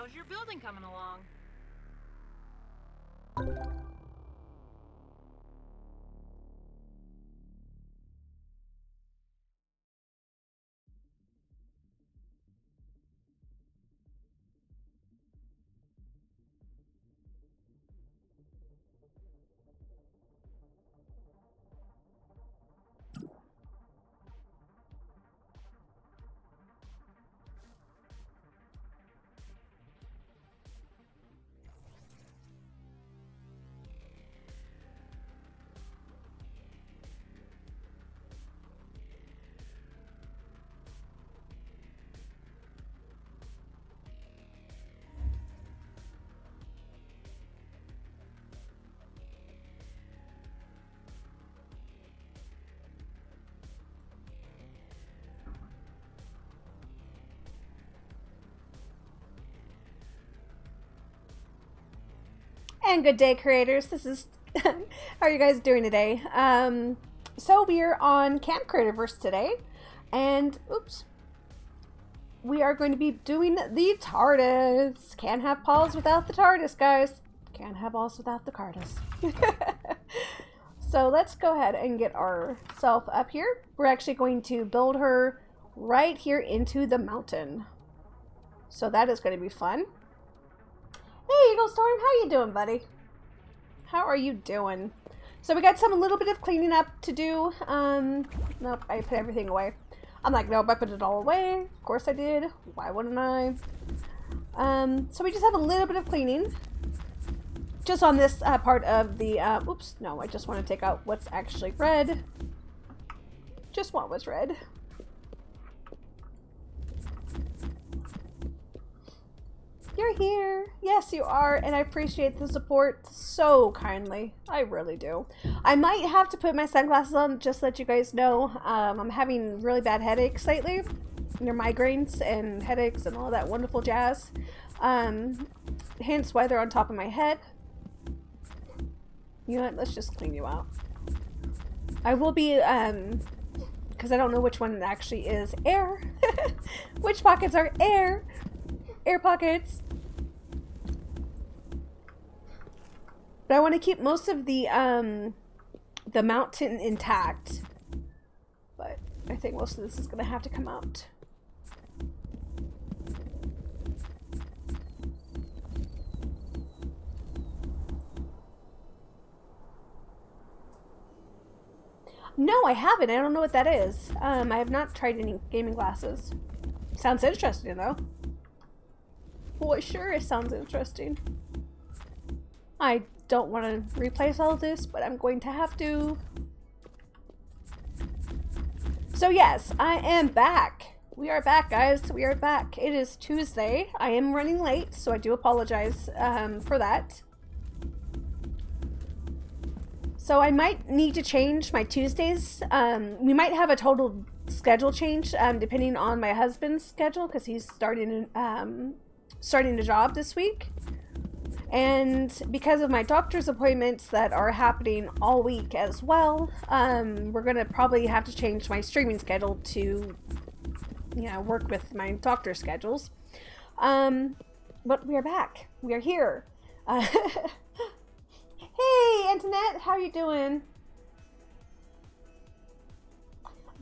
How's your building coming along? And good day, creators. This is how are you guys doing today? Um, so we are on Camp Creativerse today, and oops, we are going to be doing the TARDIS. Can't have Paws without the TARDIS, guys. Can't have Paws without the TARDIS. so let's go ahead and get ourselves up here. We're actually going to build her right here into the mountain. So that is going to be fun. Hey, Eagle Storm, how you doing, buddy? How are you doing? So we got some little bit of cleaning up to do. Um, nope, I put everything away. I'm like, nope, I put it all away. Of course I did. Why wouldn't I? Um, so we just have a little bit of cleaning. Just on this uh, part of the, uh, oops, no, I just want to take out what's actually red. Just want what's red. You're here. Yes, you are, and I appreciate the support so kindly. I really do. I might have to put my sunglasses on just to let you guys know. Um, I'm having really bad headaches lately. They're migraines and headaches and all that wonderful jazz. Um, hence why they're on top of my head. You know what? Let's just clean you out. I will be, um, because I don't know which one actually is air. which pockets are air? Air pockets. But I want to keep most of the um, the mountain intact. But I think most of this is going to have to come out. No, I haven't. I don't know what that is. Um, I have not tried any gaming glasses. Sounds interesting, though. Boy, sure it sounds interesting. I don't want to replace all this, but I'm going to have to. So yes, I am back. We are back, guys. We are back. It is Tuesday. I am running late, so I do apologize um, for that. So I might need to change my Tuesdays. Um, we might have a total schedule change um, depending on my husband's schedule because he's starting um, starting a job this week. And because of my doctor's appointments that are happening all week as well, um, we're going to probably have to change my streaming schedule to, you know, work with my doctor schedules. Um, but we are back. We are here. Uh, hey, Antoinette, how are you doing?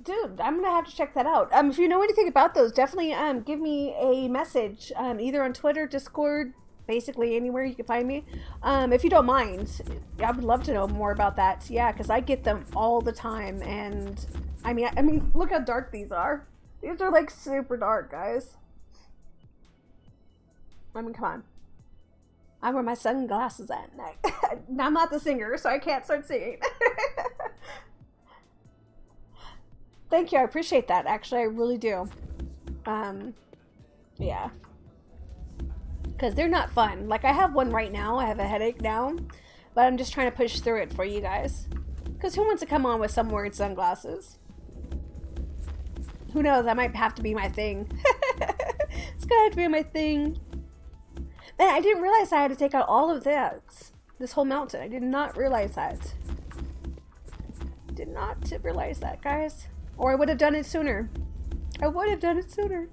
Dude, I'm gonna have to check that out. Um, if you know anything about those, definitely um give me a message. Um, either on Twitter, Discord, basically anywhere you can find me. Um, if you don't mind, I would love to know more about that. Yeah, because I get them all the time, and I mean, I mean, look how dark these are. These are like super dark, guys. I mean, come on. I wear my sunglasses at night. I'm not the singer, so I can't start singing. Thank you, I appreciate that. Actually, I really do. Um, yeah because they're not fun. Like I have one right now. I have a headache now, but I'm just trying to push through it for you guys. Because who wants to come on with some weird sunglasses? Who knows? That might have to be my thing. it's gonna have to be my thing. Man, I didn't realize I had to take out all of this. This whole mountain. I did not realize that. Did not realize that, guys. Or I would have done it sooner. I would have done it sooner.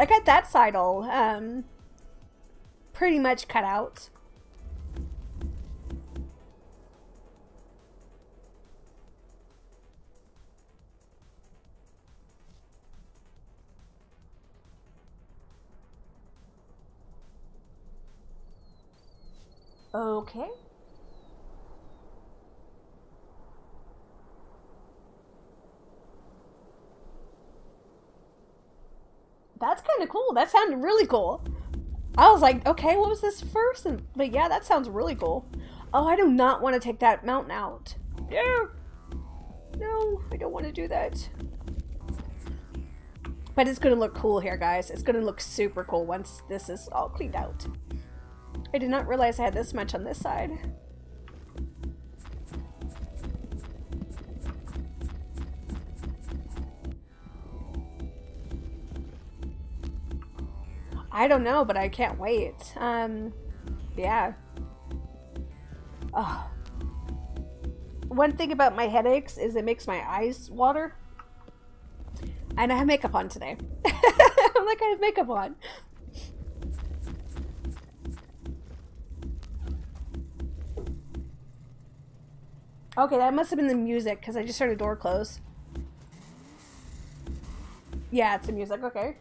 I got that side all um, pretty much cut out. Okay. That's kind of cool. That sounded really cool. I was like, okay, what was this first? And, but yeah, that sounds really cool. Oh, I do not want to take that mountain out. No. No, I don't want to do that. But it's going to look cool here, guys. It's going to look super cool once this is all cleaned out. I did not realize I had this much on this side. I don't know, but I can't wait. Um, yeah. Oh. One thing about my headaches is it makes my eyes water. And I have makeup on today. I'm like, I have makeup on. Okay, that must have been the music because I just heard a door close. Yeah, it's the music. Okay.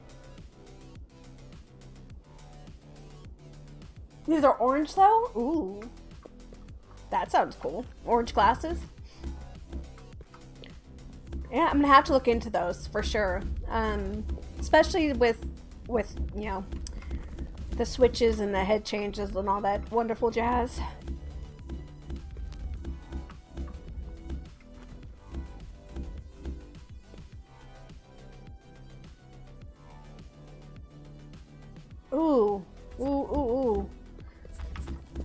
These are orange though? Ooh. That sounds cool. Orange glasses. Yeah, I'm gonna have to look into those for sure. Um, especially with, with, you know, the switches and the head changes and all that wonderful jazz. Ooh, ooh, ooh, ooh.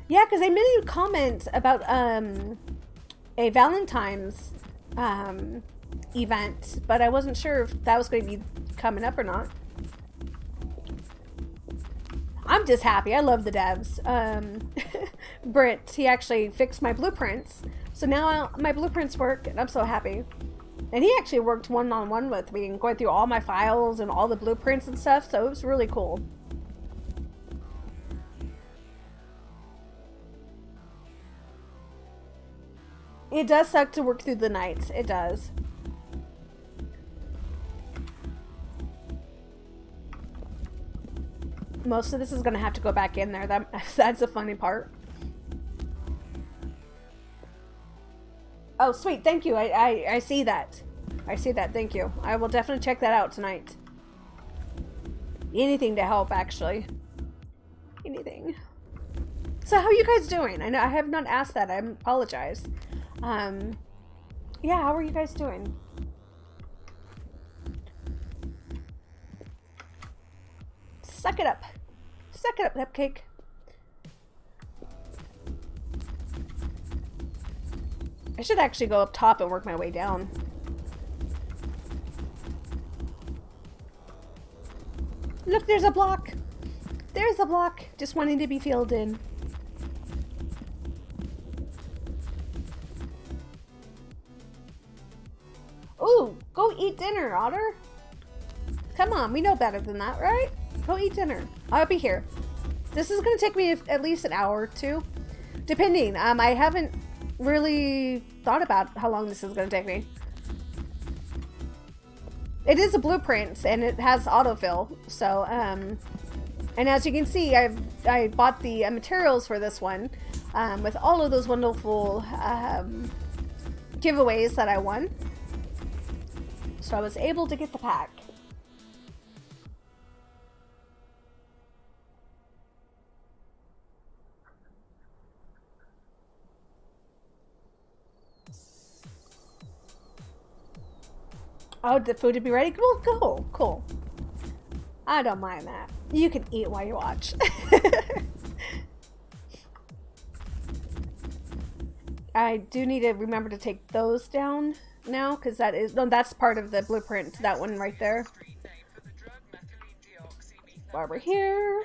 Yeah, because I made a comment about um, a Valentine's um, event, but I wasn't sure if that was going to be coming up or not. I'm just happy. I love the devs. Um, Brent, he actually fixed my blueprints. So now I, my blueprints work, and I'm so happy. And he actually worked one-on-one -on -one with me and going through all my files and all the blueprints and stuff, so it was really cool. It does suck to work through the nights. It does. Most of this is going to have to go back in there. That That's the funny part. Oh, sweet. Thank you. I, I, I see that. I see that. Thank you. I will definitely check that out tonight. Anything to help, actually. Anything. So how are you guys doing? I know I have not asked that. I apologize. Um, yeah, how are you guys doing? Suck it up. Suck it up, Cupcake. I should actually go up top and work my way down. Look, there's a block. There's a block. Just wanting to be filled in. Eat dinner, Otter. Come on, we know better than that, right? Go eat dinner. I'll be here. This is going to take me at least an hour or two, depending. Um, I haven't really thought about how long this is going to take me. It is a blueprint, and it has autofill, so, um, and as you can see, I've I bought the uh, materials for this one, um, with all of those wonderful um, giveaways that I won. I was able to get the pack. Oh, the food to be ready? Cool, cool, cool. I don't mind that. You can eat while you watch. I do need to remember to take those down now because that is no that's part of the blueprint that one right there while we're here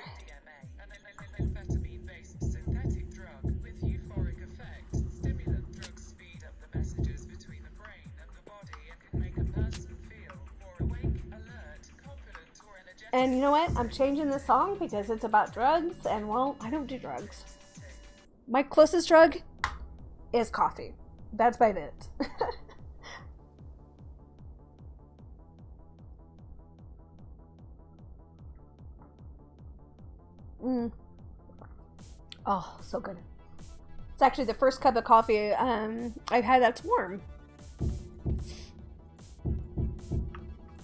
And you know what? I'm changing the song because it's about drugs, and well, I don't do drugs. My closest drug is coffee. That's about it. mm. Oh, so good. It's actually the first cup of coffee um, I've had that's warm.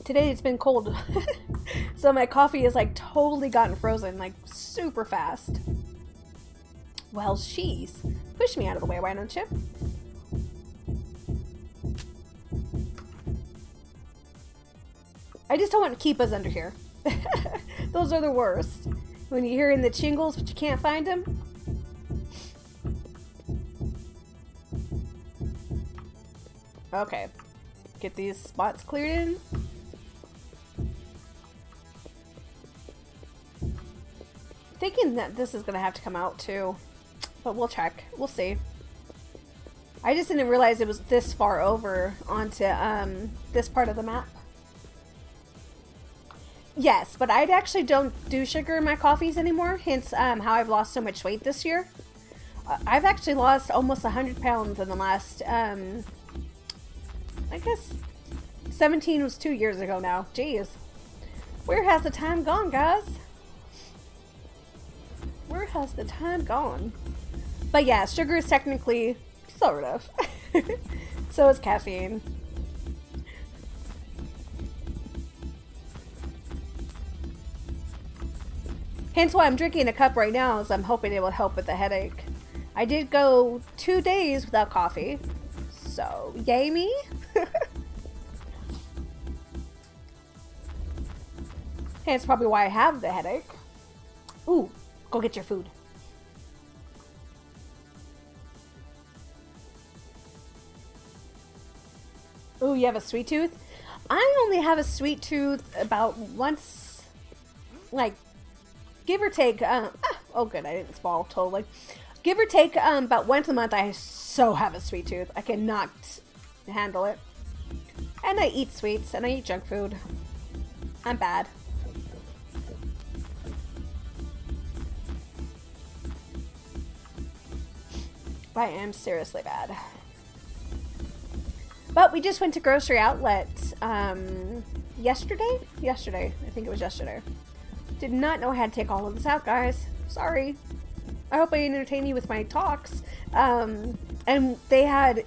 Today it's been cold. so my coffee is like totally gotten frozen, like super fast. Well, she's. Push me out of the way, why don't you? I just don't want to keep us under here. Those are the worst. When you're hearing the chingles but you can't find them. Okay. Get these spots cleared in. Thinking that this is to have to come out too. But we'll check. We'll see. I just didn't realize it was this far over onto um, this part of the map. Yes, but I actually don't do sugar in my coffees anymore, hence um, how I've lost so much weight this year. Uh, I've actually lost almost 100 pounds in the last, um, I guess 17 was two years ago now. Jeez. Where has the time gone, guys? Where has the time gone? But yeah, sugar is technically sort of. so is caffeine. Hence why I'm drinking a cup right now, is I'm hoping it will help with the headache. I did go two days without coffee, so yay me. Hence probably why I have the headache. Ooh, go get your food. Ooh, you have a sweet tooth? I only have a sweet tooth about once, like give or take, uh, ah, oh good, I didn't fall totally. Give or take, um, about once a month, I so have a sweet tooth. I cannot handle it. And I eat sweets, and I eat junk food. I'm bad. I am seriously bad. But we just went to grocery outlet um, yesterday? Yesterday. I think it was yesterday. Did not know I had to take all of this out, guys. Sorry. I hope I entertain you with my talks. Um, and they had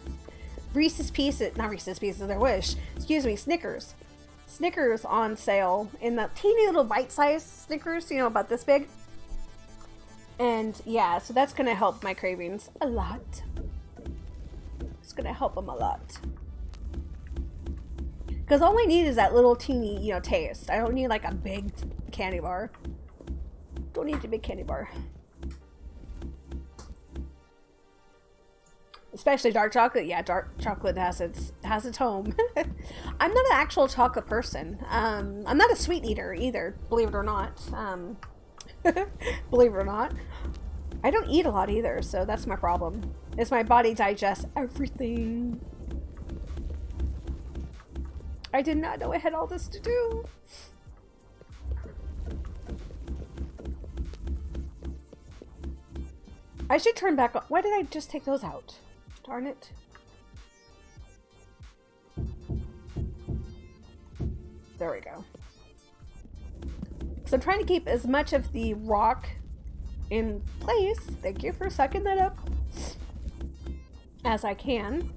Reese's Pieces, not Reese's Pieces, their wish. Excuse me, Snickers. Snickers on sale in the teeny little bite-sized Snickers, you know, about this big. And yeah, so that's to help my cravings a lot. It's to help them a lot. Because all I need is that little teeny, you know, taste. I don't need like a big candy bar. Don't need a big candy bar. Especially dark chocolate. Yeah, dark chocolate has its has its home. I'm not an actual chocolate person. Um, I'm not a sweet eater either, believe it or not. Um, believe it or not. I don't eat a lot either, so that's my problem. Is my body digests everything. I did not know I had all this to do. I should turn back on. Why did I just take those out? Darn it. There we go. So I'm trying to keep as much of the rock in place. Thank you for sucking that up. As I can.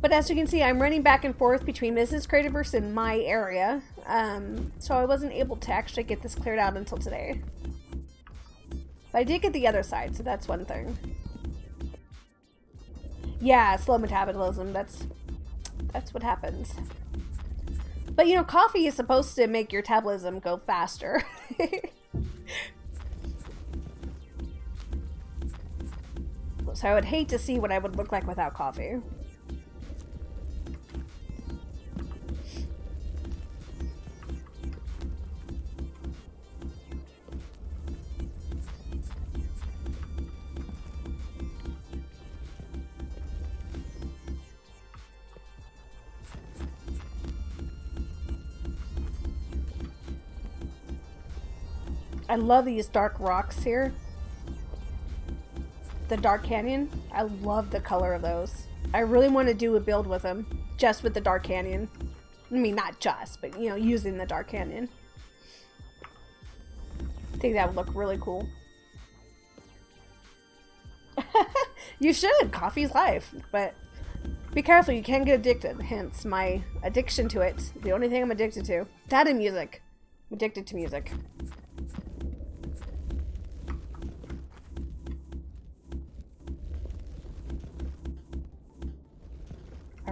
But as you can see, I'm running back and forth between Mrs. Creativerse and my area. Um, so I wasn't able to actually get this cleared out until today. But I did get the other side, so that's one thing. Yeah, slow metabolism, that's that's what happens. But you know, coffee is supposed to make your metabolism go faster. so I would hate to see what I would look like without coffee. I love these dark rocks here. The Dark Canyon. I love the color of those. I really want to do a build with them. Just with the Dark Canyon. I mean, not just, but, you know, using the Dark Canyon. I think that would look really cool. you should. Coffee's life. But be careful, you can get addicted. Hence my addiction to it. The only thing I'm addicted to. That and music. I'm addicted to music.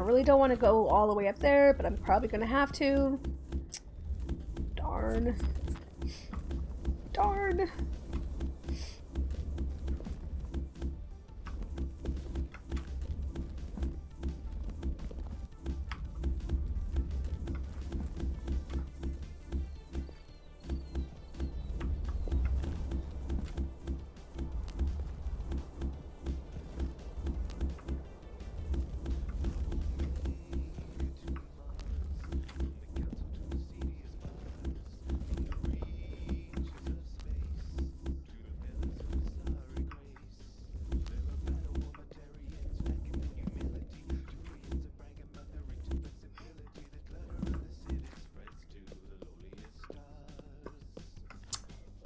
Really don't want to go all the way up there, but I'm probably going to have to. Darn. Darn.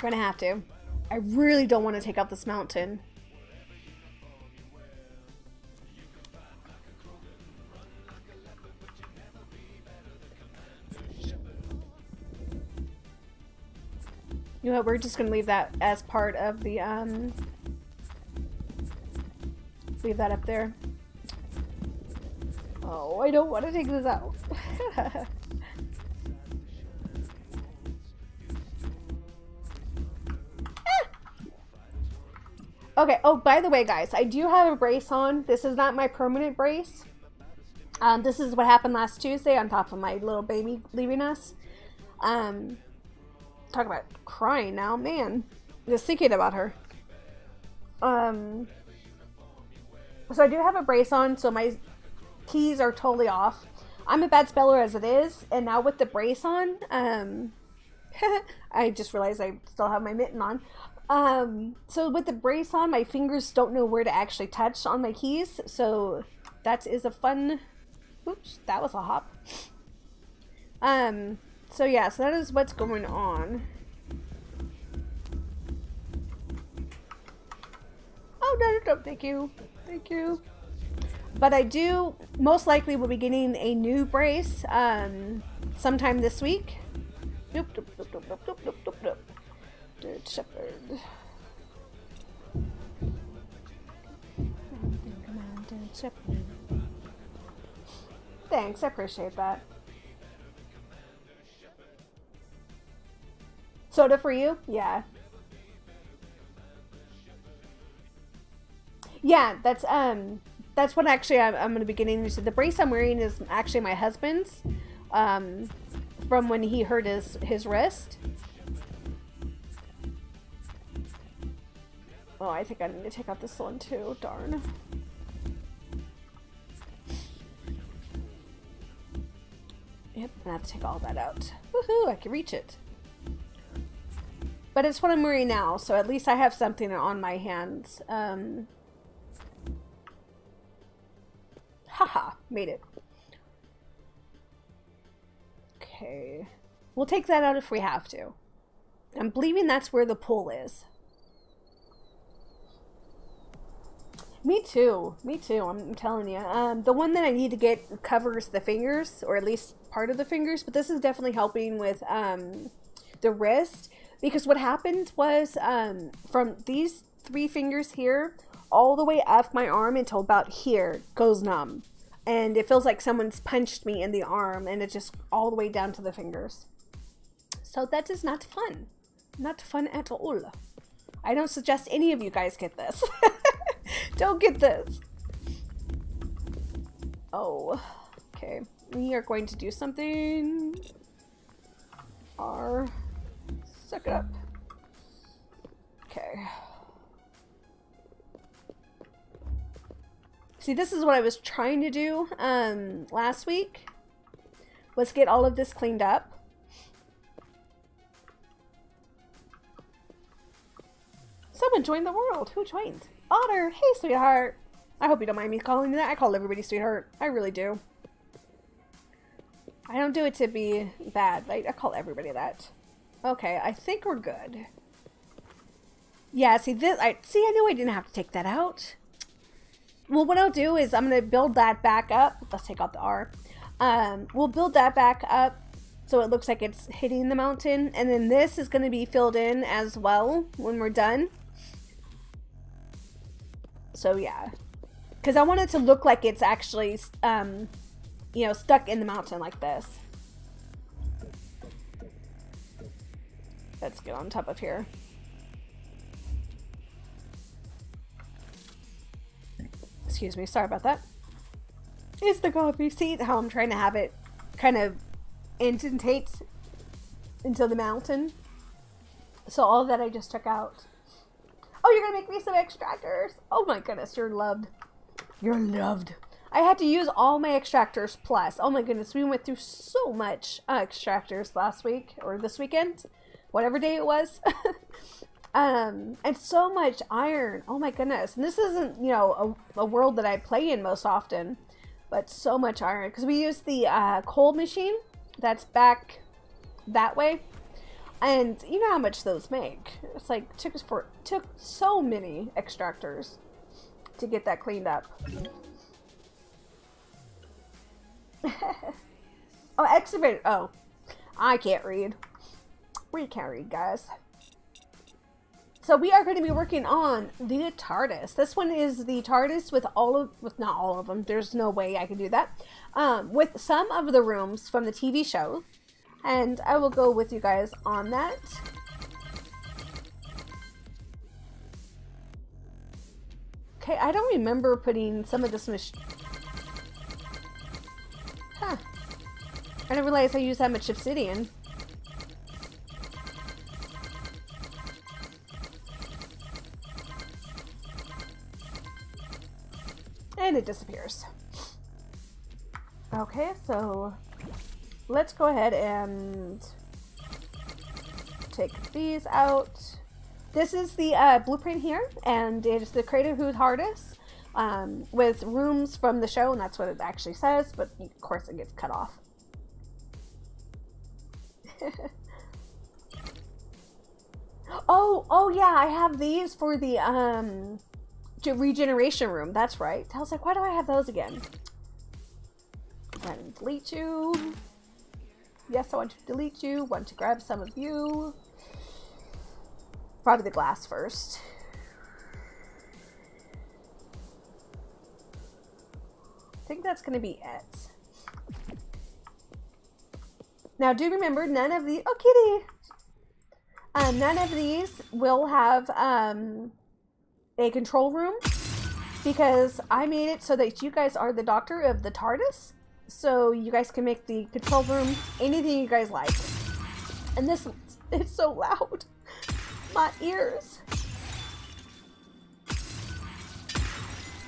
Gonna have to. I really don't want to take out this mountain. You know what, we're just gonna leave that as part of the, um... Leave that up there. Oh, I don't want to take this out. Okay, oh, by the way, guys, I do have a brace on. This is not my permanent brace. Um, this is what happened last Tuesday on top of my little baby leaving us. Um, talk about crying now, man. Just thinking about her. Um, so I do have a brace on, so my keys are totally off. I'm a bad speller as it is, and now with the brace on, um, I just realized I still have my mitten on. Um, so with the brace on, my fingers don't know where to actually touch on my keys. So that is a fun, oops, that was a hop. Um, so yeah, so that is what's going on. Oh, no, no, no, thank you. Thank you. But I do, most likely will be getting a new brace, um, sometime this week. Nope, nope, nope, nope, nope, nope, nope. Shepherd. Shepherd. Thanks, I appreciate that. Soda for you? Yeah. Yeah, that's um that's what actually I'm, I'm gonna be getting into. The brace I'm wearing is actually my husband's, um, from when he hurt his his wrist. Oh, I think I need to take out this one too. Darn. Yep, I have to take all that out. Woohoo, I can reach it. But it's what I'm wearing now, so at least I have something on my hands. Um, haha, made it. Okay. We'll take that out if we have to. I'm believing that's where the pool is. Me too. Me too. I'm telling you. Um, the one that I need to get covers the fingers, or at least part of the fingers, but this is definitely helping with um, the wrist. Because what happened was um, from these three fingers here all the way up my arm until about here goes numb. And it feels like someone's punched me in the arm and it just all the way down to the fingers. So that is not fun. Not fun at all. I don't suggest any of you guys get this. Don't get this. Oh, okay. We are going to do something. R. Suck it up. Okay. See, this is what I was trying to do um, last week. Was get all of this cleaned up. Someone joined the world. Who joined? Otter. Hey, sweetheart. I hope you don't mind me calling you that. I call everybody sweetheart. I really do. I don't do it to be bad. Like, I call everybody that. Okay, I think we're good. Yeah, see this. I see. I knew I didn't have to take that out. Well, what I'll do is I'm gonna build that back up. Let's take out the R. Um, we'll build that back up so it looks like it's hitting the mountain, and then this is gonna be filled in as well when we're done. So yeah, because I want it to look like it's actually, um, you know, stuck in the mountain like this. Let's get on top of here. Excuse me, sorry about that. Is the coffee seat how I'm trying to have it kind of indentate into the mountain. So all that I just took out. Oh, you're gonna make me some extractors. Oh my goodness, you're loved. You're loved. I had to use all my extractors plus. Oh my goodness, we went through so much uh, extractors last week or this weekend, whatever day it was. um, and so much iron. Oh my goodness. And this isn't, you know, a, a world that I play in most often, but so much iron because we use the uh, coal machine that's back that way. And you know how much those make. It's like took us for took so many extractors to get that cleaned up. oh, excavator. Oh, I can't read. We can't read, guys. So we are going to be working on the TARDIS. This one is the TARDIS with all of, with not all of them. There's no way I can do that. Um, with some of the rooms from the TV show. And I will go with you guys on that. Okay, I don't remember putting some of this mach- Huh. I didn't realize I used that much obsidian. And it disappears. Okay, so let's go ahead and take these out. This is the uh, blueprint here, and it is the CreativeWho TARDIS um, with rooms from the show, and that's what it actually says, but of course it gets cut off. oh, oh yeah, I have these for the um, regeneration room. That's right. I was like, why do I have those again? And delete you. Yes, I want to delete you. Want to grab some of you. Probably the glass first. I think that's going to be it. Now, do remember, none of the... Oh, kitty! Um, none of these will have um, a control room because I made it so that you guys are the doctor of the TARDIS. So you guys can make the control room anything you guys like. And this is so loud. My ears.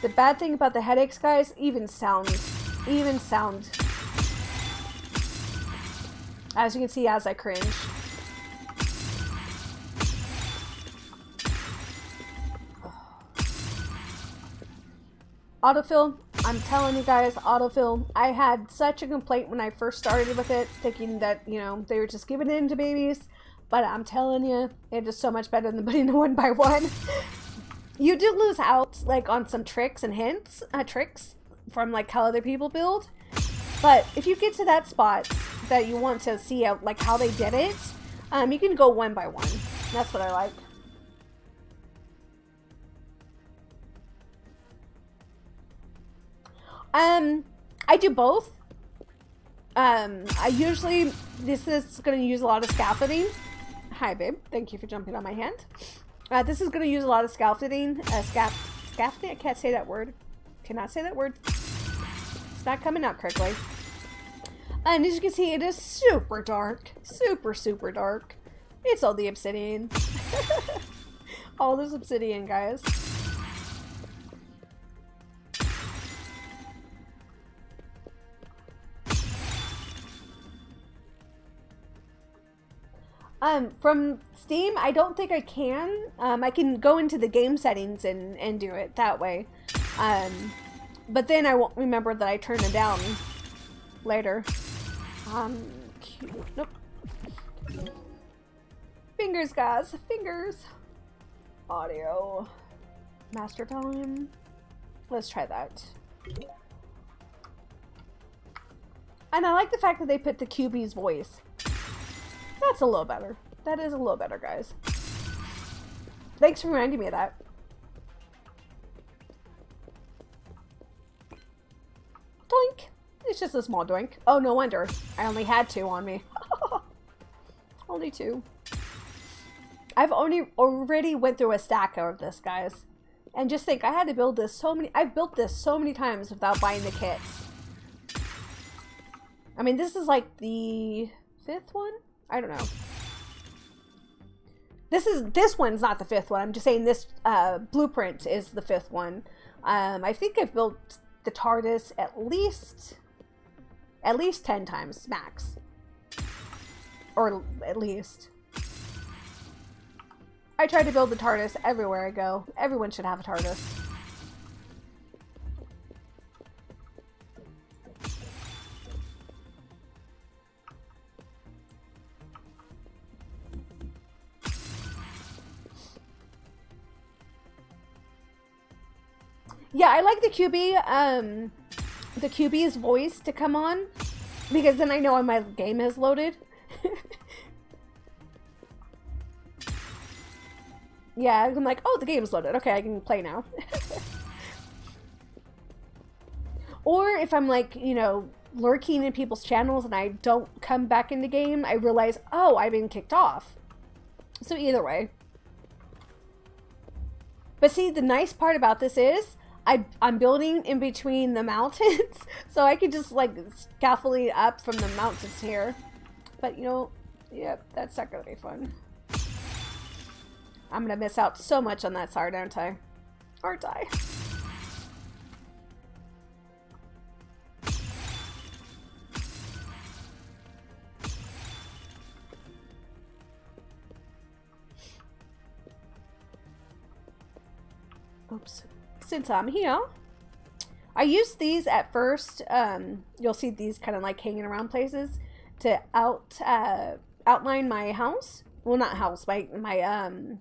The bad thing about the headaches, guys, even sound, even sound. As you can see, as I cringe. Autofill, I'm telling you guys, autofill. I had such a complaint when I first started with it, thinking that, you know, they were just giving it into babies. But I'm telling you, it is just so much better than putting the one by one. you do lose out, like, on some tricks and hints, uh, tricks from, like, how other people build. But if you get to that spot that you want to see, like, how they did it, um, you can go one by one. That's what I like. Um, I do both. Um, I usually, this is going to use a lot of scaffolding. Hi, babe. Thank you for jumping on my hand. Uh, this is going to use a lot of scaffolding. Uh, scaff, scaffolding? I can't say that word. Cannot say that word. It's not coming out correctly. And as you can see, it is super dark. Super, super dark. It's all the obsidian. all this obsidian, guys. Um, from Steam, I don't think I can. Um, I can go into the game settings and, and do it that way. Um, but then I won't remember that I turned it down later. Um, cute. Nope. Fingers, guys. Fingers. Audio. Master time. Let's try that. And I like the fact that they put the QB's voice. That's a little better. That is a little better, guys. Thanks for reminding me of that. Doink. It's just a small doink. Oh, no wonder. I only had two on me. only two. I've only already went through a stack of this, guys. And just think, I had to build this so many... I've built this so many times without buying the kits. I mean, this is like the fifth one? I don't know. This is this one's not the fifth one. I'm just saying this uh, blueprint is the fifth one. Um, I think I've built the TARDIS at least at least 10 times max. Or at least. I try to build the TARDIS everywhere I go. Everyone should have a TARDIS. Yeah, I like the QB, um, the QB's voice to come on because then I know my game is loaded. yeah, I'm like, oh, the game's loaded. Okay, I can play now. or if I'm like, you know, lurking in people's channels and I don't come back in the game, I realize, oh, I've been kicked off. So either way. But see, the nice part about this is I, I'm building in between the mountains, so I can just like scaffolding up from the mountains here. But you know, yep, that's not gonna be fun. I'm gonna miss out so much on that side, aren't I? Aren't I? Oops since I'm here, I used these at first. Um, you'll see these kind of like hanging around places to out uh, outline my house. Well, not house, my my um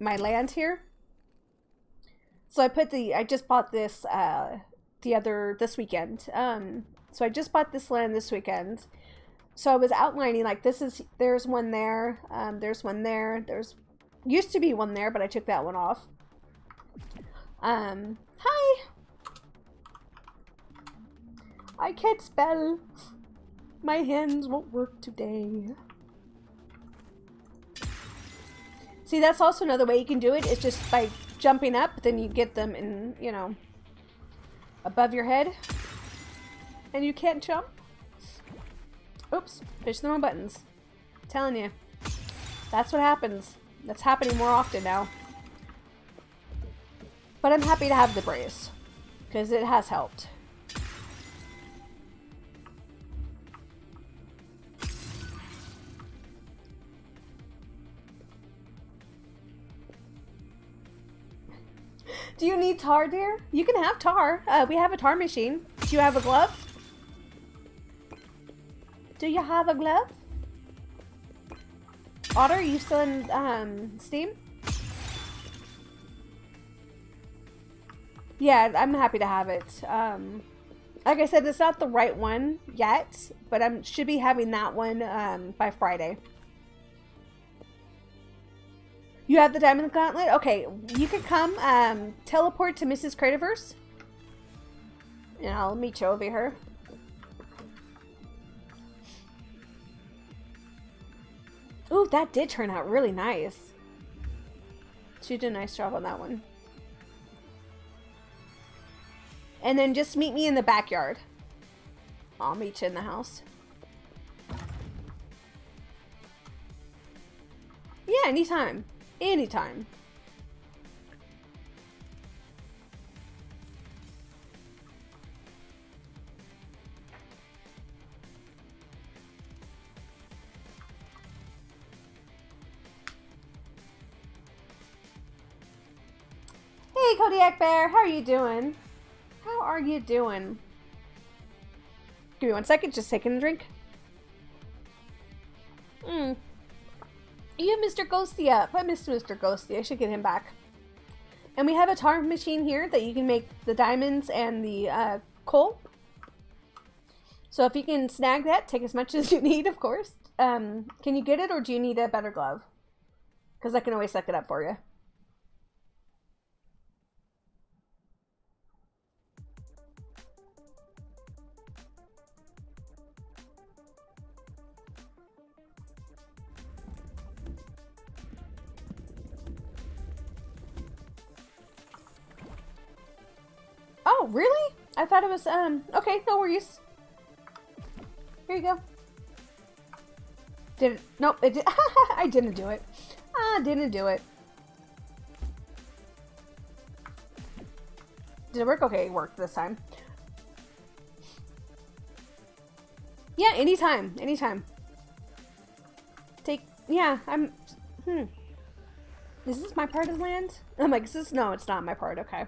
my land here. So I put the I just bought this uh the other this weekend. Um, so I just bought this land this weekend. So I was outlining like this is there's one there, um, there's one there, there's used to be one there, but I took that one off. Um, hi! I can't spell. My hands won't work today. See, that's also another way you can do it. It's just by jumping up, then you get them in, you know, above your head. And you can't jump. Oops, push the wrong buttons. I'm telling you. That's what happens. That's happening more often now. But I'm happy to have the brace. Because it has helped. Do you need tar, dear? You can have tar. Uh, we have a tar machine. Do you have a glove? Do you have a glove? Otter, you still in um, Steam? Yeah, I'm happy to have it. Um, like I said, it's not the right one yet, but I should be having that one um, by Friday. You have the Diamond Gauntlet? Okay, you can come um, teleport to Mrs. Creativerse. And I'll meet you over here. Ooh, that did turn out really nice. She did a nice job on that one. And then just meet me in the backyard. I'll meet you in the house. Yeah, anytime. Anytime. Hey, Kodiak Bear, how are you doing? Are you doing? Give me one second, just taking a drink. Hmm. You have Mr. Ghosty up. I missed Mr. Ghosty. I should get him back. And we have a tar machine here that you can make the diamonds and the uh, coal. So if you can snag that, take as much as you need, of course. Um, can you get it or do you need a better glove? Because I can always suck it up for you. Really? I thought it was, um, okay, no worries. Here you go. Did it, nope, it did, I didn't do it. I didn't do it. Did it work? Okay, it worked this time. Yeah, anytime, anytime. Take, yeah, I'm, hmm. Is this my part of land? I'm like, is this, no, it's not my part, okay.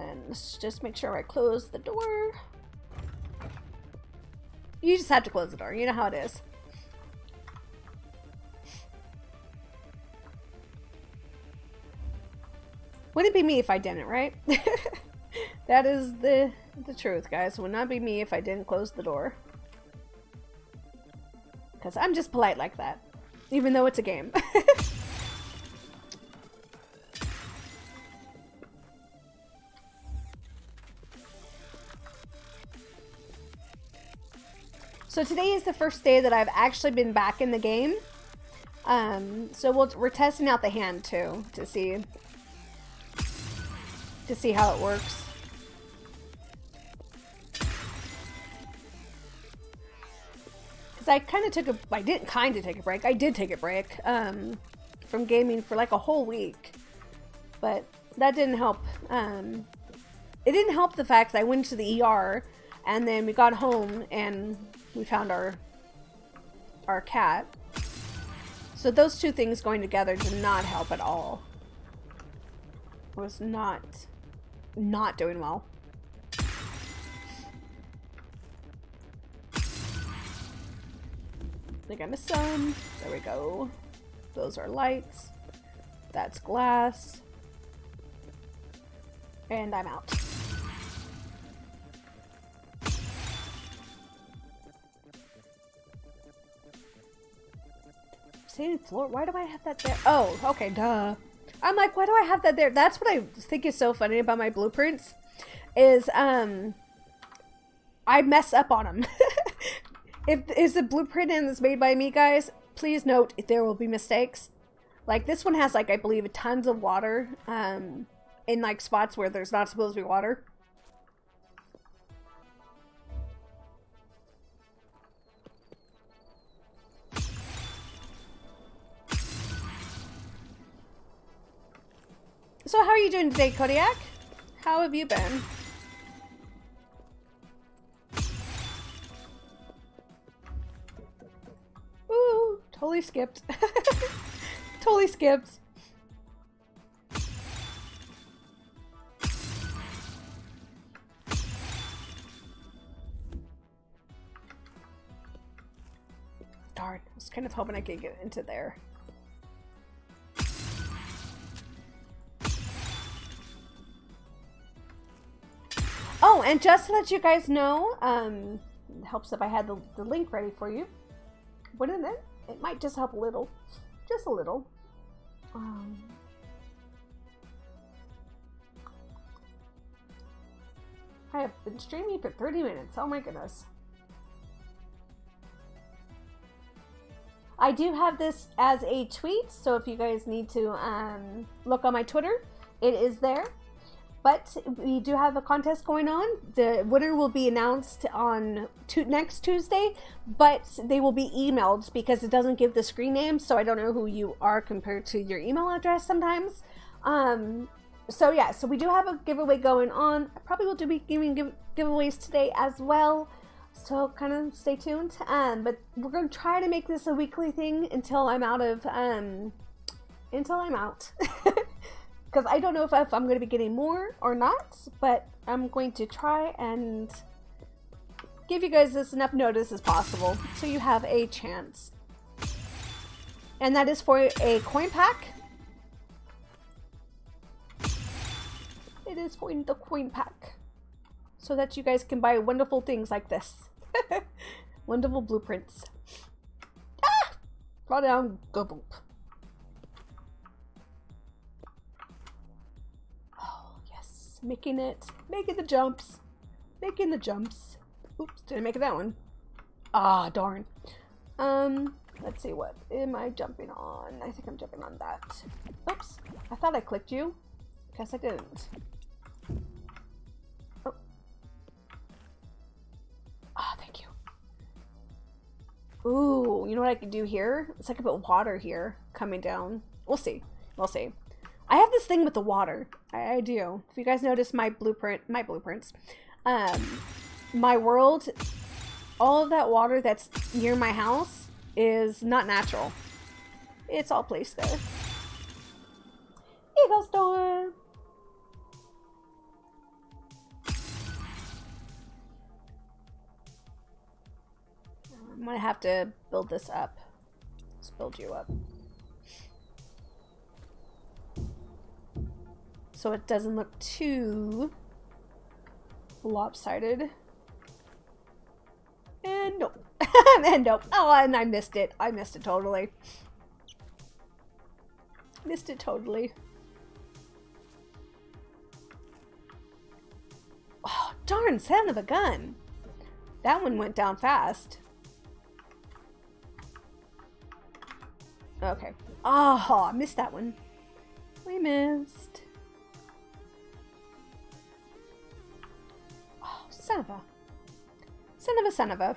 And let's just make sure I close the door. You just have to close the door. You know how it is. Wouldn't be me if I didn't, right? that is the the truth, guys. Would not be me if I didn't close the door. Because I'm just polite like that. Even though it's a game. So today is the first day that I've actually been back in the game. Um, so we we are testing out the hand too to see to see how it works. Because I kind of took a, I didn't kind of take a break. I did take a break um, from gaming for like a whole week, but that didn't help. Um, it didn't help the fact that I went to the ER and then we got home and we found our our cat. So those two things going together did not help at all. Was not not doing well. I think I missed some. There we go. Those are lights. That's glass. And I'm out. Sanded floor? Why do I have that there? Oh, okay, duh. I'm like, why do I have that there? That's what I think is so funny about my blueprints is um I mess up on them. if is a blueprint and it's made by me, guys, please note there will be mistakes. Like this one has like I believe tons of water um in like spots where there's not supposed to be water. So how are you doing today, Kodiak? How have you been? Ooh, totally skipped. totally skipped. Darn, I was kind of hoping I could get into there. Oh, and just to let you guys know, um, helps if I had the, the link ready for you. Wouldn't it? It might just help a little. Just a little. Um, I have been streaming for 30 minutes. Oh my goodness. I do have this as a tweet, so if you guys need to um, look on my Twitter, it is there. But we do have a contest going on. The winner will be announced on next Tuesday, but they will be emailed because it doesn't give the screen name, so I don't know who you are compared to your email address sometimes. Um, so yeah, so we do have a giveaway going on. I probably will do be giving give, giveaways today as well. So kind of stay tuned. Um, but we're gonna try to make this a weekly thing until I'm out of um, until I'm out. Because I don't know if, if I'm going to be getting more or not, but I'm going to try and give you guys this enough notice as possible so you have a chance. And that is for a coin pack. It is for the coin pack. So that you guys can buy wonderful things like this. wonderful blueprints. Ah! Fall down, go boop. Making it. Making the jumps. Making the jumps. Oops, didn't make it that one. Ah, darn. Um, let's see, what am I jumping on? I think I'm jumping on that. Oops, I thought I clicked you. Guess I didn't. Oh. Ah, thank you. Ooh, you know what I can do here? It's like a bit water here coming down. We'll see. We'll see. I have this thing with the water. I, I do. If you guys notice my blueprint, my blueprints, um, my world, all of that water that's near my house is not natural. It's all placed there. Eagle Storm! I'm gonna have to build this up. Let's build you up. So it doesn't look too lopsided. And nope. and nope. Oh, and I missed it. I missed it totally. Missed it totally. Oh, darn son of a gun. That one went down fast. Okay. Oh, I missed that one. We missed. Son of a... Son of a son of a.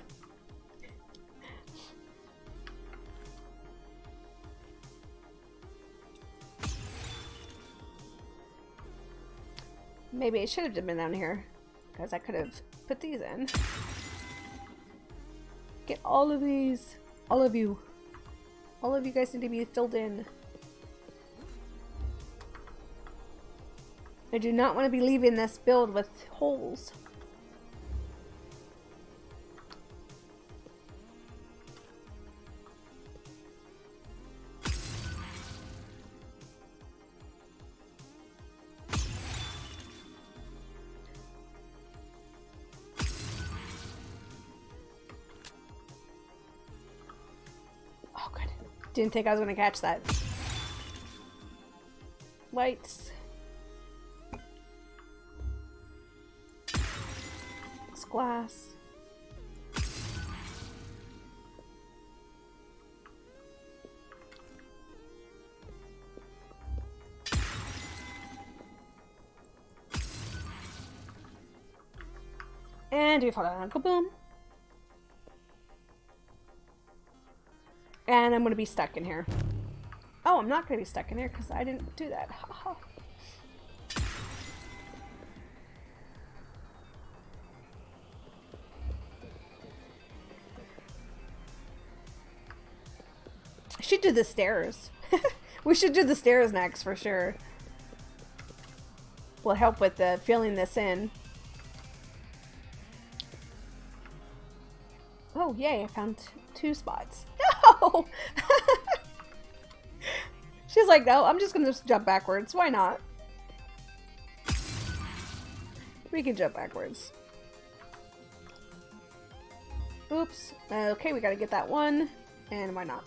Maybe it should have been down here. Because I could have put these in. Get all of these. All of you. All of you guys need to be filled in. I do not want to be leaving this build with holes. Didn't think I was gonna catch that. Lights. It's glass. And we fall down. Kaboom. And I'm going to be stuck in here. Oh, I'm not going to be stuck in here because I didn't do that. I should do the stairs. we should do the stairs next for sure. Will help with the filling this in. Oh, yay, I found two spots. She's like, no, I'm just gonna just jump backwards. Why not? We can jump backwards. Oops. Okay, we gotta get that one. And why not?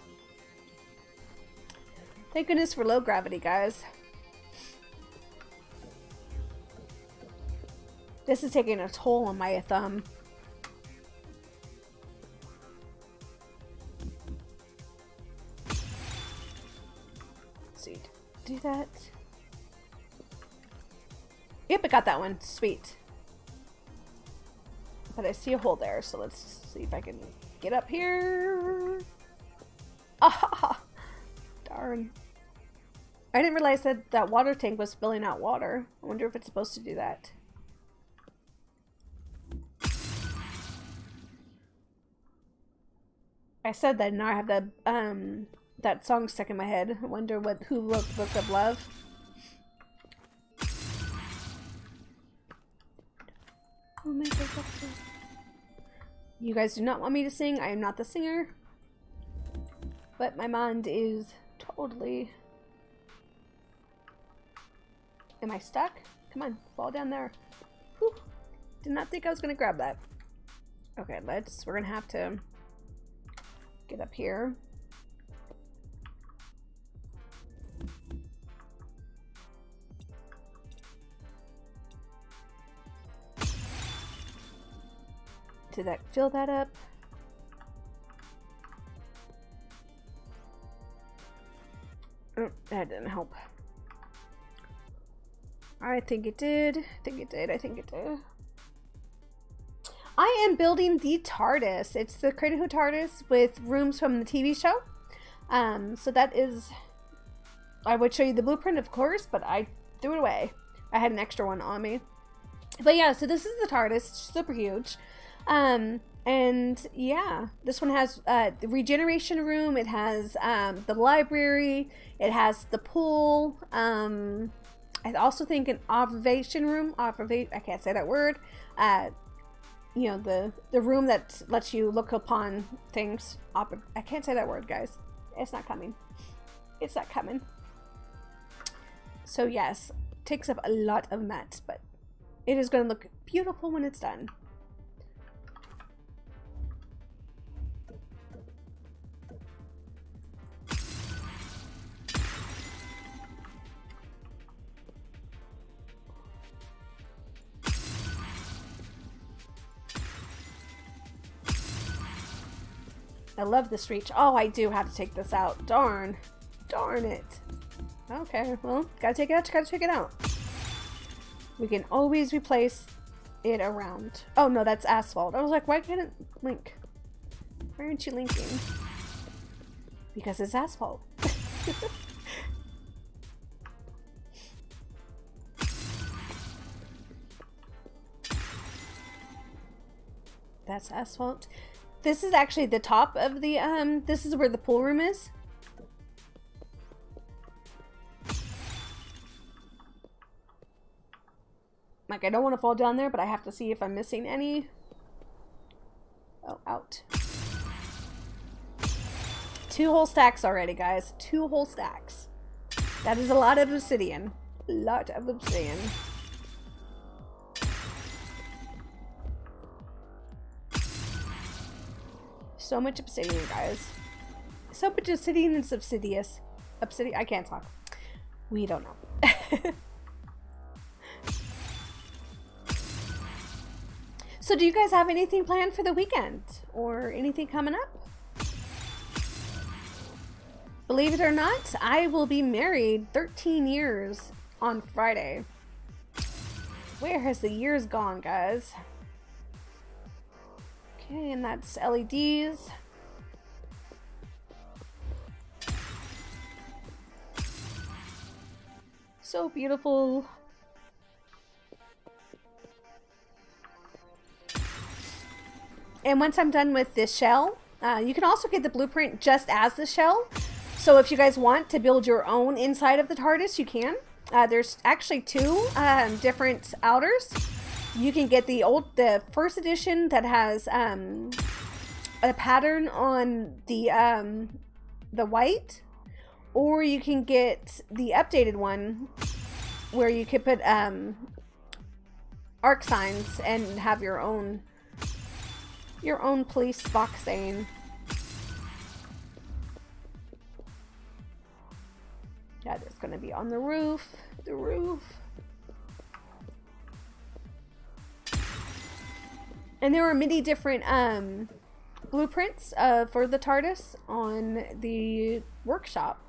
Thank goodness for low gravity, guys. This is taking a toll on my thumb. Do that? Yep, I got that one. Sweet. But I see a hole there, so let's see if I can get up here. Ah, darn. I didn't realize that that water tank was spilling out water. I wonder if it's supposed to do that. I said that now I have the um, that song stuck in my head. I wonder what who wrote the Book of Love. Oh you guys do not want me to sing. I am not the singer. But my mind is totally... Am I stuck? Come on, fall down there. Whew. Did not think I was going to grab that. Okay, let's... We're going to have to get up here. Did that fill that up? Oh, that didn't help. I think it did. I think it did. I think it did. I am building the TARDIS. It's the CreativeWho TARDIS with rooms from the TV show. Um, so that is... I would show you the blueprint, of course, but I threw it away. I had an extra one on me. But yeah, so this is the TARDIS. super huge. Um, and yeah, this one has uh, the regeneration room. It has um, the library. It has the pool. Um, I also think an observation room. Observation. I can't say that word. Uh, you know the the room that lets you look upon things. I can't say that word, guys. It's not coming. It's not coming. So yes, takes up a lot of mats, but it is going to look beautiful when it's done. I love this reach. Oh, I do have to take this out. Darn. Darn it. Okay, well, gotta take it out, gotta take it out. We can always replace it around. Oh, no, that's asphalt. I was like, why can't it link? Why aren't you linking? Because it's asphalt. that's asphalt. This is actually the top of the, um, this is where the pool room is. Like, I don't want to fall down there, but I have to see if I'm missing any. Oh, out. Two whole stacks already, guys. Two whole stacks. That is a lot of obsidian. A lot of obsidian. So much obsidian, guys. So much obsidian and subsidious. Obsidian. I can't talk. We don't know. so do you guys have anything planned for the weekend? Or anything coming up? Believe it or not, I will be married 13 years on Friday. Where has the years gone, guys? Okay, and that's LEDs. So beautiful. And once I'm done with this shell, uh, you can also get the blueprint just as the shell. So if you guys want to build your own inside of the TARDIS, you can. Uh, there's actually two um, different outers you can get the old the first edition that has um a pattern on the um the white or you can get the updated one where you could put um arc signs and have your own your own police box saying. That is going to be on the roof the roof And there were many different um, blueprints uh, for the TARDIS on the workshop.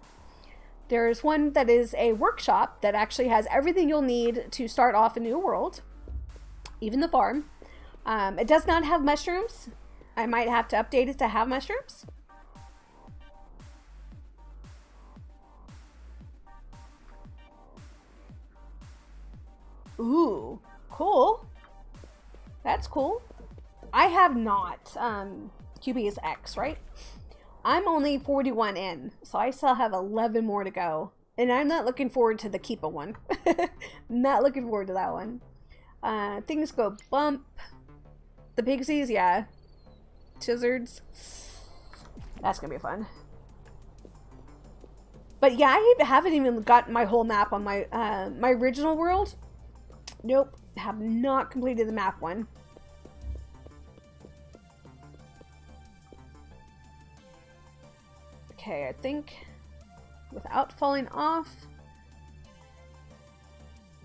There's one that is a workshop that actually has everything you'll need to start off a new world, even the farm. Um, it does not have mushrooms. I might have to update it to have mushrooms. Ooh, cool. That's cool. I have not. Um, QB is X, right? I'm only 41 in, so I still have 11 more to go. And I'm not looking forward to the Keepa one. not looking forward to that one. Uh, things go bump. The Pixies, yeah. Chizards. That's gonna be fun. But yeah, I haven't even got my whole map on my uh, my original world. Nope, have not completed the map one. Okay, I think without falling off,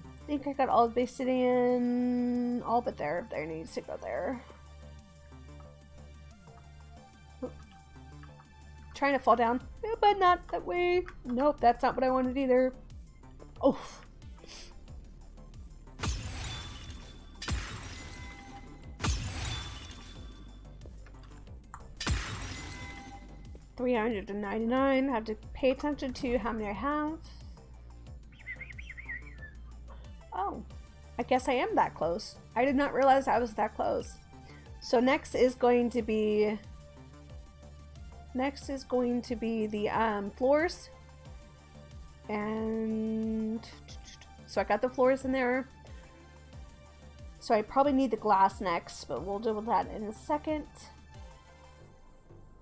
I think I got all the Basilian, all but there. There needs to go there. Trying to fall down, yeah, but not that way. Nope, that's not what I wanted either. Oh. Three hundred and ninety-nine. I Have to pay attention to how many I have. Oh, I guess I am that close. I did not realize I was that close. So next is going to be Next is going to be the um, floors. And so I got the floors in there. So I probably need the glass next, but we'll deal with that in a second.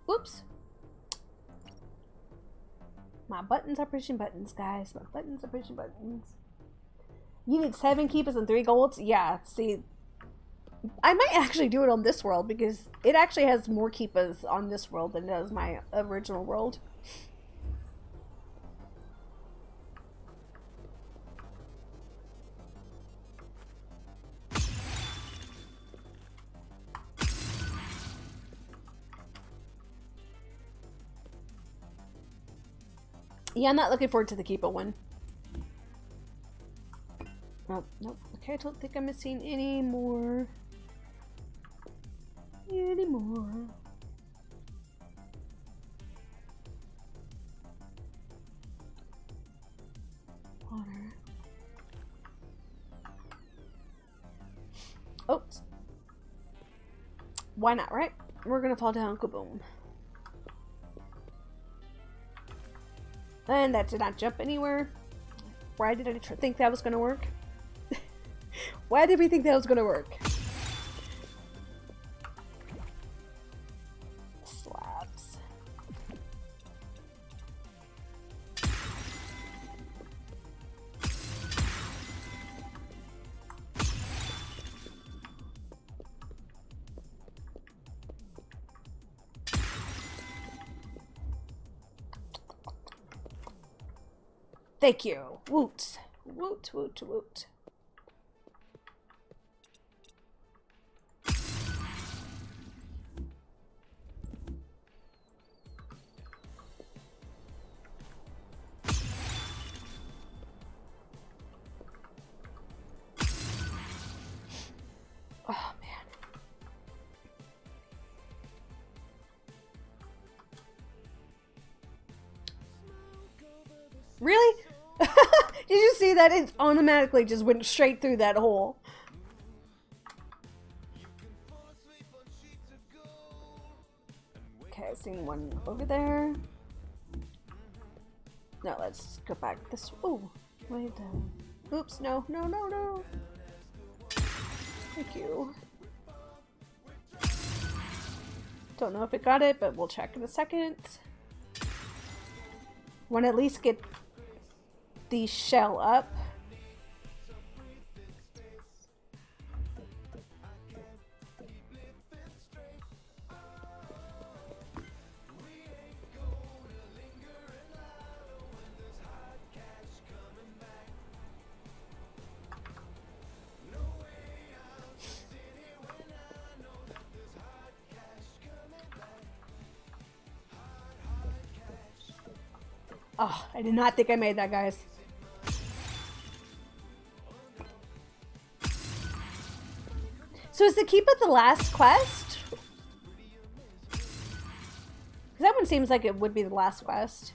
Whoops. My buttons are pushing buttons, guys. My buttons are pushing buttons. You need seven keepers and three golds? Yeah, see, I might actually do it on this world because it actually has more keepas on this world than it does my original world. Yeah, I'm not looking forward to the Keepa one. Nope, nope. Okay, I don't think I'm missing any more Any more. Water. Oops. Why not, right? We're gonna fall down, kaboom. And that did not jump anywhere. Why did I think that was gonna work? Why did we think that was gonna work? Thank you. Woot. Woot, woot, woot. See that? It automatically just went straight through that hole. Okay, I've seen one over there. No, let's go back this. Oh, wait. Oops, no, no, no, no. Thank you. Don't know if it got it, but we'll check in a second. Want to at least get the shell up. Oh, I did not think I made that, guys. So is the Keepa the last quest? Because that one seems like it would be the last quest.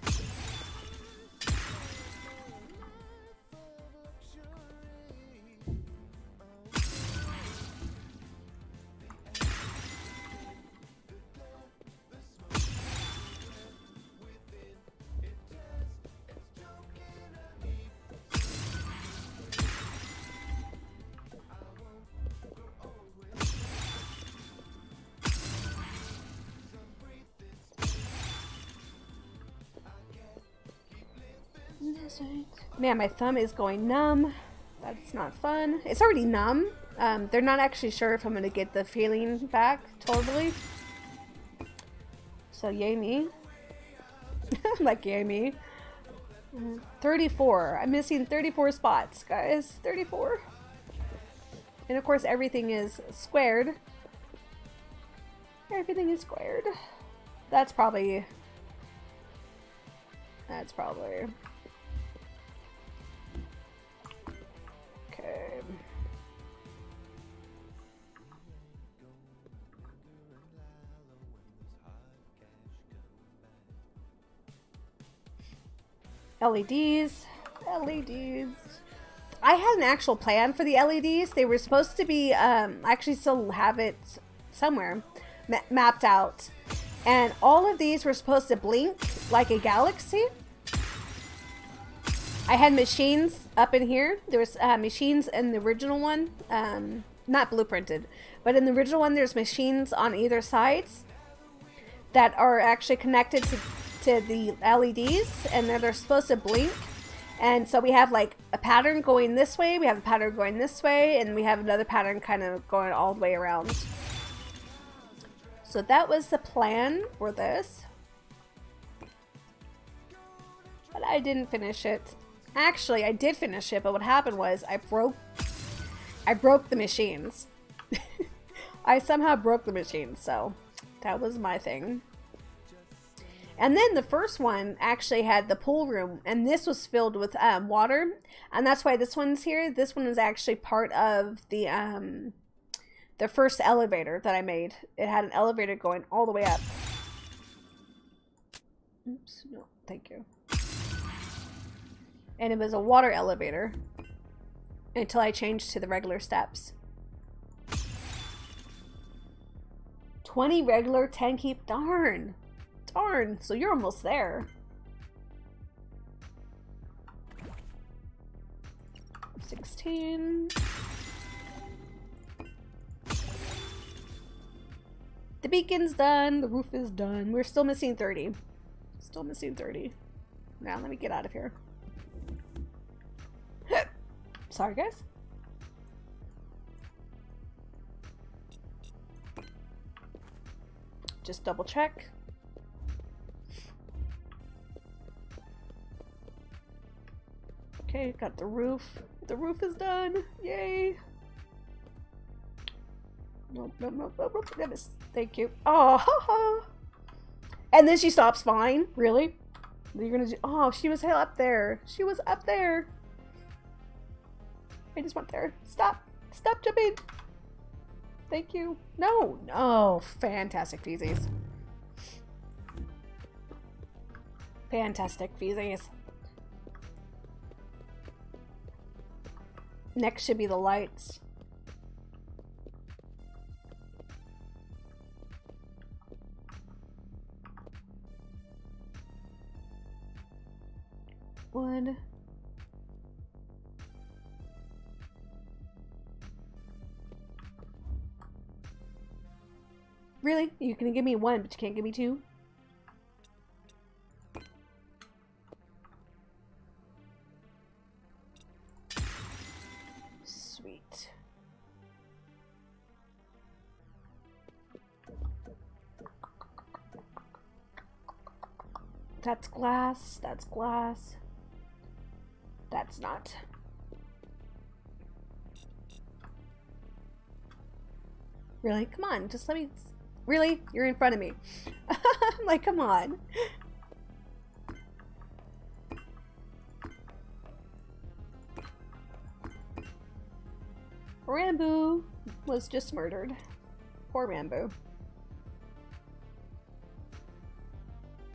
Man, my thumb is going numb. That's not fun. It's already numb. Um, they're not actually sure if I'm going to get the feeling back totally. So yay me. like yay me. 34. I'm missing 34 spots, guys. 34. And of course everything is squared. Everything is squared. That's probably... That's probably... LEDs. LEDs. I had an actual plan for the LEDs. They were supposed to be, um, I actually still have it somewhere ma mapped out. And all of these were supposed to blink like a galaxy. I had machines up in here. There was uh, machines in the original one. Um, not blueprinted. But in the original one, there's machines on either sides that are actually connected to to the LEDs and they're, they're supposed to blink. And so we have like a pattern going this way, we have a pattern going this way, and we have another pattern kind of going all the way around. So that was the plan for this. But I didn't finish it. Actually, I did finish it, but what happened was I broke I broke the machines. I somehow broke the machines, so that was my thing. And then the first one actually had the pool room, and this was filled with um, water, and that's why this one's here. This one is actually part of the um, the first elevator that I made. It had an elevator going all the way up. Oops, no, thank you. And it was a water elevator until I changed to the regular steps. 20 regular, 10 keep. Darn. So you're almost there. Sixteen. The beacon's done. The roof is done. We're still missing 30. Still missing 30. Now let me get out of here. Sorry, guys. Just double check. Okay, got the roof. The roof is done. Yay. Nope, nope, nope, nope, nope. Thank you. Oh, ha, ha. And then she stops fine. Really? You're gonna do- Oh, she was up there. She was up there. I just went there. Stop. Stop jumping. Thank you. No, no. Fantastic feezies. Fantastic feezies. Next should be the lights. One. Really? You can give me one, but you can't give me two? That's glass. That's glass. That's not. Really? Come on, just let me... Really? You're in front of me. I'm like, come on. Ranboo was just murdered. Poor Ranboo.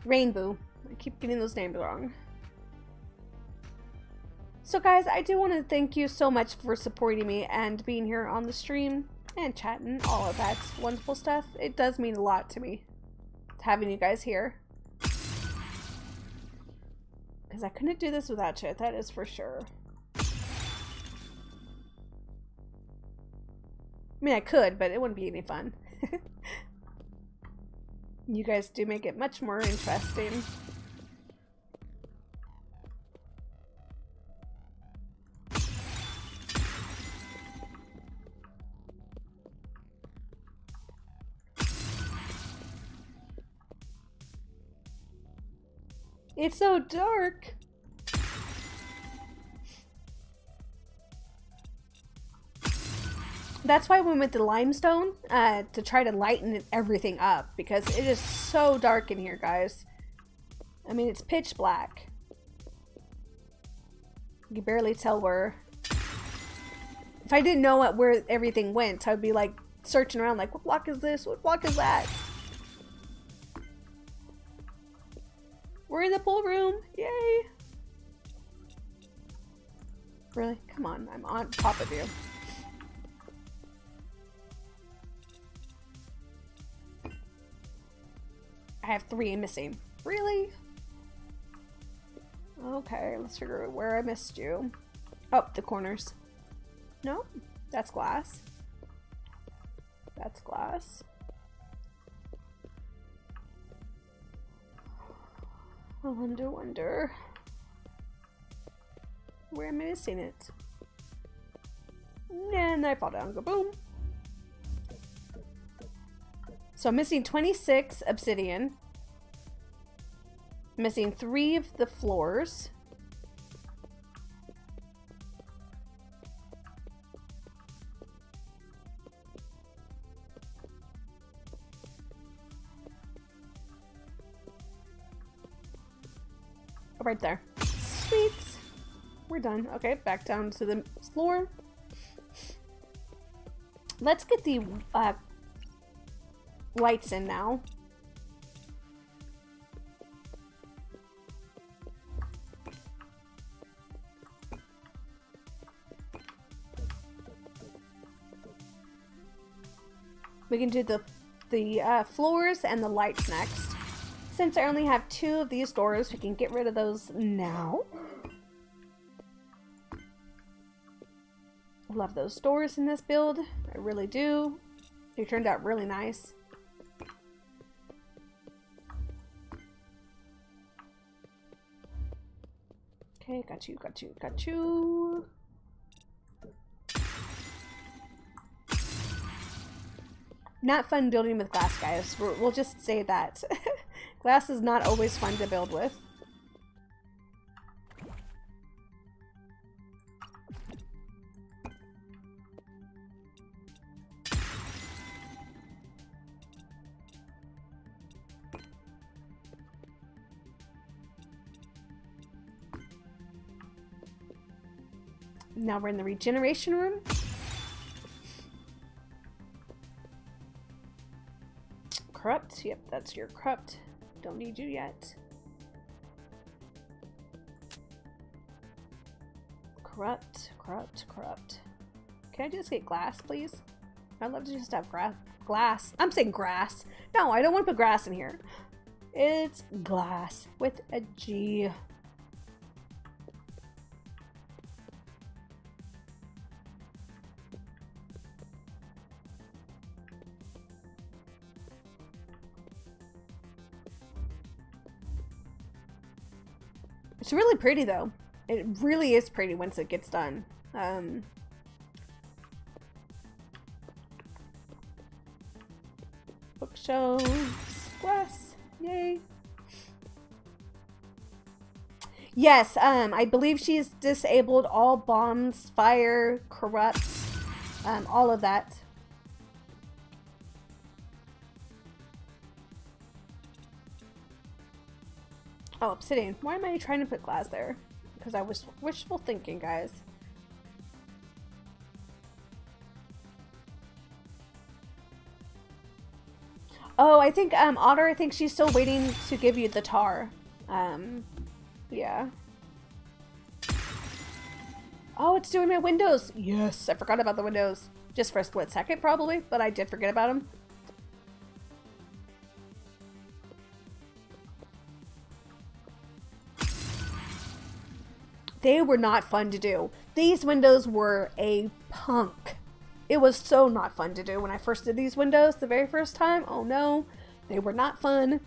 Rainbow. I keep getting those names wrong. So guys, I do want to thank you so much for supporting me and being here on the stream and chatting, all of that wonderful stuff. It does mean a lot to me having you guys here. Because I couldn't do this without you, that is for sure. I mean, I could, but it wouldn't be any fun. you guys do make it much more interesting. It's so dark. That's why we went with the limestone, uh, to try to lighten everything up, because it is so dark in here, guys. I mean, it's pitch black. You can barely tell where... If I didn't know what, where everything went, I'd be like searching around like, what block is this? What block is that? We're in the pool room. Yay. Really? Come on. I'm on top of you. I have three missing. Really? Okay, let's figure out where I missed you. Oh, the corners. No, that's glass. That's glass. I wonder, wonder. Where am I missing it? And I fall down, go boom. So I'm missing 26 obsidian. Missing three of the floors. Oh, right there. Sweet. We're done. Okay, back down to the floor. Let's get the uh, lights in now. We can do the the uh, floors and the lights next. Since I only have two of these doors, we can get rid of those now. Love those doors in this build. I really do. They turned out really nice. Okay, got you, got you, got you. Not fun building with glass, guys. we will just say that. glass is not always fun to build with. Now we're in the regeneration room. Corrupt. Yep, that's your corrupt. Don't need you yet. Corrupt, corrupt, corrupt. Can I just get glass, please? I'd love to just have grass. Glass. I'm saying grass. No, I don't want to put grass in here. It's glass with a G. It's really pretty though. It really is pretty once it gets done. Um, bookshelves, glass, yay. Yes, um, I believe she's disabled all bombs, fire, corrupts, um, all of that. Oh, obsidian. Why am I trying to put glass there? Because I was wishful thinking, guys. Oh, I think, um, Otter, I think she's still waiting to give you the tar. Um, yeah. Oh, it's doing my windows. Yes, I forgot about the windows. Just for a split second, probably, but I did forget about them. They were not fun to do. These windows were a punk. It was so not fun to do when I first did these windows the very first time. Oh no, they were not fun.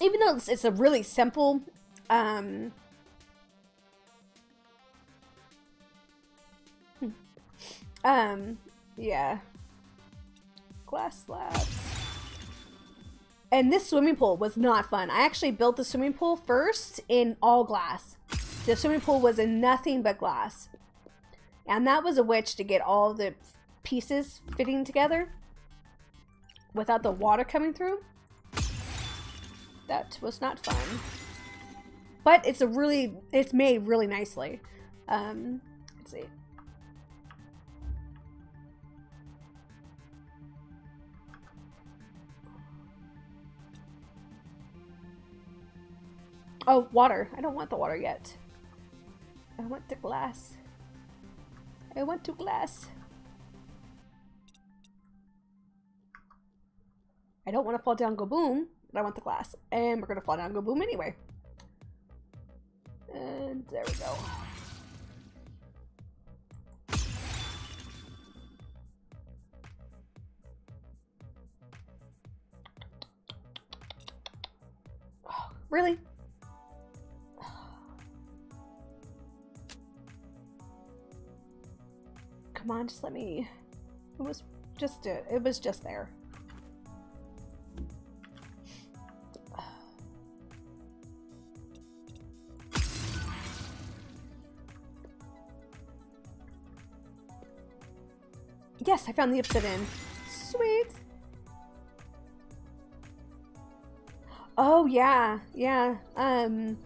Even though it's, it's a really simple um, hmm, um, yeah. Glass slabs. And this swimming pool was not fun. I actually built the swimming pool first in all glass. The swimming pool was in nothing but glass. And that was a witch to get all the pieces fitting together without the water coming through. That was not fun. But it's a really, it's made really nicely. Um, let's see. Oh, water. I don't want the water yet. I want the glass. I want to glass. I don't want to fall down, go boom, but I want the glass. And we're going to fall down, go boom anyway. And there we go. really? Come on, just let me... It was just... A, it was just there. Yes, I found the obsidian. Sweet. Oh, yeah. Yeah. Um...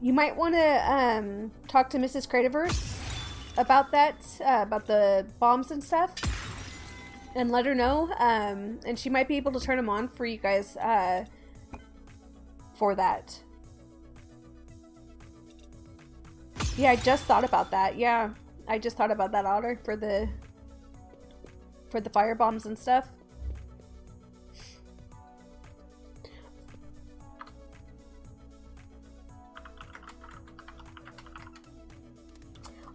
You might want to um, talk to Mrs. Creativerse about that, uh, about the bombs and stuff, and let her know. Um, and she might be able to turn them on for you guys uh, for that. Yeah, I just thought about that. Yeah, I just thought about that Otter, for the for the fire bombs and stuff.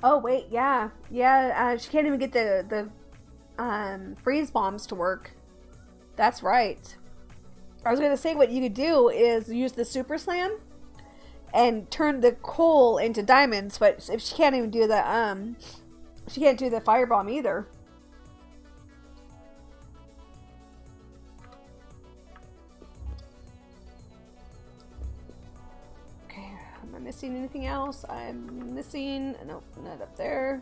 Oh wait, yeah, yeah. Uh, she can't even get the the um, freeze bombs to work. That's right. I was gonna say what you could do is use the super slam and turn the coal into diamonds, but if she can't even do the um, she can't do the firebomb either. Missing anything else? I'm missing... Nope, not up there.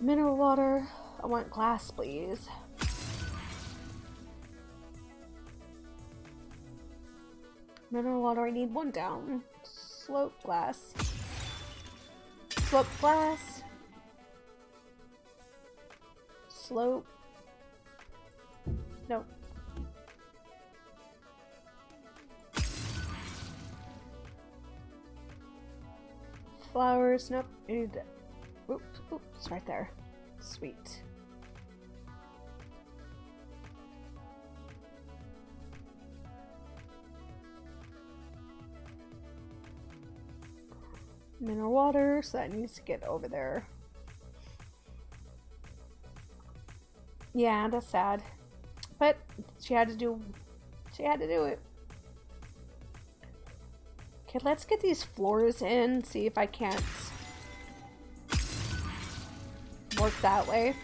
Mineral water. I want glass, please. Mineral water, I need one down. Slope glass slope glass. Slope. Nope. Flowers, nope. Oops, oops, right there. Sweet. Mineral water, so that needs to get over there. Yeah, that's sad. But she had to do she had to do it. Okay, let's get these floors in, see if I can't work that way.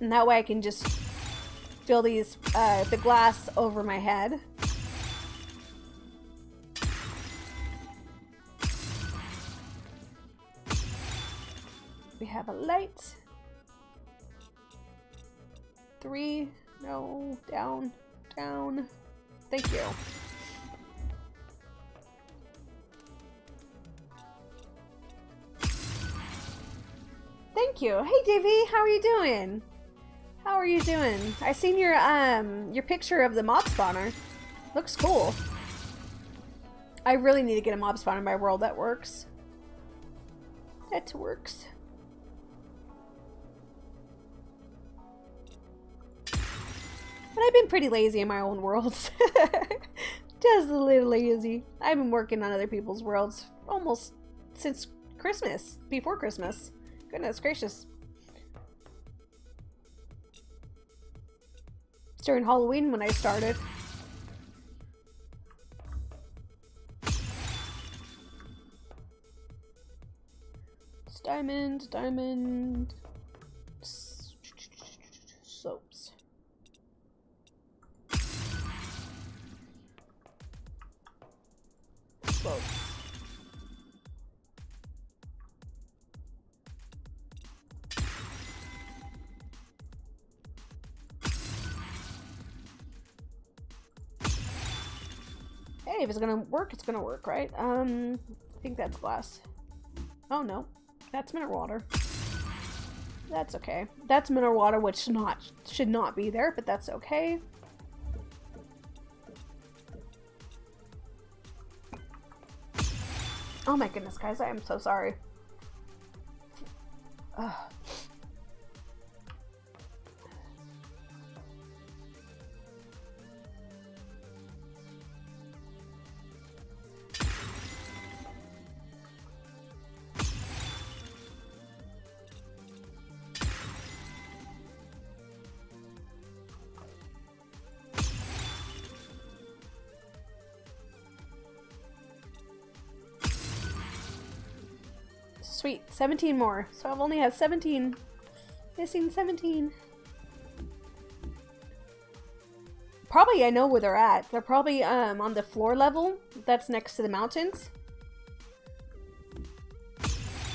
And that way I can just fill these, uh, the glass over my head. Have a light. Three, no, down, down. Thank you. Thank you. Hey, Davey, how are you doing? How are you doing? I seen your um your picture of the mob spawner. Looks cool. I really need to get a mob spawner in my world that works. That works. But I've been pretty lazy in my own worlds. Just a little lazy. I've been working on other people's worlds almost since Christmas. Before Christmas. Goodness gracious. It's during Halloween when I started. Diamond, diamond, Hey, if it's gonna work, it's gonna work, right? Um, I think that's glass. Oh no, that's mineral water. That's okay. That's mineral water, which not should not be there, but that's okay. Oh my goodness, guys, I am so sorry. Ugh. 17 more. So I've only had 17. Missing 17. Probably I know where they're at. They're probably um, on the floor level that's next to the mountains.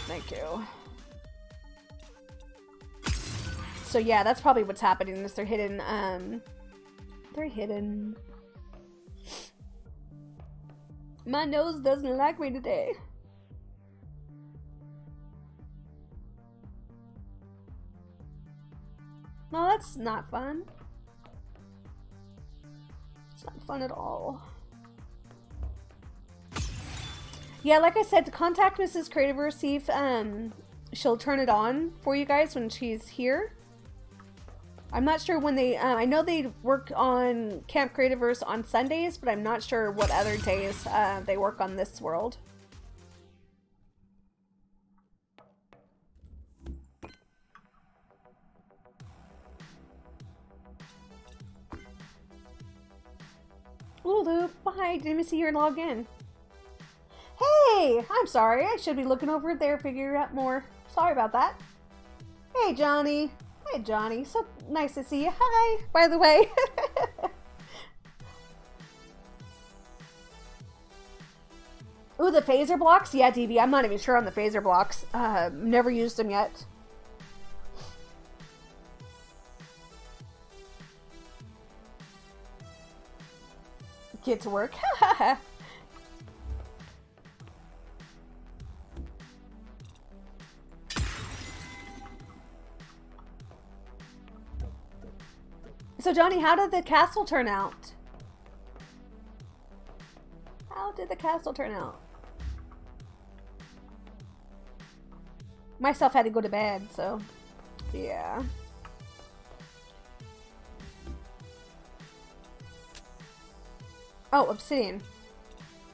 Thank you. So yeah, that's probably what's happening is they're hidden, um, they're hidden. My nose doesn't like me today. No, that's not fun. It's not fun at all. Yeah, like I said, contact Mrs. Creativerse, see if um, she'll turn it on for you guys when she's here. I'm not sure when they, uh, I know they work on Camp Creativerse on Sundays, but I'm not sure what other days uh, they work on this world. Lulu, hi, didn't even see log in. Hey, I'm sorry, I should be looking over there, figuring out more. Sorry about that. Hey, Johnny. Hi, Johnny. So nice to see you. Hi, by the way. Ooh, the phaser blocks? Yeah, DV, I'm not even sure on the phaser blocks. Uh, never used them yet. Get to work. so, Johnny, how did the castle turn out? How did the castle turn out? Myself had to go to bed, so yeah. Oh, obsidian.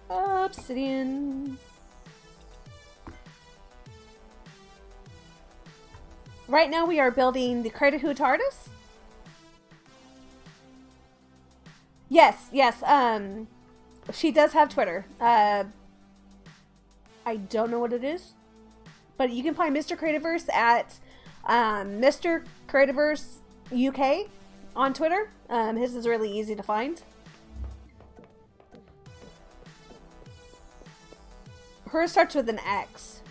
Obsidian. Right now we are building the Who TARDIS. Yes, yes. Um, she does have Twitter. Uh, I don't know what it is, but you can find Mr. Creativerse at um, Mr. Creativerse UK on Twitter. Um, his is really easy to find. Hers starts with an X.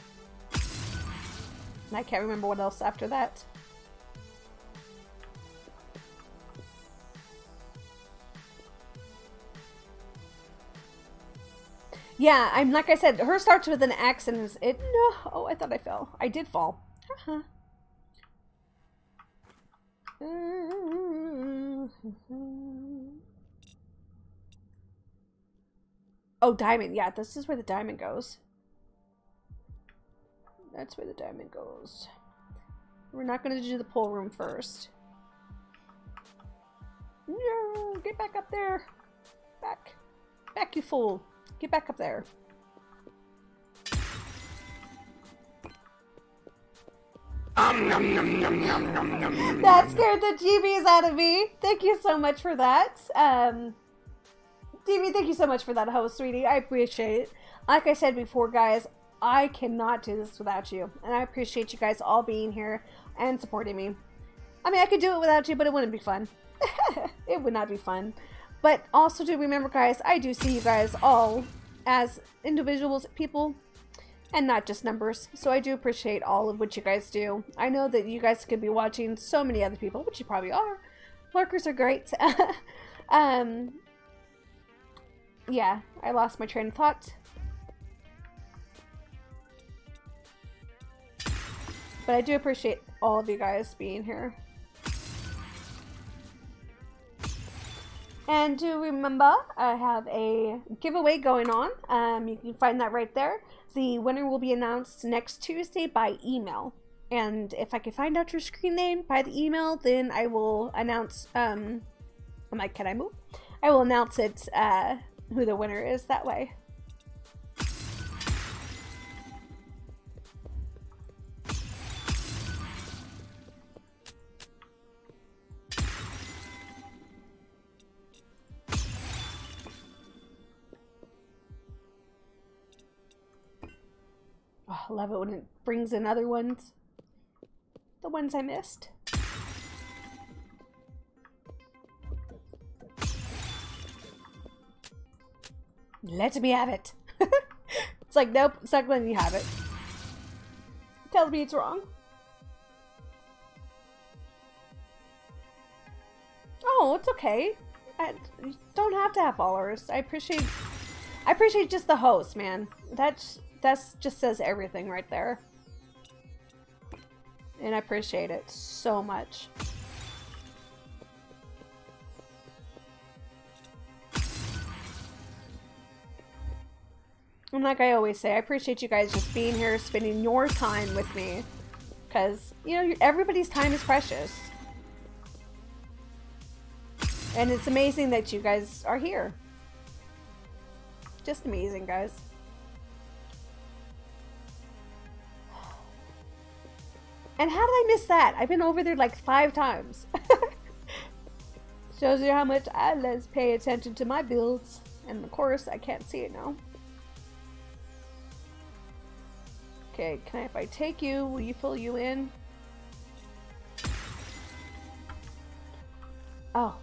And I can't remember what else after that. Yeah, I'm like I said, her starts with an X and is it no oh I thought I fell. I did fall. Uh -huh. Oh, diamond. Yeah, this is where the diamond goes. That's where the diamond goes. We're not going to do the pool room first. No, get back up there. Back. Back, you fool. Get back up there. that scared the GBs out of me. Thank you so much for that. Um, DB, thank you so much for that host, sweetie. I appreciate it. Like I said before, guys, I cannot do this without you. And I appreciate you guys all being here and supporting me. I mean, I could do it without you, but it wouldn't be fun. it would not be fun. But also to remember, guys, I do see you guys all as individuals, people, and not just numbers. So I do appreciate all of what you guys do. I know that you guys could be watching so many other people, which you probably are. Lurkers are great. um, yeah, I lost my train of thought. But I do appreciate all of you guys being here. And do remember, I have a giveaway going on. Um, you can find that right there. The winner will be announced next Tuesday by email. And if I can find out your screen name by the email, then I will announce, um, I'm like, can I move? I will announce it, uh, who the winner is that way. I love it when it brings in other ones. The ones I missed. Let me have it. it's like, nope, it's not letting you have it. Tell me it's wrong. Oh, it's okay. I don't have to have followers. I appreciate I appreciate just the host, man. That's that's just says everything right there. And I appreciate it so much. And like I always say, I appreciate you guys just being here, spending your time with me. Because, you know, everybody's time is precious. And it's amazing that you guys are here. Just amazing, guys. And how did I miss that? I've been over there like five times. Shows you how much I let's pay attention to my builds. And of course, I can't see it now. Okay, can I, if I take you, will you fill you in? Oh,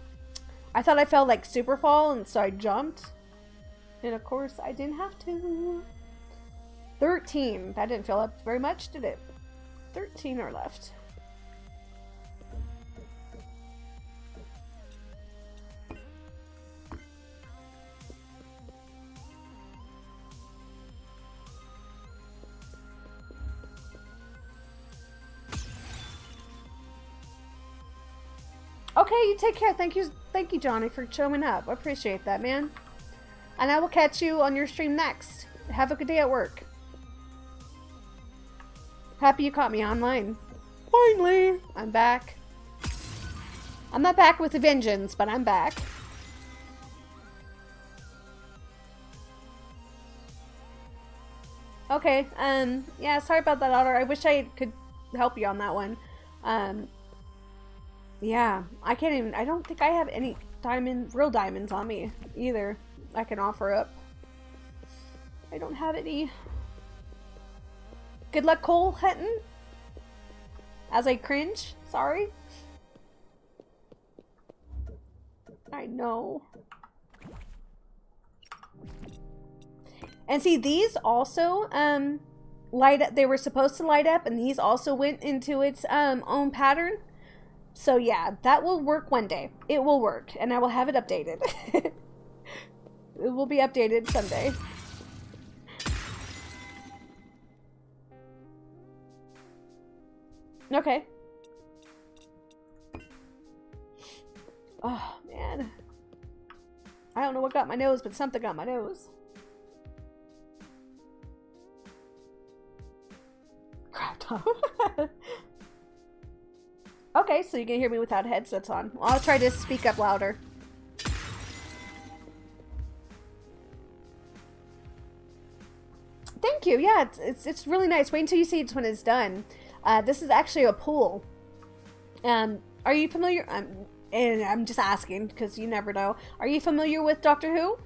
I thought I fell like super fall and so I jumped. And of course I didn't have to. 13, that didn't fill up very much, did it? 13 are left. Okay, you take care. Thank you, thank you, Johnny, for showing up. I appreciate that, man. And I will catch you on your stream next. Have a good day at work. Happy you caught me online. Finally, I'm back. I'm not back with a vengeance, but I'm back. Okay, um, yeah, sorry about that, Otter. I wish I could help you on that one. Um, yeah, I can't even, I don't think I have any diamond, real diamonds on me either. I can offer up. I don't have any. Good luck, Cole Hutton. As I cringe, sorry. I know. And see, these also, um, light up, they were supposed to light up, and these also went into its, um, own pattern. So yeah, that will work one day. It will work, and I will have it updated. it will be updated someday. Okay. Oh, man. I don't know what got my nose, but something got my nose. Crap. Okay, so you can hear me without headsets on. I'll try to speak up louder. Thank you. Yeah, it's, it's, it's really nice. Wait until you see it when it's done. Uh, this is actually a pool. Um, are you familiar? Um, and I'm just asking because you never know. Are you familiar with Doctor Who?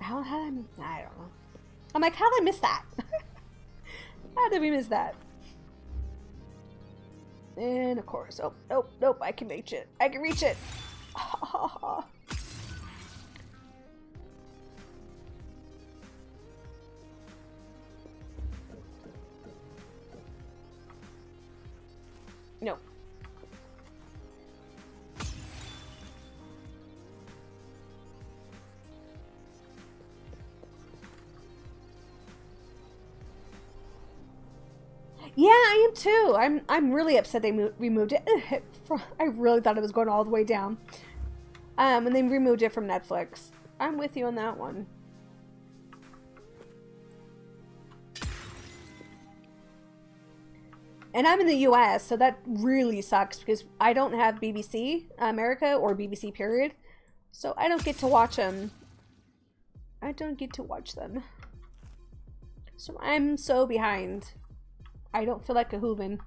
How, how did I, I don't know. I'm like, how did I miss that? how did we miss that? And of course, oh, nope, nope, I can reach it. I can reach it. Yeah, I am too. I'm I'm really upset they removed it. I really thought it was going all the way down. Um, and they removed it from Netflix. I'm with you on that one. And I'm in the US, so that really sucks because I don't have BBC America or BBC period. So I don't get to watch them. I don't get to watch them. So I'm so behind. I don't feel like a Whovian.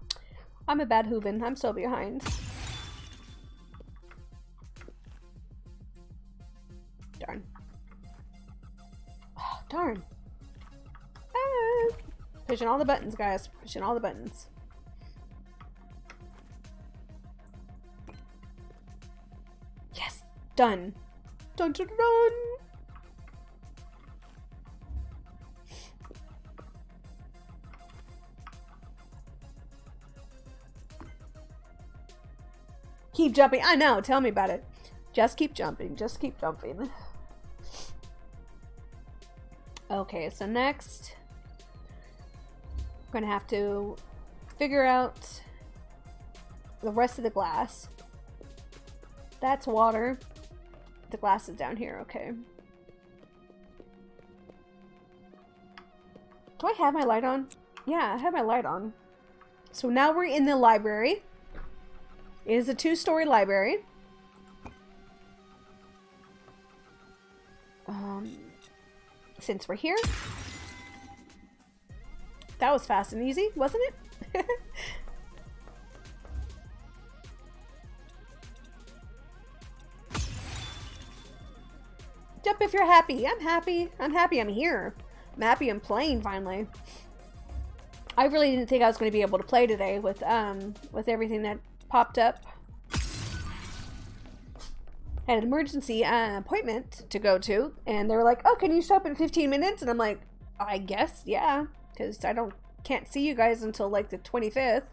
I'm a bad Whovian. I'm so behind. Darn. Oh, darn. Ah. Pushing all the buttons, guys. Pushing all the buttons. Yes! Done. Dun dun dun! Keep jumping. I know. Tell me about it. Just keep jumping. Just keep jumping. Okay, so next, I'm going to have to figure out the rest of the glass. That's water. The glass is down here. Okay. Do I have my light on? Yeah, I have my light on. So now we're in the library. It is a two-story library. Um, since we're here. That was fast and easy, wasn't it? Jump if you're happy. I'm happy. I'm happy I'm here. I'm happy I'm playing finally. I really didn't think I was going to be able to play today with um with everything that popped up. Had an emergency uh, appointment to go to, and they were like, "Oh, can you show up in 15 minutes?" And I'm like, "I guess, yeah, because I don't can't see you guys until like the 25th."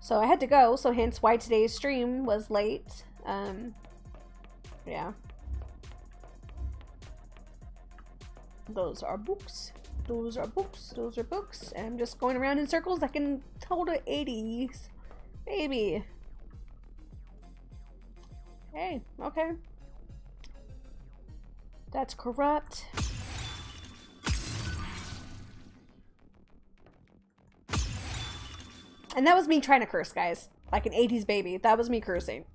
So I had to go, so hence why today's stream was late. Um, yeah. Those are books. Those are books. Those are books. I'm just going around in circles. I can hold to 80s. Maybe. Hey, okay. That's corrupt. And that was me trying to curse, guys. Like an 80s baby. That was me cursing.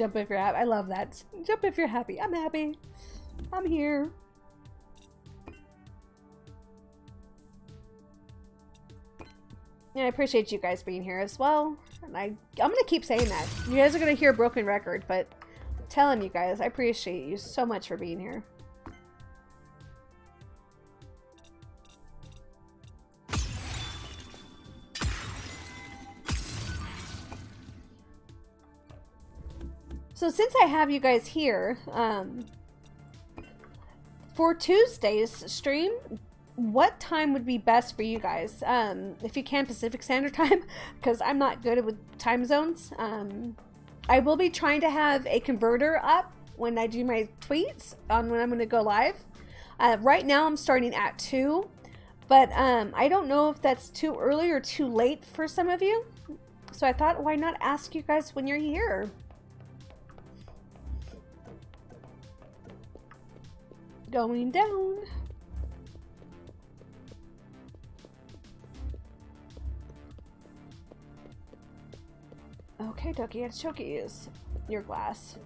Jump if you're happy. I love that. Jump if you're happy. I'm happy. I'm here. And I appreciate you guys being here as well. And I, I'm going to keep saying that. You guys are going to hear broken record, but I'm telling you guys, I appreciate you so much for being here. So since I have you guys here, um, for Tuesday's stream, what time would be best for you guys? Um, if you can, Pacific Standard Time, because I'm not good with time zones. Um, I will be trying to have a converter up when I do my tweets on when I'm going to go live. Uh, right now, I'm starting at 2, but um, I don't know if that's too early or too late for some of you. So I thought, why not ask you guys when you're here? Going down. Okay, Ducky, it's Chokies. Your glass.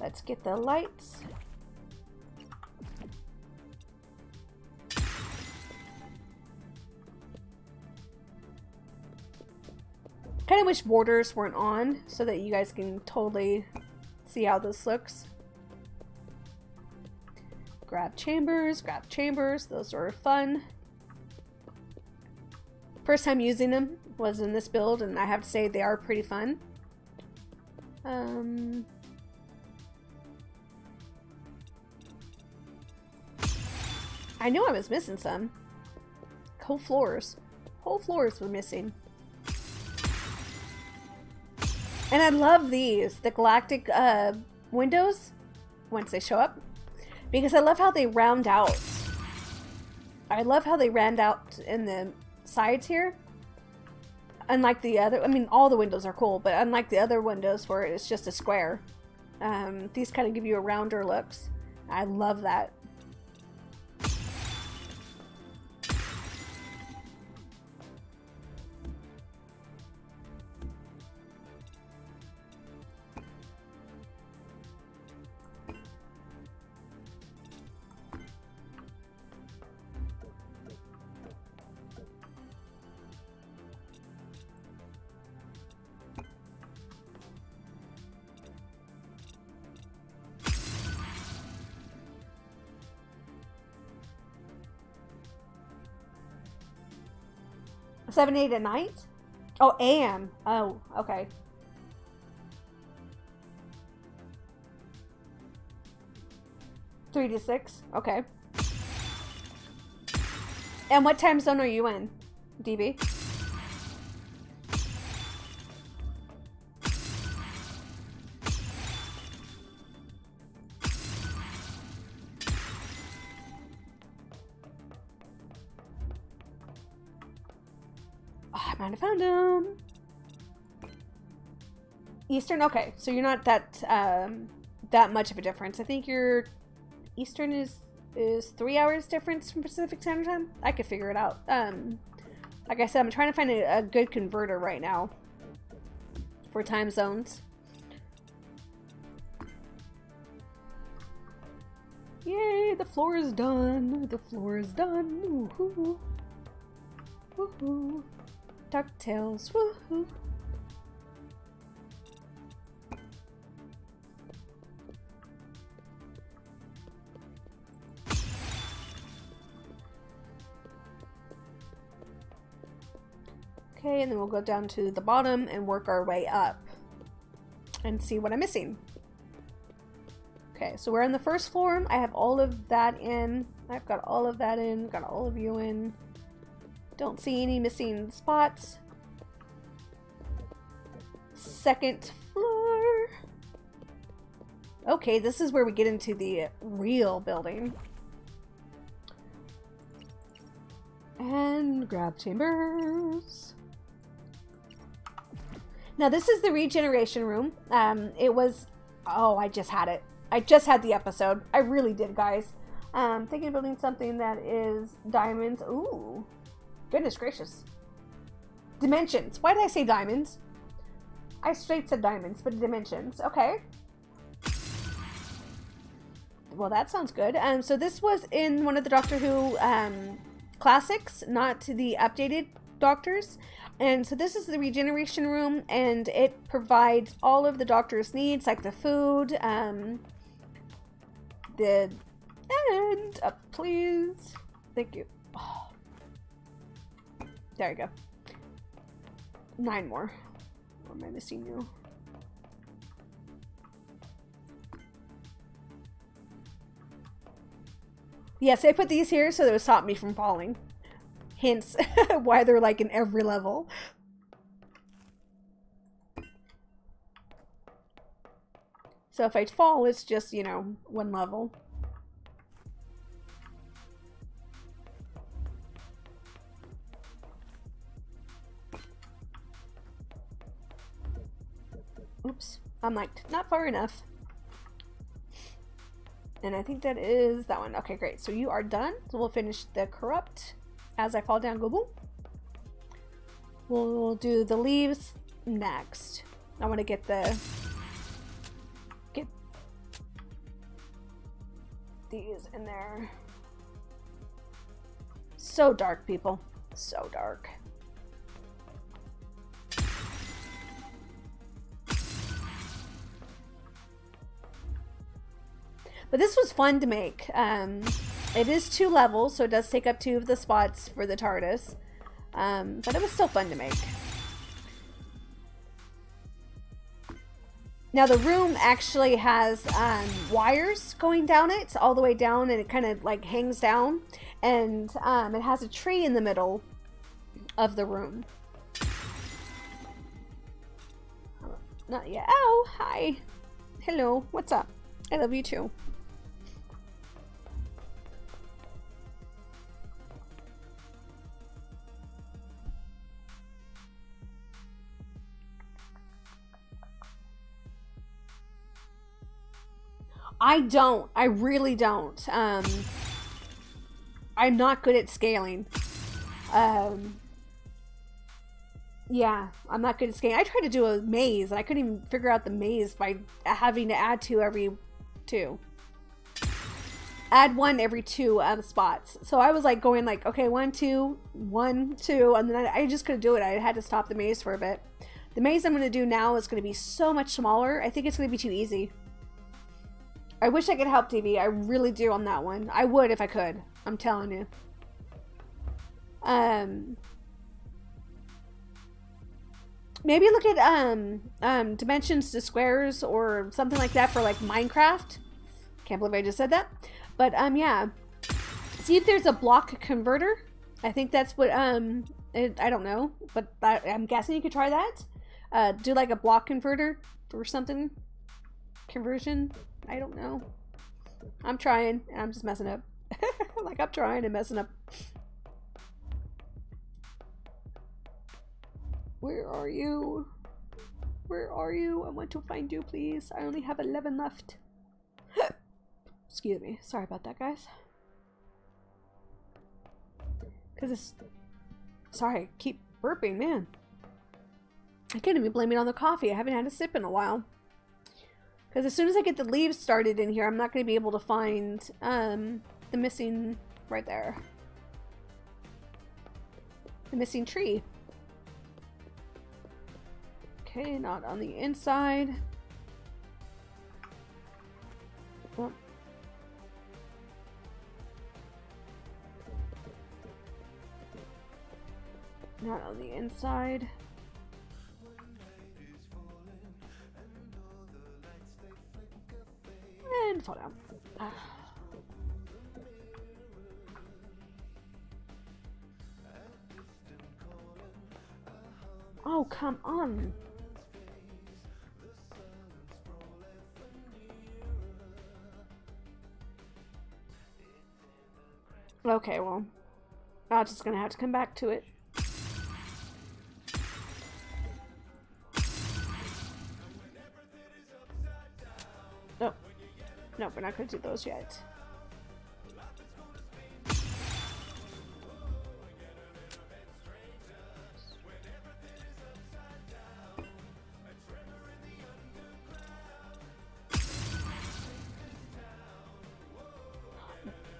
Let's get the lights. Kind of wish borders weren't on so that you guys can totally see how this looks. Grab chambers, grab chambers. Those were fun. First time using them was in this build, and I have to say they are pretty fun. Um, I knew I was missing some. Whole floors. Whole floors were missing. And I love these, the galactic uh, windows, once they show up. Because I love how they round out. I love how they round out in the sides here. Unlike the other, I mean, all the windows are cool, but unlike the other windows where it's just a square, um, these kind of give you a rounder looks. I love that. Seven, eight at night? Oh, AM. Oh, okay. Three to six. Okay. And what time zone are you in, DB? Eastern? Okay, so you're not that um, that much of a difference. I think your Eastern is is three hours difference from Pacific Standard Time. I could figure it out. Um, like I said, I'm trying to find a, a good converter right now for time zones. Yay, the floor is done. The floor is done. Woohoo. Woohoo. DuckTales. Woohoo! Okay, and then we'll go down to the bottom and work our way up and see what I'm missing. Okay, so we're on the first floor. I have all of that in. I've got all of that in, got all of you in. Don't see any missing spots. Second floor. Okay, this is where we get into the real building. And grab chambers. Now this is the regeneration room. Um, it was, oh, I just had it. I just had the episode. I really did, guys. Um, thinking of building something that is diamonds. Ooh, Goodness gracious. Dimensions. Why did I say diamonds? I straight said diamonds, but dimensions. Okay. Well, that sounds good. Um, so this was in one of the Doctor Who um, classics, not the updated Doctors. And so this is the regeneration room, and it provides all of the Doctor's needs, like the food, um, the... And, up, please. Thank you. Oh. There you go. Nine more. Or am I missing you? Yes, I put these here so they would stop me from falling. Hence why they're like in every level. So if I fall, it's just, you know, one level. Oops. I'm like, not far enough. And I think that is that one. Okay, great. So you are done. So we'll finish the corrupt as I fall down. Go boom. We'll do the leaves next. I want to get the get these in there. So dark, people. So dark. But this was fun to make. Um, it is two levels, so it does take up two of the spots for the TARDIS. Um, but it was still fun to make. Now the room actually has um, wires going down it, all the way down, and it kind of like hangs down. And um, it has a tree in the middle of the room. Not yet. Oh, hi. Hello. What's up? I love you too. I don't. I really don't. Um, I'm not good at scaling. Um, yeah, I'm not good at scaling. I tried to do a maze, and I couldn't even figure out the maze by having to add two every two. Add one every two spots. So I was like going like, okay, one, two, one, two, and then I, I just couldn't do it. I had to stop the maze for a bit. The maze I'm going to do now is going to be so much smaller. I think it's going to be too easy. I wish I could help TV. I really do on that one. I would if I could. I'm telling you. Um, maybe look at um, um, dimensions to squares or something like that for like Minecraft. Can't believe I just said that. But um, yeah. See if there's a block converter. I think that's what um, it, I don't know, but I, I'm guessing you could try that. Uh, do like a block converter or something. Conversion. I don't know. I'm trying, and I'm just messing up. like, I'm trying and messing up. Where are you? Where are you? I want to find you, please. I only have 11 left. Excuse me. Sorry about that, guys. Because it's... Sorry, I keep burping, man. I can't even blame it on the coffee. I haven't had a sip in a while. Because as soon as I get the leaves started in here, I'm not going to be able to find um, the missing right there. The missing tree. Okay, not on the inside. Not on the inside. And fall down. Oh, come on. Okay, well, I'm just gonna have to come back to it. No, we're not to do those yet.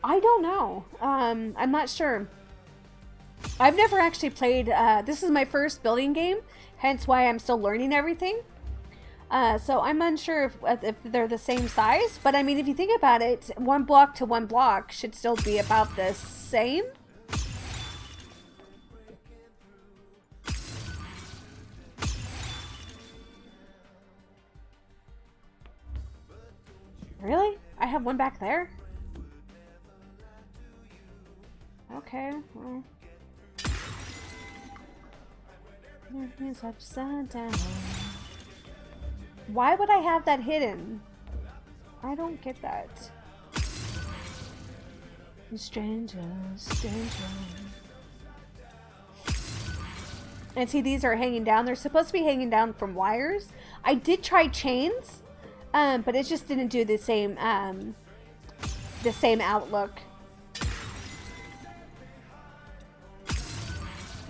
I don't know. Um, I'm not sure. I've never actually played, uh, this is my first building game, hence why I'm still learning everything. Uh, so I'm unsure if, if they're the same size, but I mean, if you think about it, one block to one block should still be about the same. Really? I have one back there? Okay. Well. Upside down. Why would I have that hidden? I don't get that. Stranger, stranger. And see, these are hanging down. They're supposed to be hanging down from wires. I did try chains, um, but it just didn't do the same, um, the same outlook.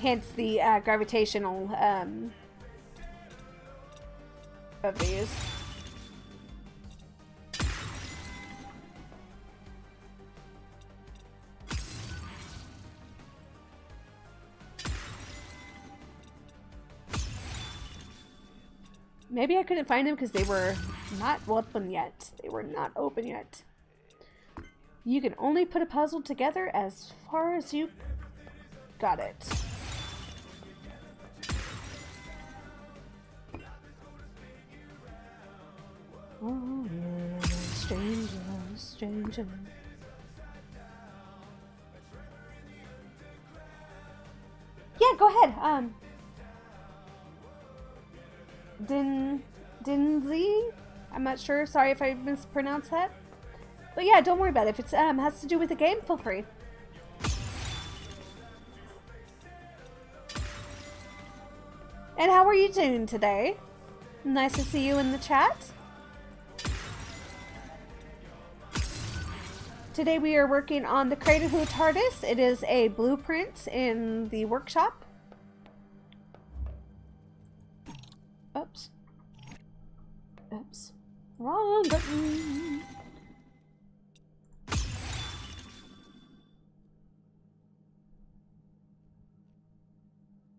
Hence the uh, gravitational um, of these. Maybe I couldn't find them because they were not open yet. They were not open yet. You can only put a puzzle together as far as you got it. Oh yeah, stranger, stranger. Yeah, go ahead. Um, Din Dinzy. I'm not sure. Sorry if I mispronounced that. But yeah, don't worry about it. If it um, has to do with the game, feel free. And how are you doing today? Nice to see you in the chat. Today we are working on the CreativeWho TARDIS. It is a blueprint in the workshop. Oops. Oops. Wrong button.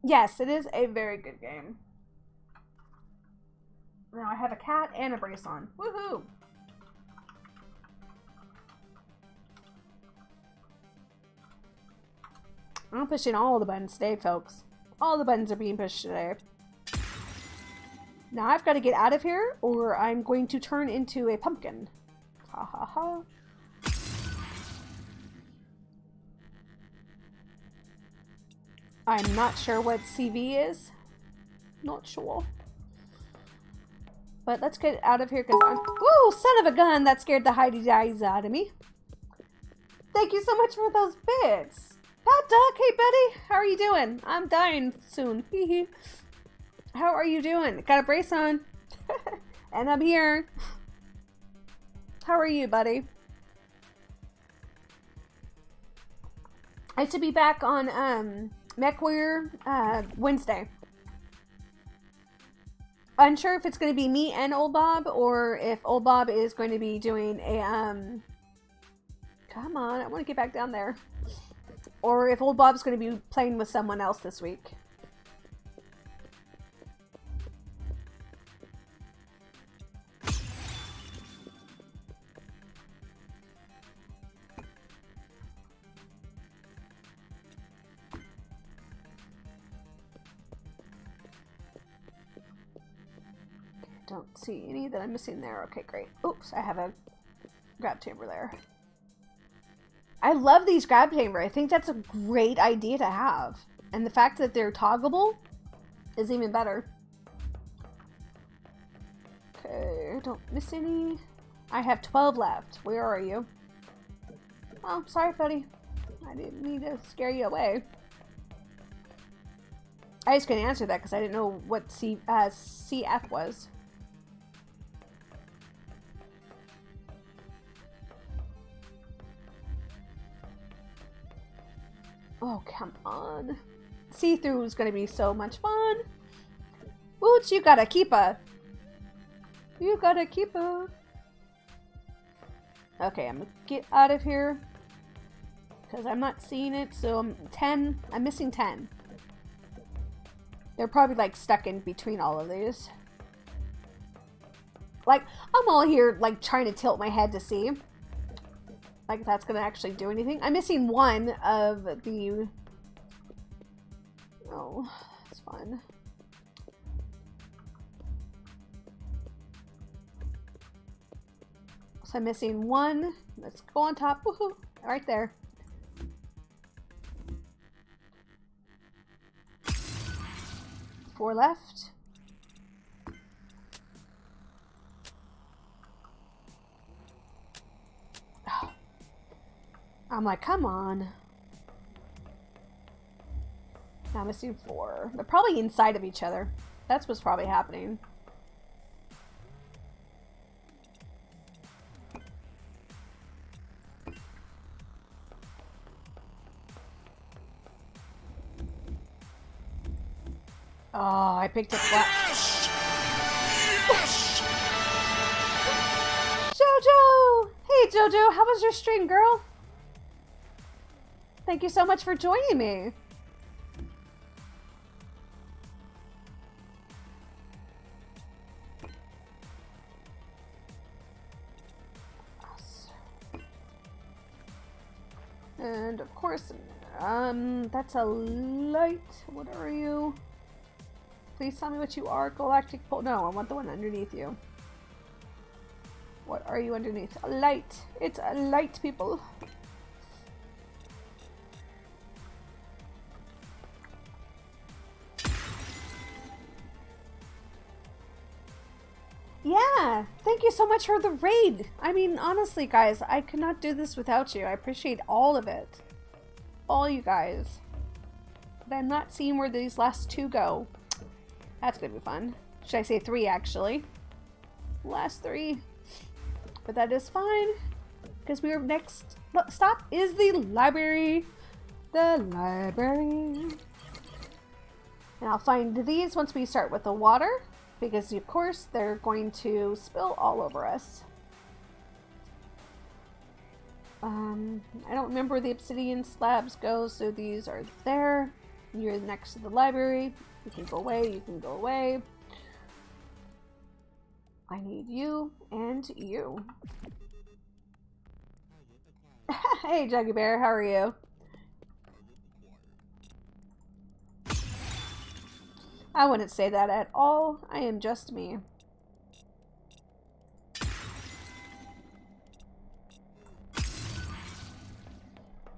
Yes, it is a very good game. Now I have a cat and a brace on. Woohoo! I'm pushing all the buttons today, folks. All the buttons are being pushed today. Now I've got to get out of here or I'm going to turn into a pumpkin. Ha ha ha. I'm not sure what CV is. Not sure. But let's get out of here because I'm... Ooh, son of a gun! That scared the Heidi Dies out of me. Thank you so much for those bits. Pat Duck, hey buddy, how are you doing? I'm dying soon. How are you doing? Got a brace on. and I'm here. How are you, buddy? I should be back on um, MechWarrior uh, Wednesday. Unsure if it's going to be me and Old Bob or if Old Bob is going to be doing a... Um, come on, I want to get back down there. Or if Old Bob's going to be playing with someone else this week. don't see any that I'm missing there. Okay, great. Oops, I have a grab chamber there. I love these grab chamber. I think that's a great idea to have. And the fact that they're toggable is even better. Okay, don't miss any. I have 12 left. Where are you? Oh, sorry, buddy. I didn't mean to scare you away. I just couldn't answer that because I didn't know what C uh, CF was. Oh, come on. See-through is to be so much fun. Boots, you keep a. You gotta keep a. Okay, I'm gonna get out of here. Because I'm not seeing it, so I'm 10. I'm missing 10. They're probably like stuck in between all of these. Like, I'm all here like trying to tilt my head to see like that's gonna actually do anything. I'm missing one of the... Oh, it's fine. So I'm missing one. Let's go on top. Woohoo! Right there. Four left. I'm like, come on. Now I'm missing four. They're probably inside of each other. That's what's probably happening. Oh, I picked up. Yes! Yes! Jojo! Hey, Jojo, how was your stream, girl? Thank you so much for joining me. And of course, um, that's a light. What are you? Please tell me what you are. Galactic pole. No, I want the one underneath you. What are you underneath? A light. It's a light, people. Thank you so much for the raid. I mean, honestly, guys, I could not do this without you. I appreciate all of it. All you guys. But I'm not seeing where these last two go. That's gonna be fun. Should I say three, actually? Last three. But that is fine. Because we are next stop is the library. The library. And I'll find these once we start with the water. Because, of course, they're going to spill all over us. Um, I don't remember where the obsidian slabs go, so these are there. You're next to the library. You can go away, you can go away. I need you and you. hey, Juggy Bear, how are you? I wouldn't say that at all. I am just me.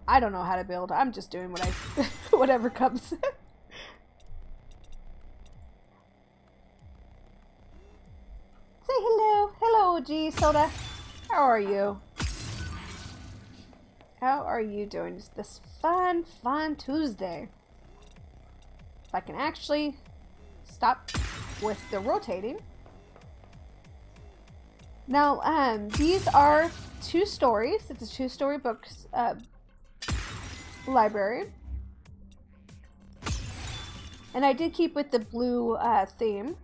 I don't know how to build. I'm just doing what I whatever comes. Say hello. Hello, G Soda. How are you? How are you doing this fun, fun Tuesday? If I can actually stop with the rotating. Now, um, these are two stories. It's a two-story books uh, library. And I did keep with the blue uh, theme.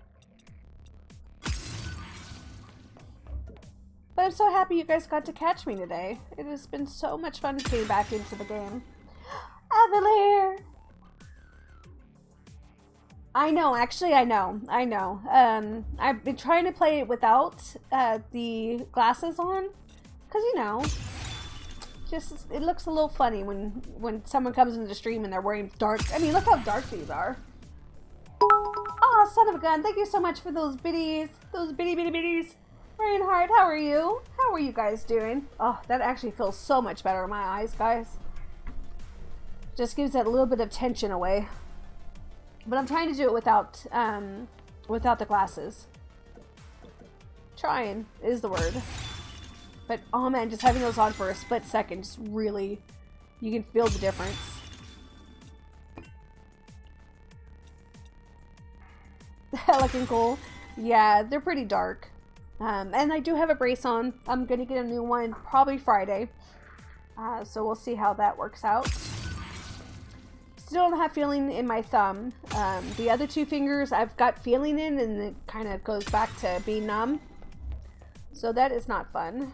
But I'm so happy you guys got to catch me today. It has been so much fun getting back into the game. Avalier! I know, actually I know, I know. Um, I've been trying to play it without uh, the glasses on. Because, you know, just, it looks a little funny when, when someone comes into the stream and they're wearing dark, I mean, look how dark these are. Oh, son of a gun, thank you so much for those biddies, those bitty bitty biddies. Reinhardt, how are you? How are you guys doing? Oh, that actually feels so much better in my eyes, guys. Just gives that little bit of tension away. But I'm trying to do it without, um, without the glasses. Trying is the word. But, oh man, just having those on for a split second just really, you can feel the difference. Looking cool. Yeah, they're pretty dark. Um, and I do have a brace on. I'm going to get a new one probably Friday. Uh, so we'll see how that works out. Still don't have feeling in my thumb. Um, the other two fingers I've got feeling in and it kind of goes back to being numb. So that is not fun.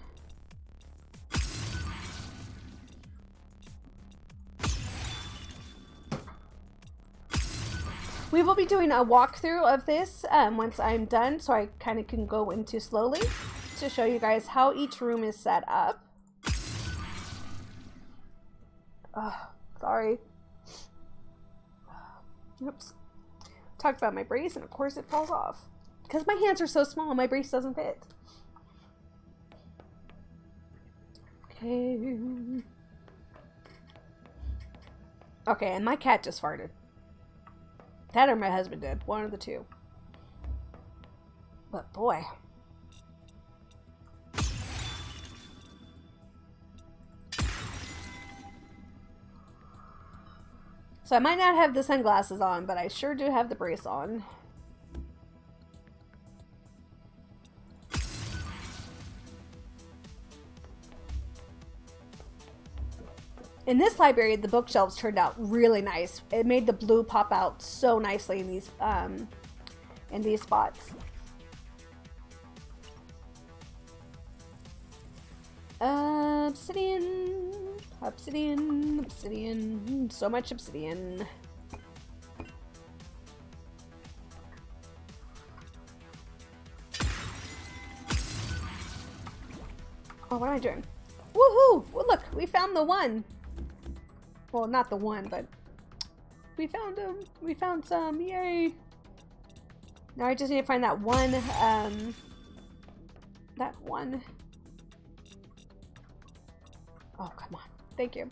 We will be doing a walkthrough of this um, once I'm done, so I kind of can go into slowly to show you guys how each room is set up. Oh, sorry. Oops. Talked about my brace, and of course it falls off. Because my hands are so small, my brace doesn't fit. Okay. Okay, and my cat just farted. That or my husband did. One of the two. But boy. So I might not have the sunglasses on, but I sure do have the brace on. In this library, the bookshelves turned out really nice. It made the blue pop out so nicely in these um, in these spots. Uh, obsidian, obsidian, obsidian, so much obsidian. Oh, what am I doing? Woohoo! Well, look, we found the one. Well, not the one, but we found them. We found some. Yay! Now I just need to find that one, um, that one. Oh, come on. Thank you.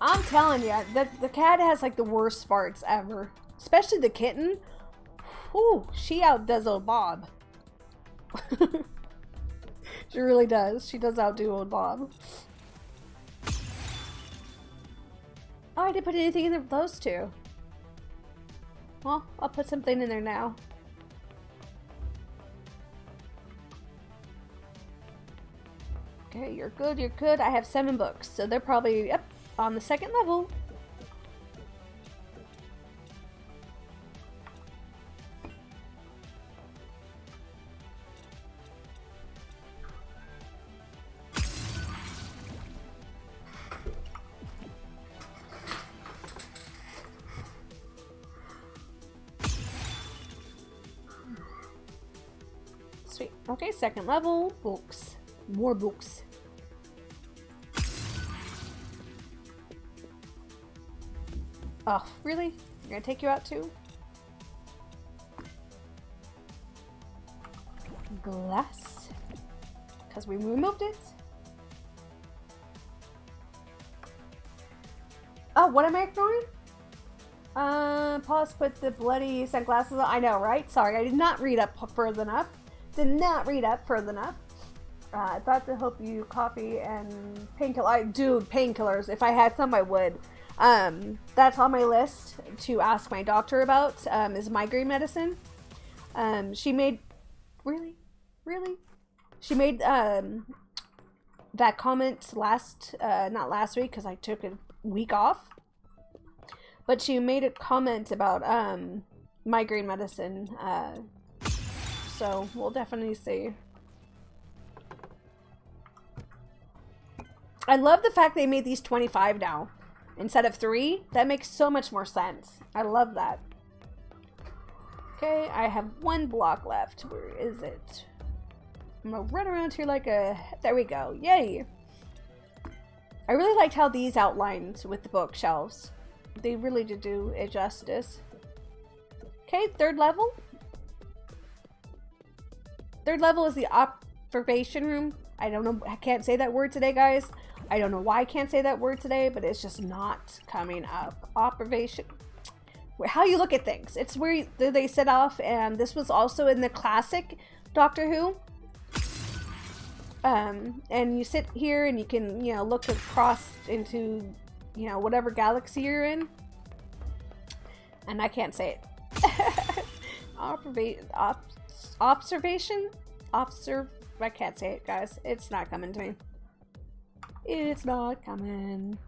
I'm telling you, the, the cat has like the worst farts ever. Especially the kitten. Ooh, she outdoes old Bob. she really does. She does outdo old Bob. Oh, I didn't put anything in those two. Well, I'll put something in there now. Okay, you're good, you're good. I have seven books, so they're probably, yep, on the second level. Sweet. Okay, second level, books. More books. Oh, really? You're gonna take you out too? Glass. Because we removed it. Oh, what am I ignoring? Uh, Paws, put the bloody sunglasses on. I know, right? Sorry, I did not read up further enough. Did not read up further enough. Uh, I thought to help you coffee and painkiller. I dude, painkillers. If I had some, I would. Um, that's on my list to ask my doctor about. Um, is migraine medicine. Um, she made really, really. She made um that comment last, uh, not last week because I took a week off. But she made a comment about um migraine medicine. Uh, so we'll definitely see. I love the fact they made these 25 now instead of three. That makes so much more sense. I love that. Okay, I have one block left. Where is it? I'm gonna run around here like a... There we go. Yay! I really liked how these outlined with the bookshelves. They really did do it justice. Okay, third level. Third level is the observation room. I don't know. I can't say that word today, guys. I don't know why I can't say that word today, but it's just not coming up. Observation. How you look at things. It's where they set off, and this was also in the classic Doctor Who. Um, and you sit here and you can, you know, look across into, you know, whatever galaxy you're in. And I can't say it. Observation. Observation? Observe. I can't say it, guys. It's not coming to me. It's not coming.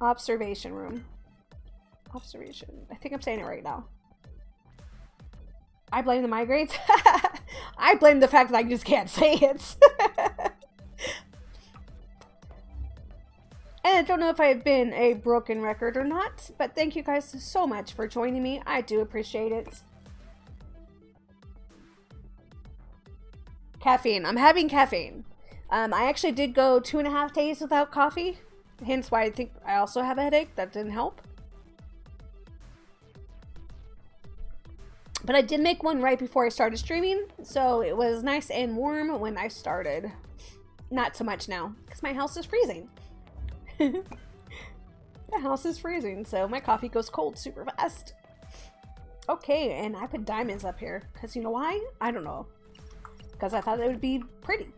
Observation room. Observation. I think I'm saying it right now. I blame the migraines. I blame the fact that I just can't say it. And I don't know if I've been a broken record or not, but thank you guys so much for joining me. I do appreciate it. Caffeine. I'm having caffeine. Um, I actually did go two and a half days without coffee. Hence why I think I also have a headache. That didn't help. But I did make one right before I started streaming, so it was nice and warm when I started. Not so much now, because my house is freezing. the house is freezing, so my coffee goes cold super fast. Okay, and I put diamonds up here, because you know why? I don't know. Because I thought it would be pretty.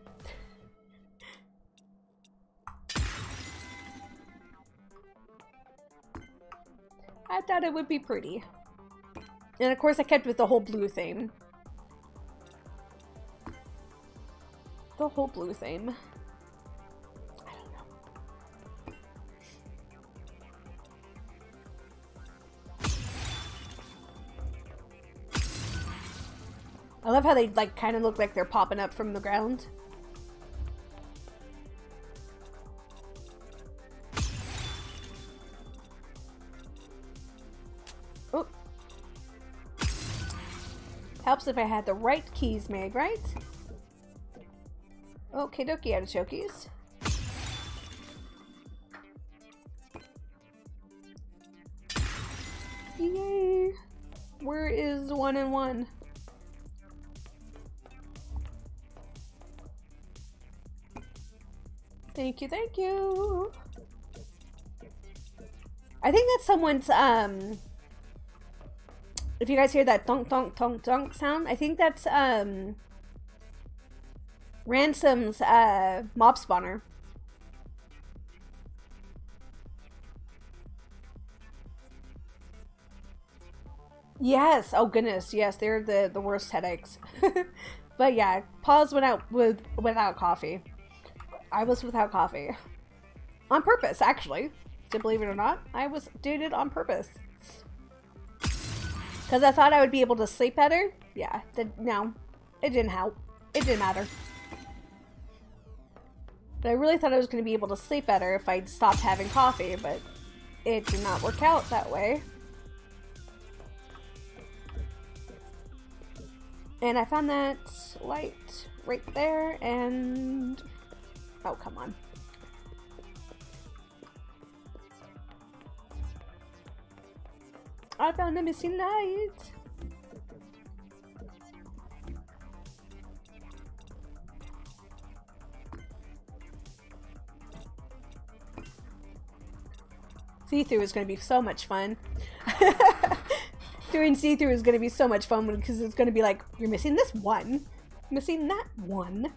I thought it would be pretty. And of course I kept with the whole blue theme. The whole blue theme. I love how they like kind of look like they're popping up from the ground. Oh. Helps if I had the right keys made, right? Okay, dokie, artichokes. Yay! Where is one and one? Thank you, thank you. I think that's someone's um if you guys hear that thunk thunk thunk thunk sound, I think that's um Ransom's uh mob spawner. Yes. Oh goodness. Yes, they're the the worst headaches. but yeah, Paws without with without coffee. I was without coffee on purpose, actually. To believe it or not, I was it on purpose. Because I thought I would be able to sleep better. Yeah, the, no, it didn't help. It didn't matter. But I really thought I was going to be able to sleep better if I stopped having coffee, but it did not work out that way. And I found that light right there, and... Oh, come on. I found a missing light. See-through is going to be so much fun. Doing see-through is going to be so much fun because it's going to be like, you're missing this one, missing that one.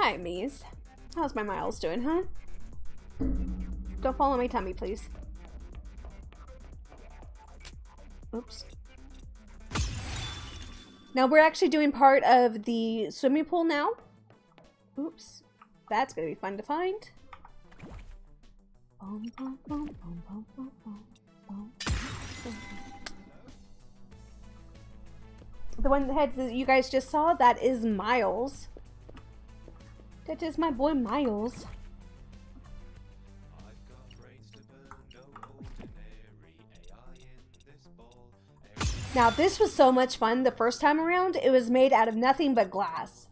Hi, Mies. How's my Miles doing, huh? Don't fall on my tummy, please. Oops. Now we're actually doing part of the swimming pool now. Oops. That's gonna be fun to find. The one that you guys just saw, that is Miles. That is my boy Miles. Now, this was so much fun the first time around. It was made out of nothing but glass.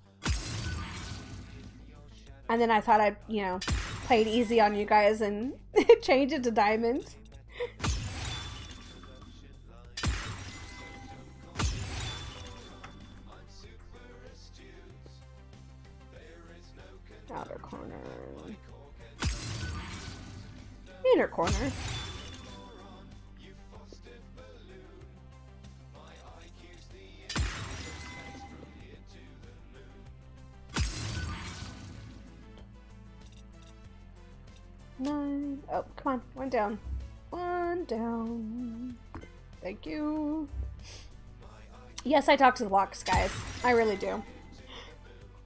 And then I thought I'd, you know, play it easy on you guys and change it to diamond. Corner. Nine. Oh, come on. One down. One down. Thank you. Yes, I talk to the blocks, guys. I really do.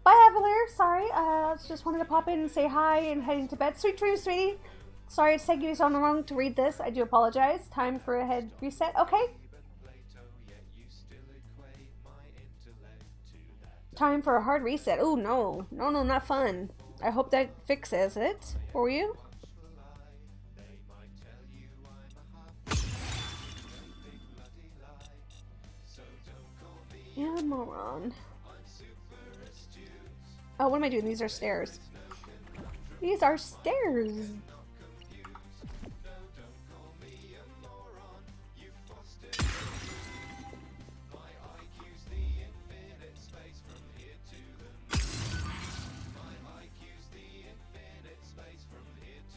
Bye, Avalier. Sorry. Uh, just wanted to pop in and say hi and heading to bed. Sweet dreams, sweetie. Sorry it's taking you so long to read this. I do apologize. Time for a head reset. Okay. Time for a hard reset. Oh, no. No, no, not fun. I hope that fixes it for you. Yeah, moron. Oh, what am I doing? These are stairs. These are stairs.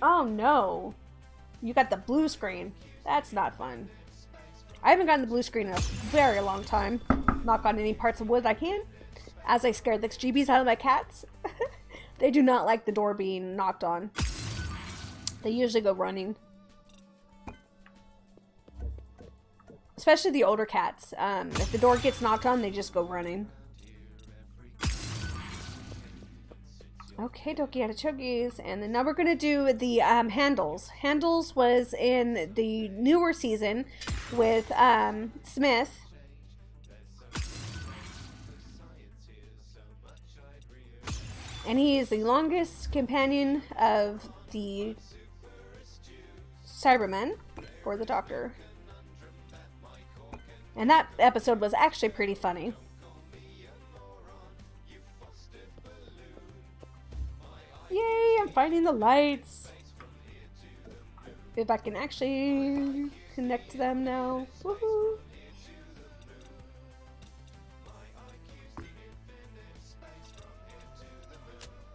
Oh no. You got the blue screen. That's not fun. I haven't gotten the blue screen in a very long time. Knock on any parts of wood I can. As I scared the GBs out of my cats. they do not like the door being knocked on. They usually go running. Especially the older cats. Um, if the door gets knocked on, they just go running. Okay, Doki Chuggies. And then now we're going to do the um, handles. Handles was in the newer season with um, Smith. And he is the longest companion of the Cybermen for the Doctor. And that episode was actually pretty funny. Yay, I'm finding the lights. If I can actually connect to them now. Woohoo!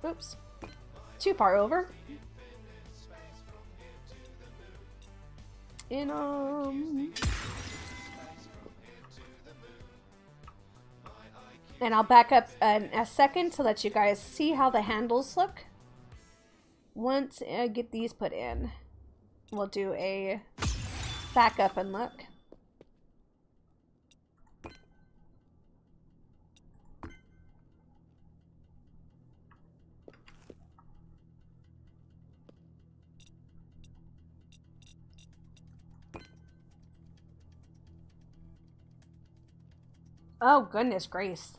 Oops. Too far over. And, um... And I'll back up in a second to let you guys see how the handles look once I get these put in, we'll do a back up and look. Oh, goodness grace.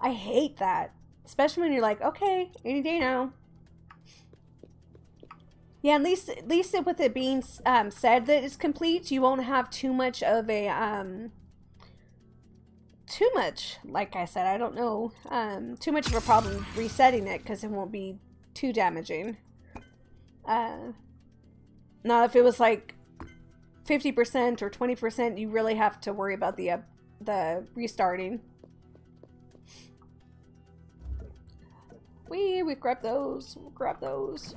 I hate that. Especially when you're like, okay, any day now. Yeah, at least at least with it being um, said that it's complete, you won't have too much of a um, too much. Like I said, I don't know um, too much of a problem resetting it because it won't be too damaging. Uh, now, if it was like fifty percent or twenty percent, you really have to worry about the uh, the restarting. We we grab those. We'll grab those.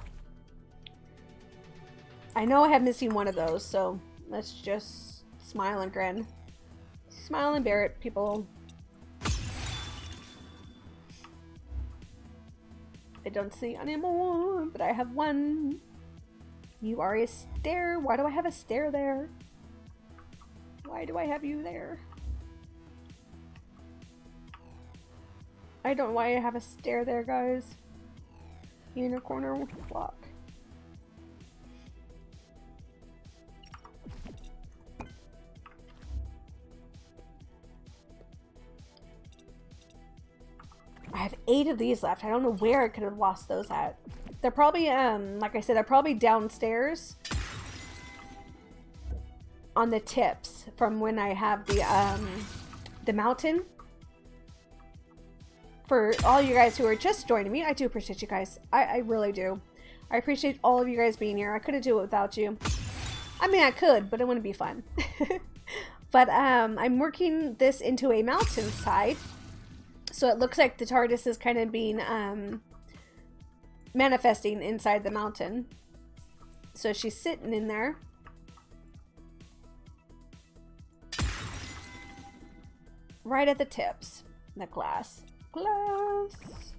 I know I have missing one of those, so let's just smile and grin. Smile and bear it, people. I don't see anymore, but I have one. You are a stare. Why do I have a stare there? Why do I have you there? I don't know why I have a stare there, guys. Inner corner block. I have eight of these left. I don't know where I could have lost those at. They're probably, um, like I said, they're probably downstairs on the tips from when I have the, um, the mountain. For all you guys who are just joining me, I do appreciate you guys. I, I really do. I appreciate all of you guys being here. I couldn't do it without you. I mean, I could, but it wouldn't be fun. but um, I'm working this into a mountainside so it looks like the TARDIS is kind of being um, manifesting inside the mountain. So she's sitting in there. Right at the tips. The glass. Glass.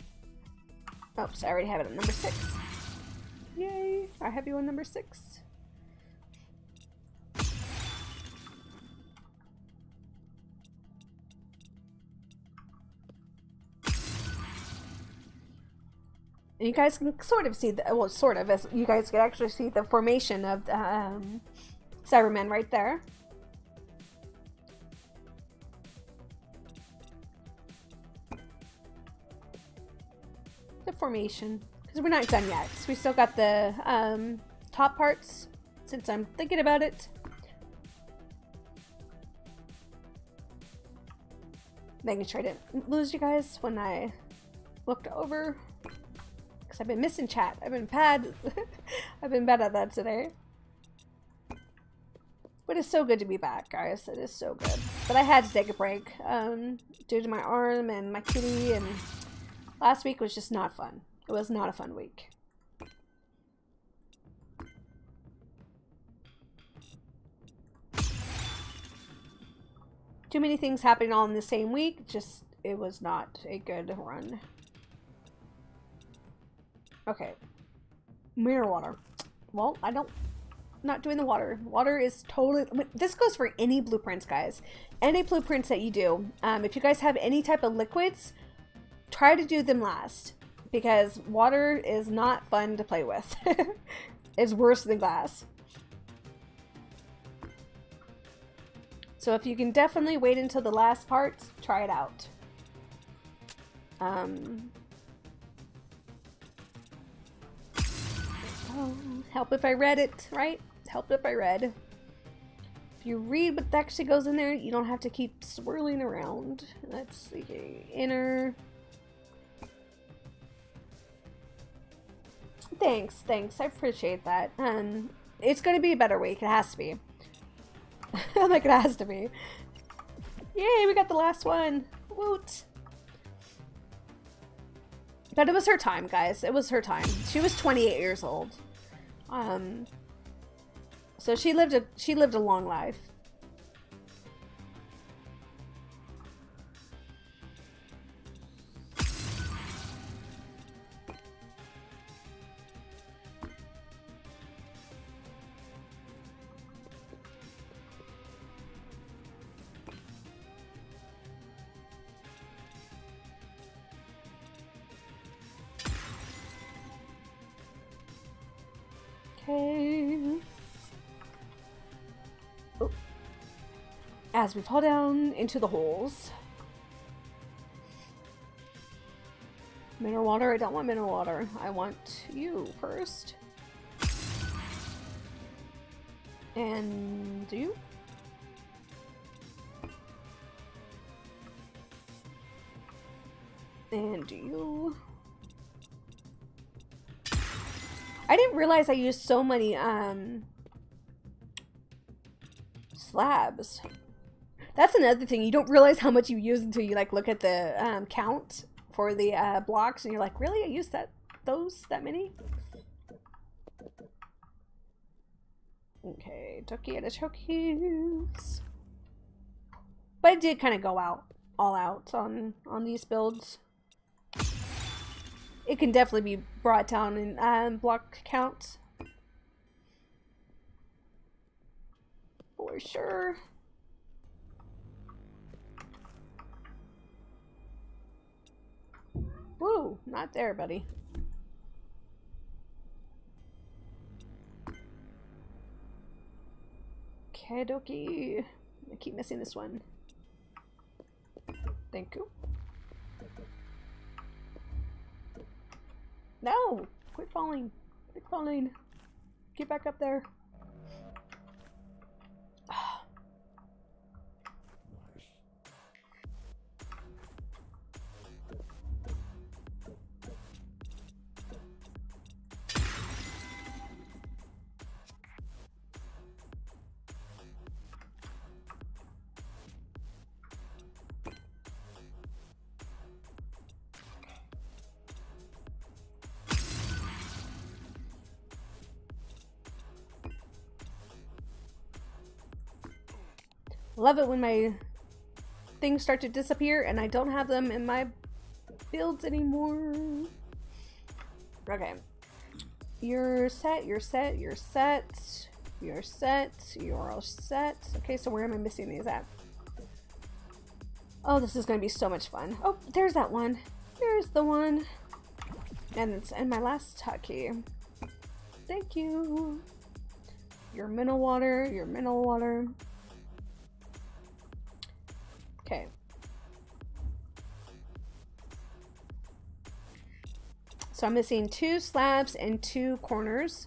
Oops, I already have it at number six. Yay, I have you on number six. You guys can sort of see the well sort of as you guys can actually see the formation of the um, Cybermen right there. The formation because we're not done yet so we still got the um, top parts since I'm thinking about it. Making sure I didn't lose you guys when I looked over I've been missing chat. I've been bad. I've been bad at that today. But it's so good to be back, guys. It is so good. But I had to take a break um, due to my arm and my kitty. And last week was just not fun. It was not a fun week. Too many things happening all in the same week. Just, it was not a good run. Okay. Mineral water. Well, I don't, not doing the water. Water is totally, this goes for any blueprints, guys. Any blueprints that you do. Um, if you guys have any type of liquids, try to do them last. Because water is not fun to play with. it's worse than glass. So if you can definitely wait until the last part, try it out. Um, oh, help if I read it, right? Help if I read. If you read what actually goes in there, you don't have to keep swirling around. Let's see. Inner. Thanks, thanks. I appreciate that. Um, it's going to be a better week. It has to be. like it has to be. Yay, we got the last one. Woot. But it was her time, guys. It was her time. She was 28 years old. Um, so she lived a she lived a long life. As we fall down into the holes. Mineral water? I don't want mineral water. I want you first. And you? And you? I didn't realize I used so many, um, slabs. That's another thing. You don't realize how much you use until you like look at the um, count for the uh, blocks, and you're like, really? I used that those that many? Okay, Toki and a Chokis. But I did kind of go out, all out on on these builds. It can definitely be brought down in um, block count. For sure. Woo, not there, buddy. Okay, dokie. I keep missing this one. Thank you. No! Quit falling. Quit falling. Get back up there. Love it when my things start to disappear and I don't have them in my builds anymore. Okay. You're set, you're set, you're set, you're set, you're all set. Okay, so where am I missing these at? Oh, this is going to be so much fun. Oh, there's that one. There's the one. And it's in my last hotkey. Thank you. Your mineral water, your mineral water. So I'm missing two slabs and two corners.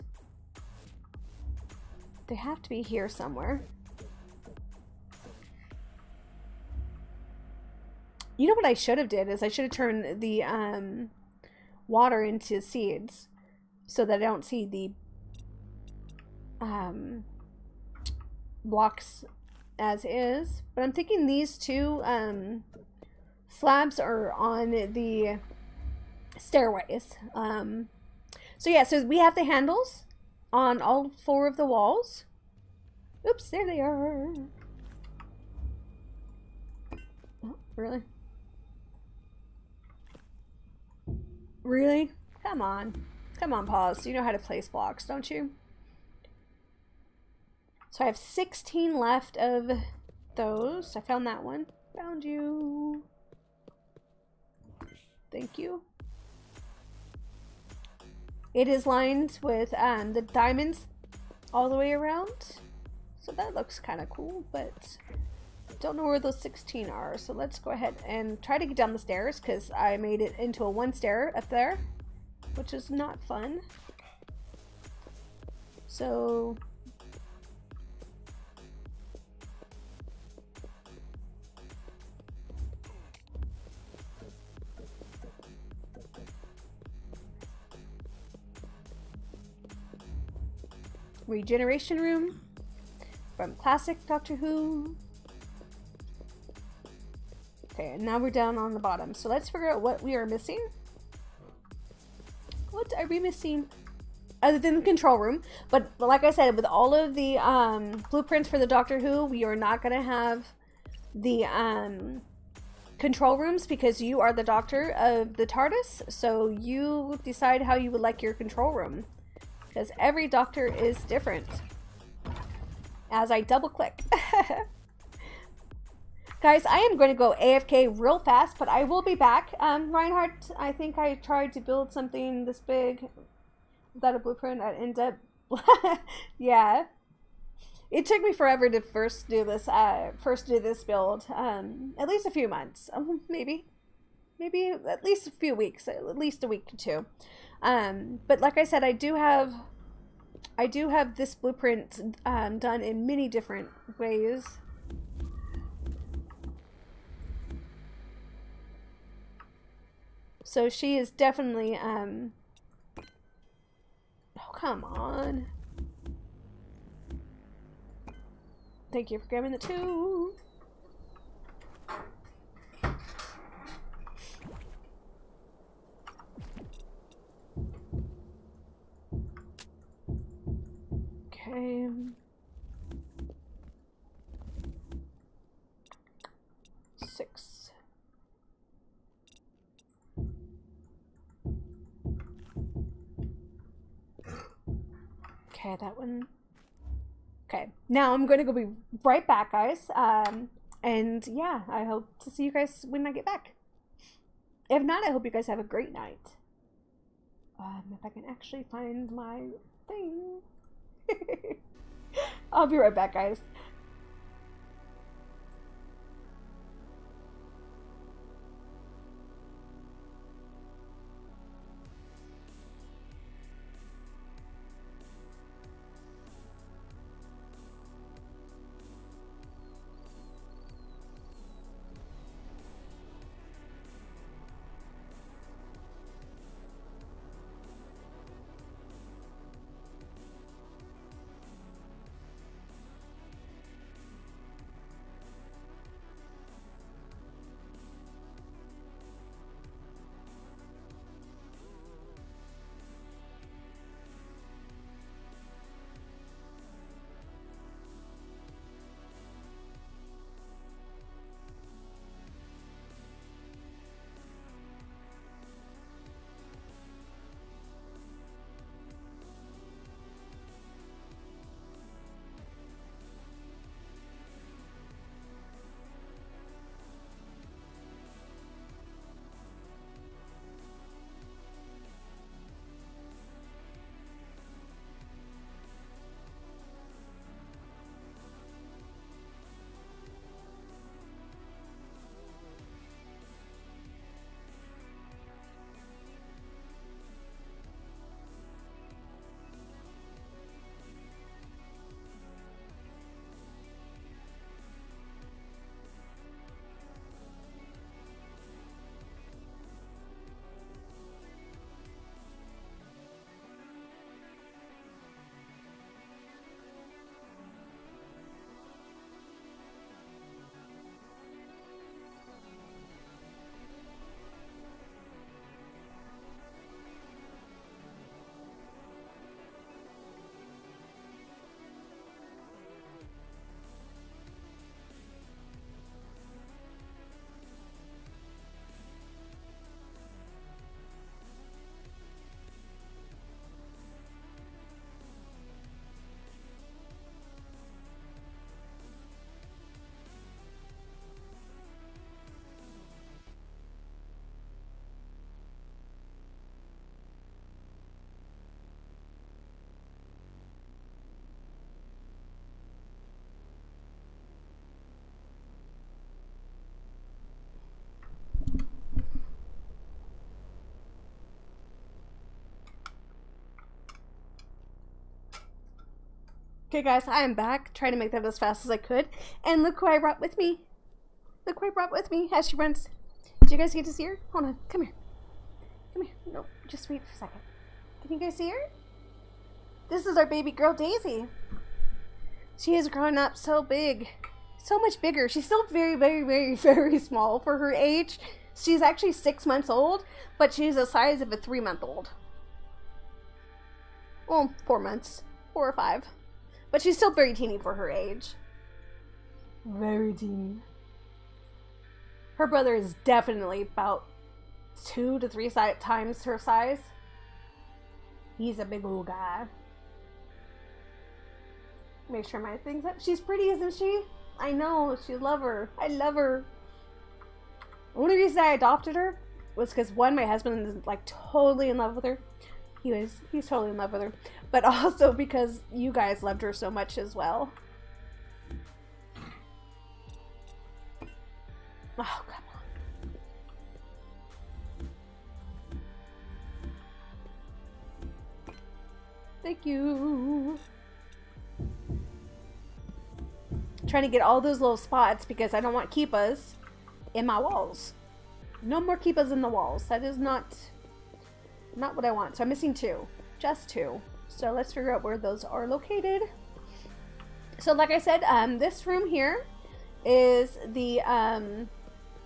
They have to be here somewhere. You know what I should have did is I should have turned the um, water into seeds so that I don't see the um, blocks as is. But I'm thinking these two um, slabs are on the stairways. Um, so yeah, so we have the handles on all four of the walls. Oops, there they are. Oh, really? Really? Come on. Come on, Paws. You know how to place blocks, don't you? So I have 16 left of those. I found that one. Found you. Thank you. It is lined with um, the diamonds all the way around. So that looks kind of cool, but don't know where those 16 are. So let's go ahead and try to get down the stairs because I made it into a one stair up there, which is not fun. So Regeneration Room from Classic Doctor Who. Okay, and now we're down on the bottom. So let's figure out what we are missing. What are we missing? Other than the control room. But like I said, with all of the um, blueprints for the Doctor Who, we are not going to have the um, control rooms because you are the doctor of the TARDIS. So you decide how you would like your control room because every doctor is different. As I double click. Guys, I am going to go AFK real fast, but I will be back. Um, Reinhardt, I think I tried to build something this big. Is that a blueprint? I ended up... yeah. It took me forever to first do this, uh, first do this build. Um, at least a few months. Um, maybe. Maybe at least a few weeks. At least a week or two. Um, but like I said, I do have I do have this blueprint um, done in many different ways. So she is definitely, um, oh, come on. Thank you for grabbing the two. Okay. Six. Okay, that one. Okay, now I'm going to go be right back, guys. Um, and yeah, I hope to see you guys when I get back. If not, I hope you guys have a great night. Um, if I can actually find my thing. I'll be right back, guys. Okay, guys, I am back, trying to make that as fast as I could. And look who I brought with me. Look who I brought with me as she runs. Did you guys get to see her? Hold on, come here. Come here. No, just wait for a second. Can you guys see her? This is our baby girl, Daisy. She has grown up so big. So much bigger. She's still very, very, very, very small for her age. She's actually six months old, but she's the size of a three month old. Well, four months. Four or five. But she's still very teeny for her age. Very teeny. Her brother is definitely about two to three si times her size. He's a big old guy. Make sure my thing's up. She's pretty, isn't she? I know. She love her. I love her. The only reason I adopted her was because one, my husband is like totally in love with her. He was he's totally in love with her. But also because you guys loved her so much as well. Oh, come on. Thank you. Trying to get all those little spots because I don't want keepas in my walls. No more keepas in the walls. That is not not what I want. So I'm missing two. Just two. So let's figure out where those are located. So like I said, um, this room here is the um,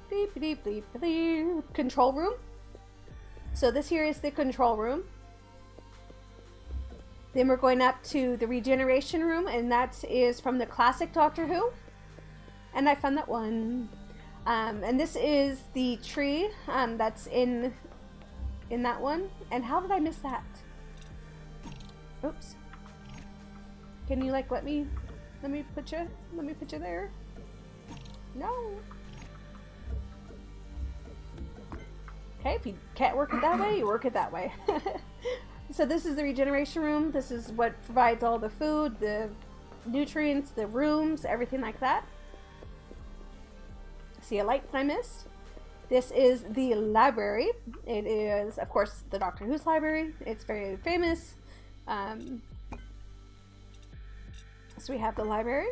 beep, beep, beep, beep, control room. So this here is the control room. Then we're going up to the regeneration room, and that is from the classic Doctor Who. And I found that one. Um, and this is the tree um, that's in in that one. And how did I miss that? Oops. Can you like let me let me put you let me put you there? No. Okay, if you can't work it that way, you work it that way. so this is the regeneration room. This is what provides all the food, the nutrients, the rooms, everything like that. See a light I missed? This is the library. It is, of course, the Doctor Who's library. It's very famous. Um, so we have the library.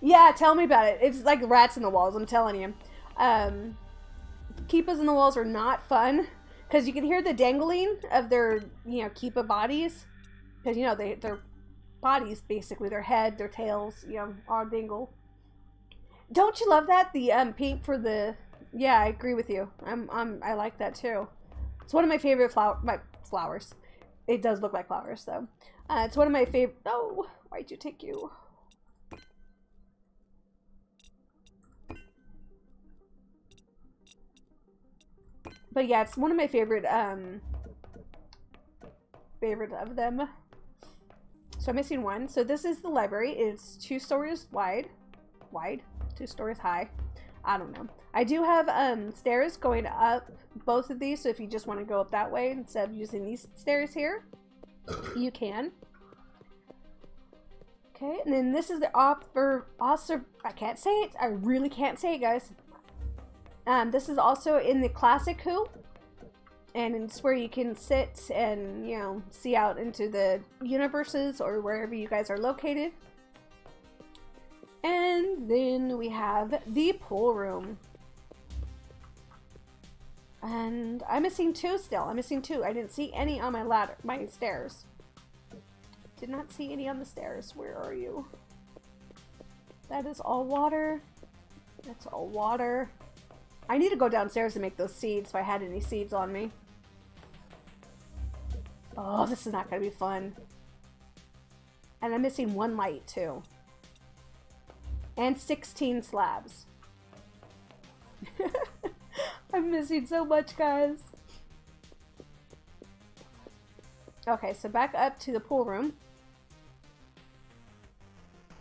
Yeah, tell me about it. It's like rats in the walls, I'm telling you. Um, keepas in the walls are not fun because you can hear the dangling of their, you know, keepa bodies because you know they they're bodies, basically. Their head, their tails, you know, all dingle. Don't you love that? The um, paint for the... Yeah, I agree with you. I'm, I'm, I like that too. It's one of my favorite flower, my flowers. It does look like flowers, though. Uh, it's one of my favorite... Oh, why'd you take you? But yeah, it's one of my favorite, um, favorite of them. So I'm missing one. So this is the library. It's two stories wide. Wide? Two stories high. I don't know. I do have um, stairs going up both of these. So if you just want to go up that way instead of using these stairs here, you can. Okay, and then this is the offer, also, I can't say it. I really can't say it, guys. Um, this is also in the Classic Who and it's where you can sit and you know see out into the universes or wherever you guys are located. And then we have the pool room. And I'm missing two still. I'm missing two. I didn't see any on my ladder my stairs. Did not see any on the stairs. Where are you? That is all water. That's all water I need to go downstairs to make those seeds if I had any seeds on me. Oh, this is not going to be fun. And I'm missing one light, too. And 16 slabs. I'm missing so much, guys. Okay, so back up to the pool room.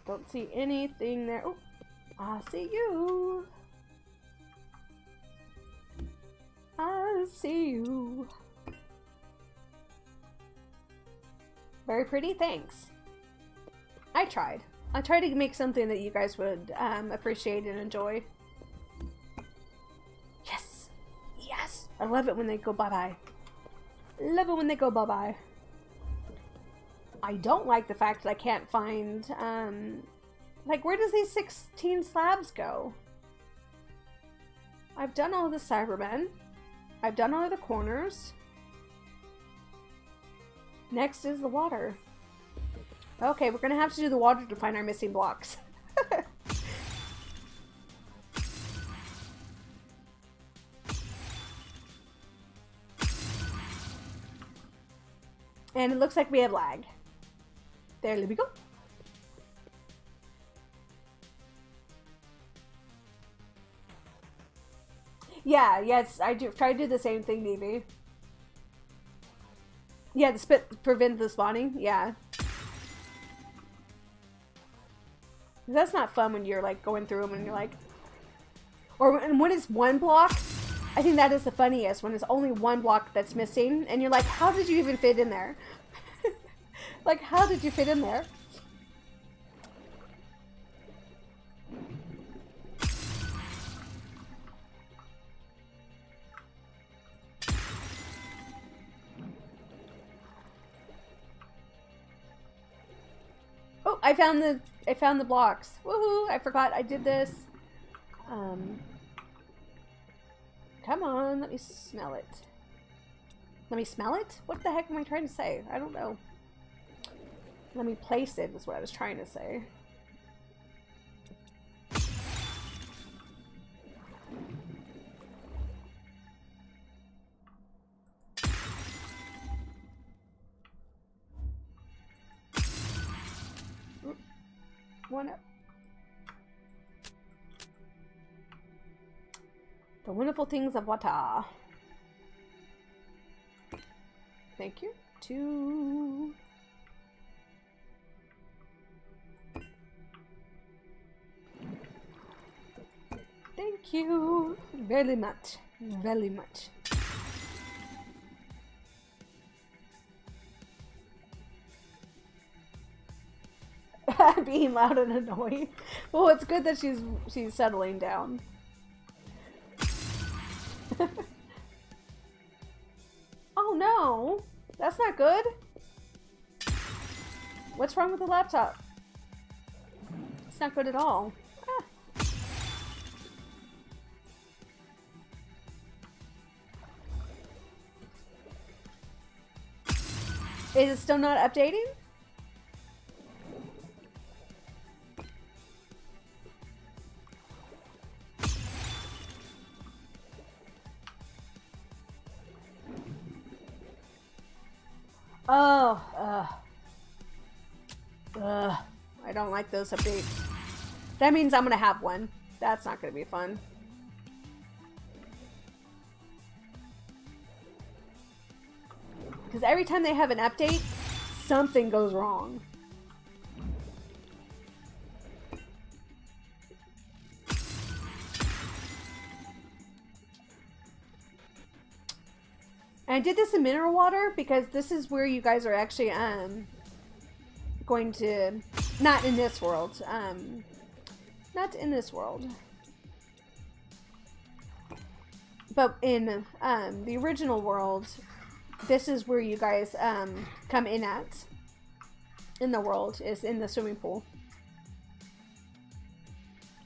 Don't see anything there. Oh, I see you. I see you. Very pretty, thanks. I tried. I tried to make something that you guys would um, appreciate and enjoy. Yes! Yes! I love it when they go bye-bye. Love it when they go bye-bye. I don't like the fact that I can't find, um, like, where does these 16 slabs go? I've done all the Cybermen. I've done all the corners. Next is the water. Okay, we're gonna have to do the water to find our missing blocks. and it looks like we have lag. There let me go. Yeah, yes, I do try to do the same thing, maybe. Yeah, the spit prevent the spawning. Yeah. That's not fun when you're like going through them and you're like, or and when it's one block, I think that is the funniest when it's only one block that's missing and you're like, how did you even fit in there? like, how did you fit in there? I found the I found the blocks. Woohoo! I forgot I did this. Um, come on, let me smell it. Let me smell it? What the heck am I trying to say? I don't know. Let me place it is what I was trying to say. Wonderful things of water. Thank you. Two. Thank you very much. Very much. being loud and annoying. Well, it's good that she's she's settling down. oh no, that's not good. What's wrong with the laptop? It's not good at all. Ah. Is it still not updating? Oh, uh, uh, I don't like those updates. That means I'm gonna have one. That's not gonna be fun. Because every time they have an update, something goes wrong. I did this in mineral water because this is where you guys are actually um going to not in this world. Um not in this world. But in um the original world, this is where you guys um come in at in the world is in the swimming pool.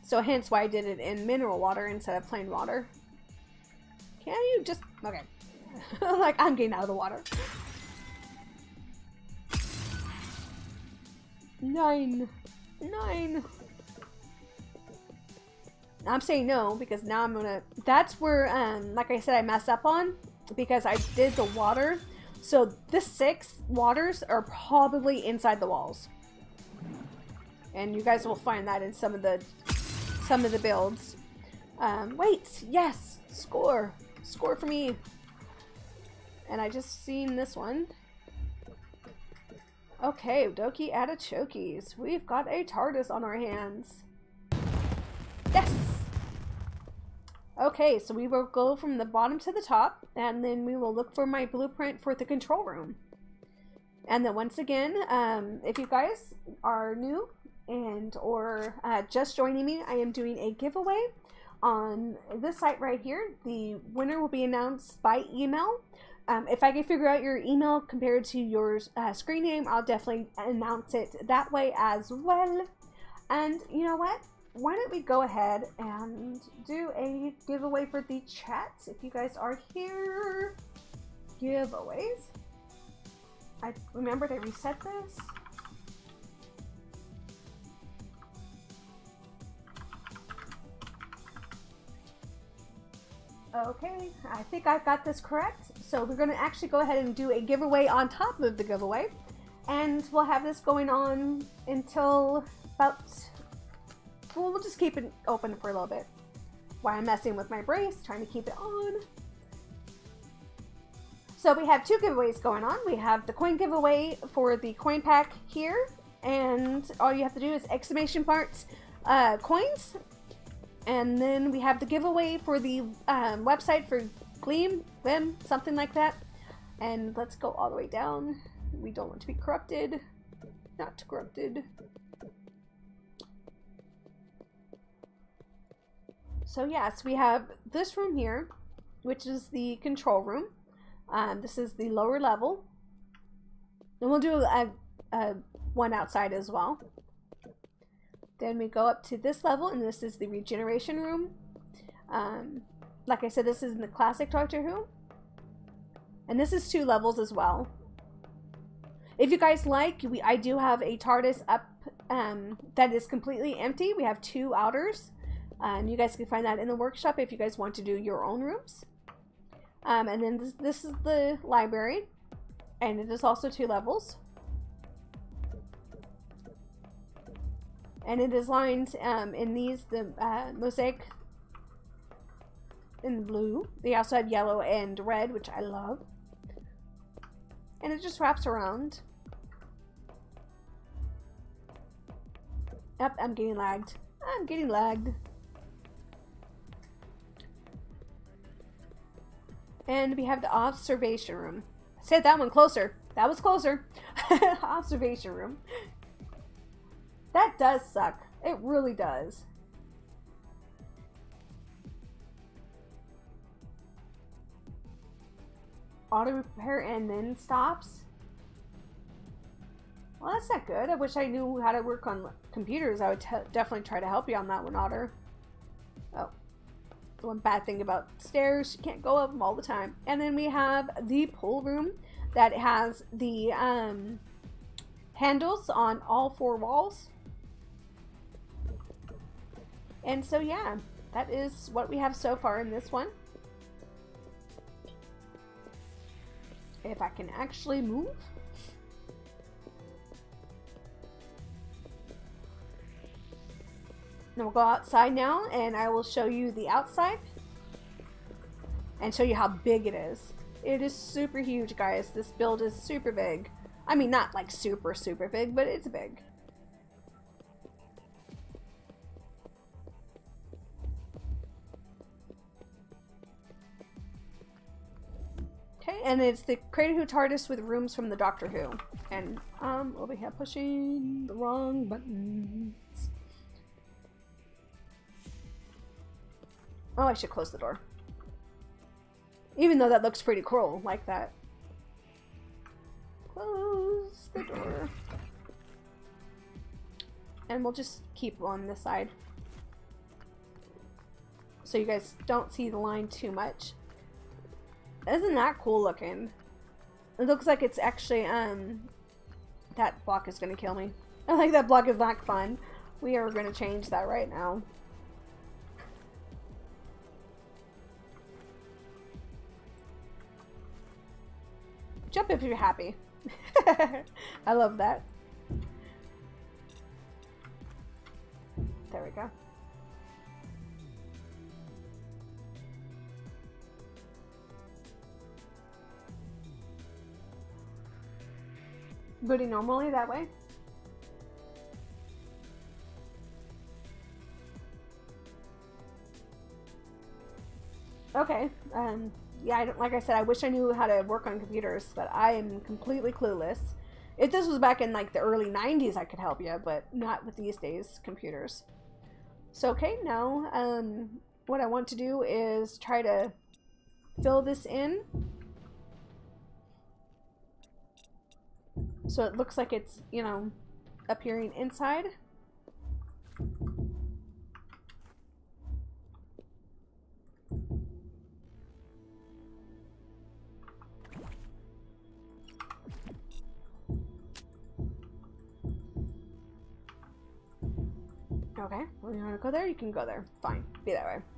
So hence why I did it in mineral water instead of plain water. Can you just okay. like, I'm getting out of the water. Nine. Nine. I'm saying no because now I'm gonna. That's where, um, like I said, I messed up on because I did the water. So the six waters are probably inside the walls, and you guys will find that in some of the some of the builds. Um, wait, yes, score, score for me. And I just seen this one. Okay, Doki Artichokes. We've got a TARDIS on our hands. Yes! Okay, so we will go from the bottom to the top, and then we will look for my blueprint for the control room. And then once again, um, if you guys are new and or uh, just joining me, I am doing a giveaway on this site right here. The winner will be announced by email Um, if I can figure out your email compared to your uh, screen name, I'll definitely announce it that way as well. And you know what? Why don't we go ahead and do a giveaway for the chat if you guys are here. Giveaways. I remembered I reset this. Okay, I think I've got this correct. So we're going to actually go ahead and do a giveaway on top of the giveaway. And we'll have this going on until about... Well, we'll just keep it open for a little bit. While I'm messing with my brace, trying to keep it on. So we have two giveaways going on. We have the coin giveaway for the coin pack here. And all you have to do is exclamation marks uh, coins and then we have the giveaway for the um, website for Gleam, Vim, something like that. And let's go all the way down. We don't want to be corrupted. Not corrupted. So yes, we have this room here, which is the control room. Um, this is the lower level. And we'll do a, a one outside as well. Then we go up to this level, and this is the regeneration room. Um, like I said, this is in the classic Doctor Who. And this is two levels as well. If you guys like, we I do have a TARDIS up um, that is completely empty. We have two outers. Um, you guys can find that in the workshop if you guys want to do your own rooms. Um, and then this, this is the library. And it is also two levels. And it is lined um, in these the uh, mosaic in blue. They also have yellow and red, which I love. And it just wraps around. Yep, I'm getting lagged. I'm getting lagged. And we have the observation room. I said that one closer. That was closer. observation room. That does suck. It really does. Auto repair and then stops? Well, that's not good. I wish I knew how to work on computers. I would definitely try to help you on that one, Otter. Oh. The one bad thing about stairs, you can't go up them all the time. And then we have the pool room that has the um, handles on all four walls. And so yeah, that is what we have so far in this one. If I can actually move. Now we'll go outside now and I will show you the outside and show you how big it is. It is super huge, guys. This build is super big. I mean, not like super, super big, but it's big. And it's the CreativeWho TARDIS with rooms from the Doctor Who. And, um, over here pushing the wrong buttons. Oh, I should close the door. Even though that looks pretty cool, like that. Close the door. And we'll just keep on this side. So you guys don't see the line too much. Isn't that cool looking? It looks like it's actually, um, that block is to kill me. I think that block is not fun. We are to change that right now. Jump if you're happy. I love that. There we go. Booting normally that way? Okay. Um, yeah, I don't, like I said, I wish I knew how to work on computers, but I am completely clueless. If this was back in like the early 90s, I could help you, but not with these days computers. So, okay, now um, what I want to do is try to fill this in So it looks like it's, you know, appearing inside. Okay, well, you want to go there? You can go there. Fine, be that way.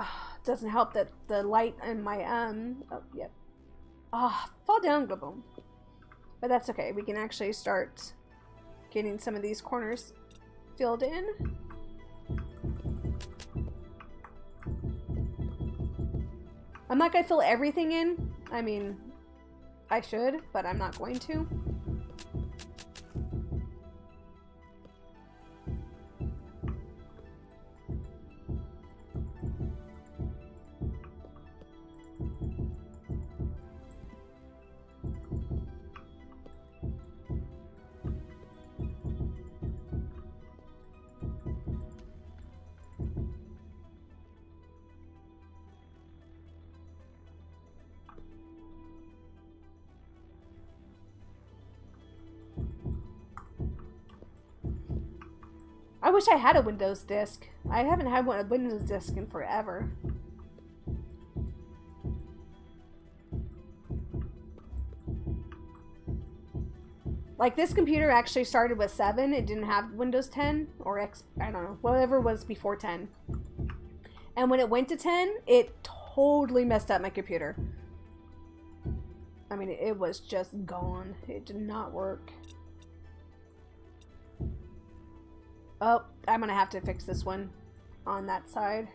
doesn't help that the light in my um oh yep. Ah fall down go boom. But that's okay. We can actually start getting some of these corners filled in. I'm not gonna fill everything in. I mean I should but I'm not going to wish I had a Windows disk. I haven't had one a Windows disk in forever. Like this computer actually started with 7. It didn't have Windows 10 or X, I don't know, whatever was before 10. And when it went to 10, it totally messed up my computer. I mean, it was just gone. It did not work. Oh, I'm gonna have to fix this one on that side.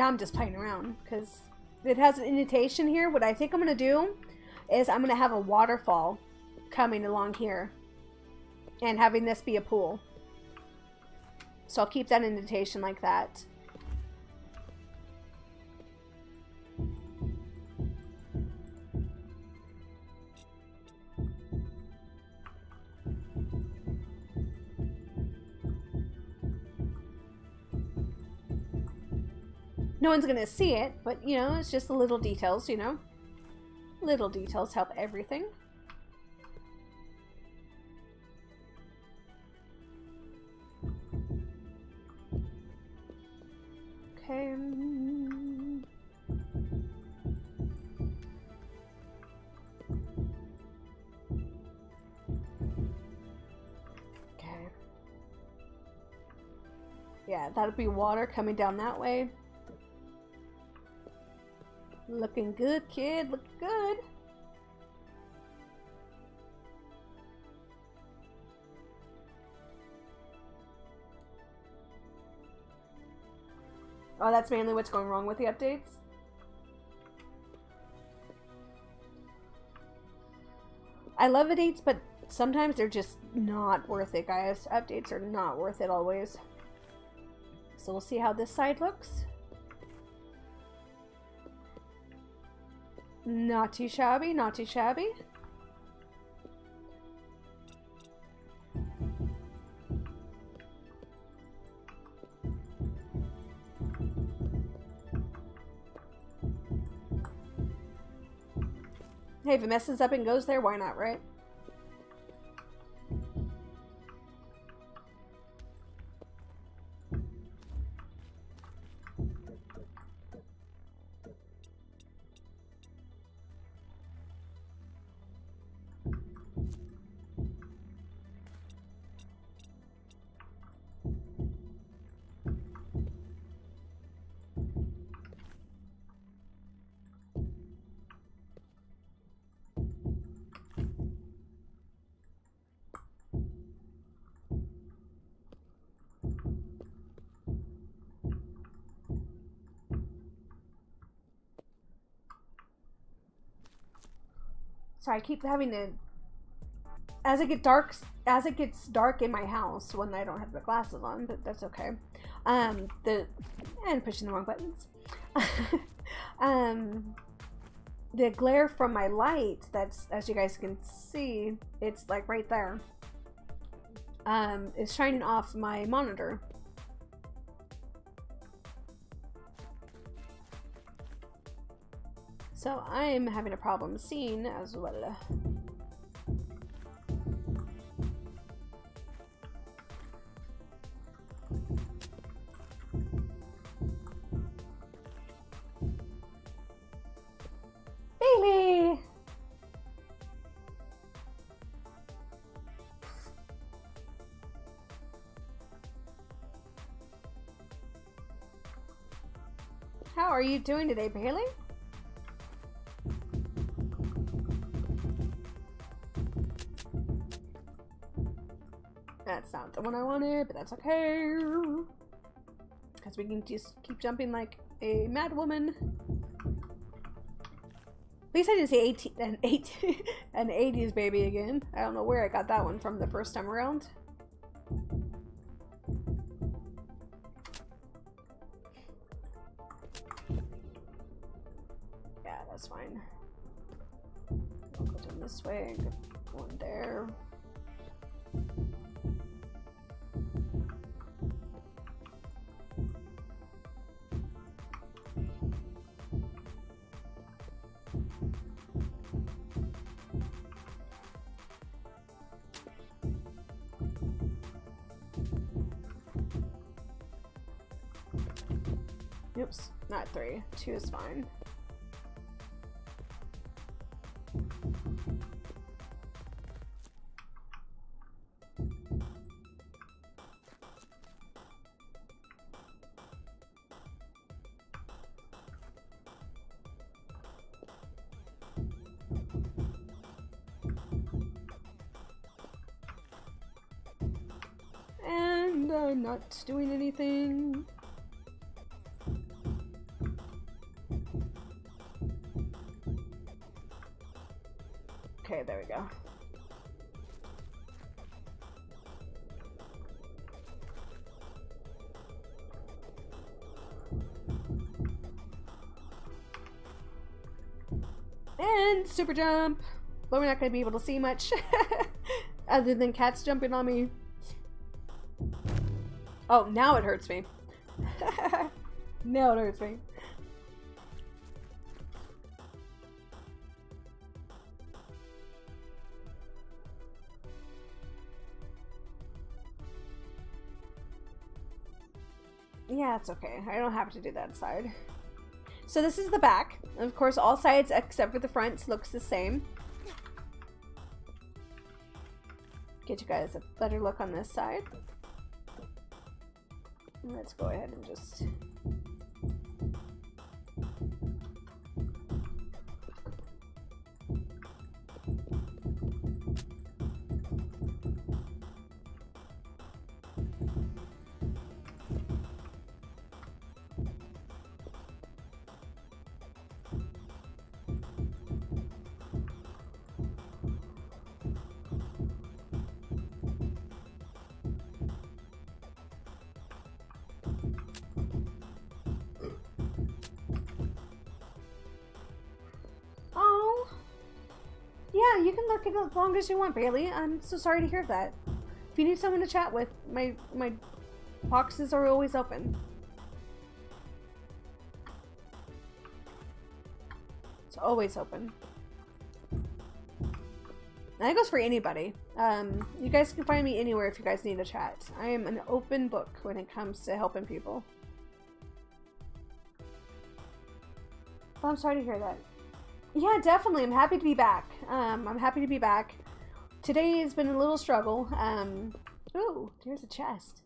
Now I'm just playing around because it has an indentation here. What I think I'm going to do is I'm going to have a waterfall coming along here and having this be a pool. So I'll keep that indentation like that. No one's gonna see it, but you know, it's just the little details, you know? Little details help everything. Okay. Mm. Okay. Yeah, that'll be water coming down that way. Looking good, kid. Look good. Oh, that's mainly what's going wrong with the updates? I love updates, but sometimes they're just not worth it, guys. Updates are not worth it always. So we'll see how this side looks. Not too shabby, not too shabby. Hey, if it messes up and goes there, why not, right? I keep having to as it gets dark as it gets dark in my house when I don't have the glasses on, but that's okay. Um the and pushing the wrong buttons. um the glare from my light that's as you guys can see, it's like right there. Um is shining off my monitor. So I'm having a problem seeing as well. Bailey! How are you doing today, Bailey? Not the one I wanted, but that's okay. Because we can just keep jumping like a mad woman. At least I didn't say 18, an, 18, an 80s baby again. I don't know where I got that one from the first time around. Two is fine. And not doing anything. Okay, there we go. And super jump. But we're not going to be able to see much. Other than cats jumping on me. Oh, now it hurts me. now it hurts me. It's okay. I don't have to do that side. So this is the back. Of course, all sides except for the front looks the same. Get you guys a better look on this side. Let's go ahead and just long as you want, Bailey. I'm so sorry to hear that. If you need someone to chat with, my my boxes are always open. It's always open. That goes for anybody. Um, you guys can find me anywhere if you guys need a chat. I am an open book when it comes to helping people. Oh, I'm sorry to hear that. Yeah, definitely. I'm happy to be back. Um, I'm happy to be back. Today has been a little struggle. Um, ooh, there's a chest.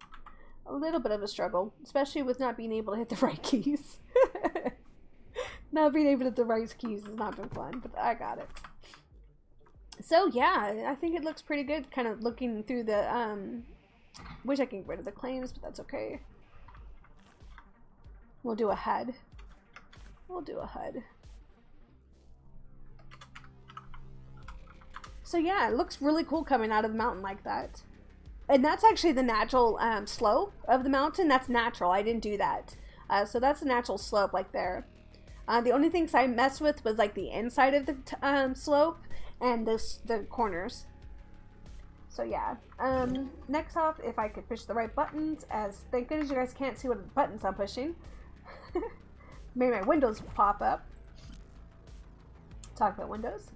A little bit of a struggle, especially with not being able to hit the right keys. not being able to hit the right keys has not been fun, but I got it. So yeah, I think it looks pretty good. Kind of looking through the um, wish I can get rid of the claims, but that's okay. We'll do a HUD. We'll do a HUD. So yeah, it looks really cool coming out of the mountain like that. And that's actually the natural um, slope of the mountain. That's natural. I didn't do that. Uh, so that's a natural slope like there. Uh, the only things I messed with was like the inside of the um, slope and this the corners. So yeah. Um, next off, if I could push the right buttons, as thank goodness you guys can't see what buttons I'm pushing. Maybe my windows pop up. Talk about windows.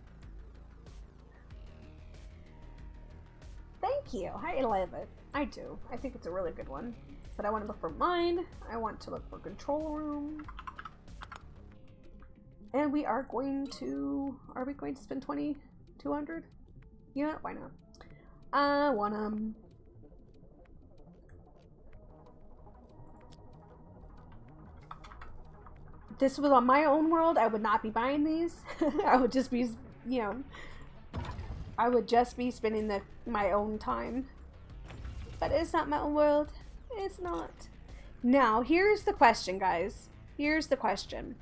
Thank you. I love it. I do. I think it's a really good one. But I want to look for mine. I want to look for control room. And we are going to... Are we going to spend 20? 200? Yeah, why not? I want them. This was on my own world. I would not be buying these. I would just be, you know, I would just be spending the my own time. But it's not own world. It's not. Now, here's the question, guys. Here's the question.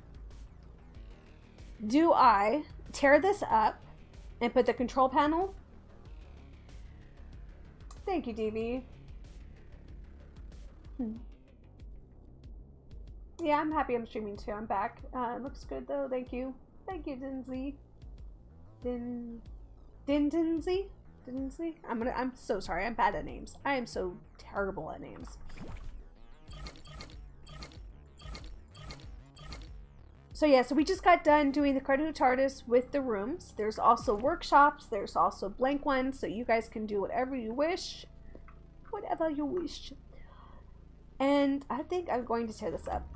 Do I tear this up and put the control panel? Thank you, DV. Hmm. Yeah, I'm happy I'm streaming too. I'm back. Uh, it looks good though. Thank you. Thank you, Dinsley. Din... Din Dinsley? Dinsley? I'm gonna- I'm so sorry. I'm bad at names. I am so terrible at names. So yeah, so we just got done doing the Cardinal TARDIS with the rooms. There's also workshops. There's also blank ones, so you guys can do whatever you wish. Whatever you wish. And I think I'm going to tear this up.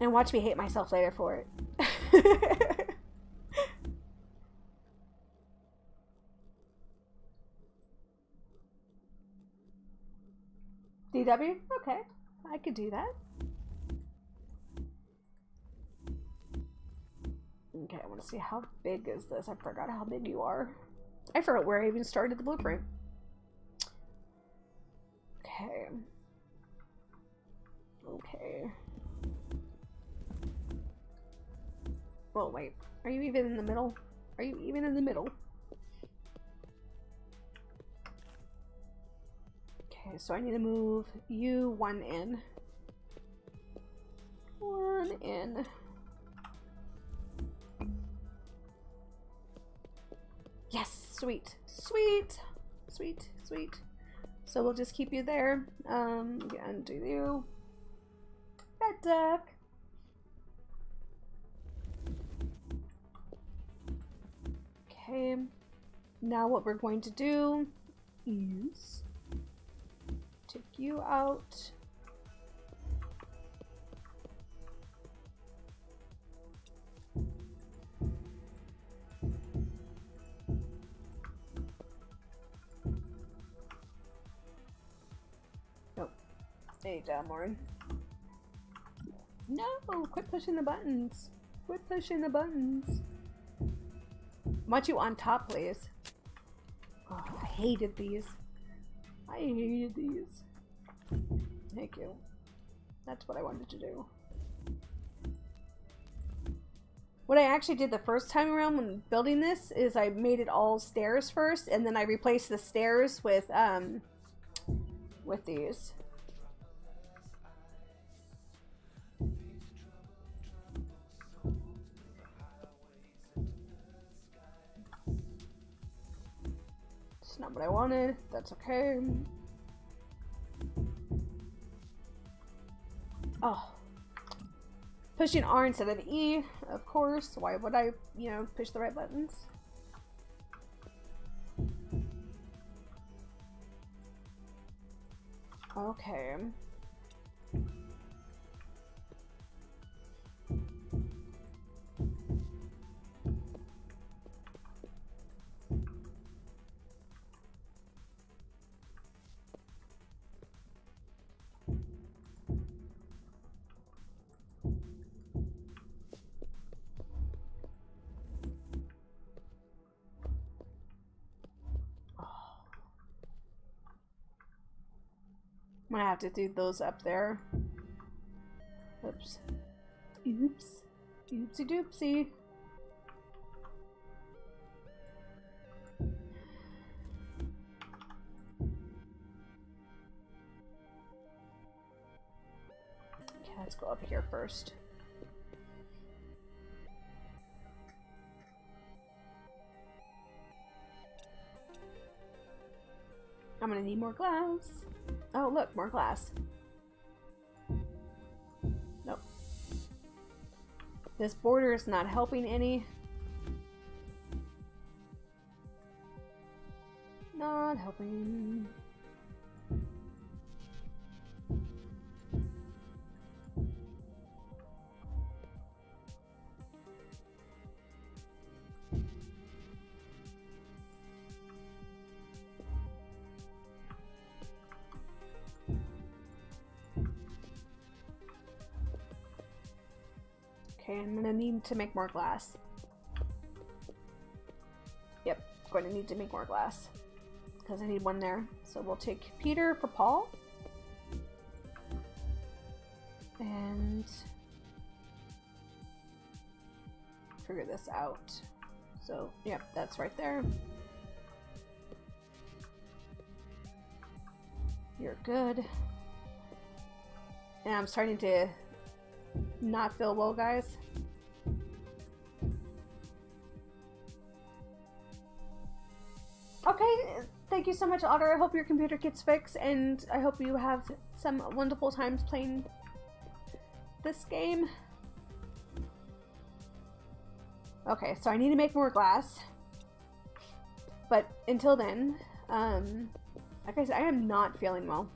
And watch me hate myself later for it. DW? Okay. I could do that. Okay, I want to see how big is this. I forgot how big you are. I forgot where I even started the blueprint. Okay. Okay. Well, wait. Are you even in the middle? Are you even in the middle? Okay, so I need to move you one in. One in. Yes, sweet, sweet, sweet, sweet. So we'll just keep you there. Um, undo you. That duck. Okay. Now what we're going to do is take you out. Nope. Hey, Damorn. No! Quit pushing the buttons. Quit pushing the buttons. You on top, please. Oh, I hated these. I hated these. Thank you. That's what I wanted to do. What I actually did the first time around when building this is I made it all stairs first, and then I replaced the stairs with, um, with these. It's not what I wanted. That's okay. Oh. Pushing R instead of E, of course. Why would I, you know, push the right buttons? Okay. I'm gonna have to do those up there. Oops. Oops. Oopsie doopsie. Okay, let's go up here first. I'm gonna need more glass. Oh, look, more glass. Nope. This border is not helping any. Not helping. Okay, I'm gonna need to make more glass. Yep, going to need to make more glass. Because I need one there. So we'll take Peter for Paul. And figure this out. So, yep, that's right there. You're good. And I'm starting to not feel well, guys. Okay, thank you so much, Otter. I hope your computer gets fixed, and I hope you have some wonderful times playing this game. Okay, so I need to make more glass. But until then, um, like I said, I am not feeling well.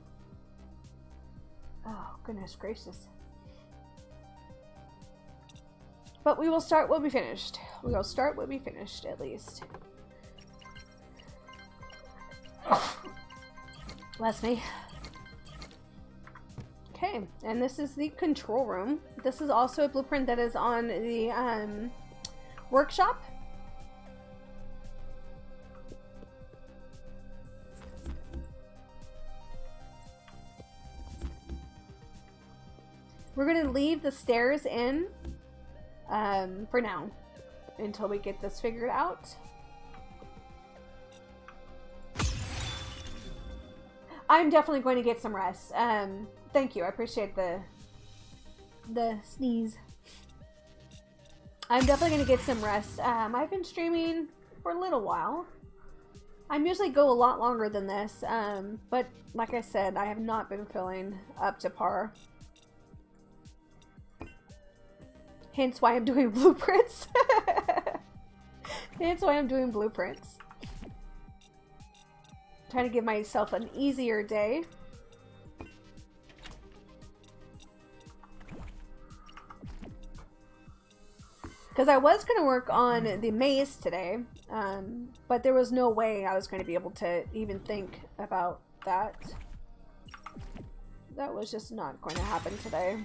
Oh, goodness gracious. But we will start when we finished. We will start when we finished, at least. Bless me. Okay, and this is the control room. This is also a blueprint that is on the um, workshop. We're to leave the stairs in um, for now until we get this figured out. I'm definitely going to get some rest. Um, thank you. I appreciate the the sneeze. I'm definitely going to get some rest. Um, I've been streaming for a little while. I'm usually go a lot longer than this, um, but like I said, I have not been feeling up to par. Hence why I'm doing blueprints. Hence why I'm doing blueprints. Trying to give myself an easier day. Because I was going to work on the maze today, um, but there was no way I was going to be able to even think about that. That was just not going to happen today.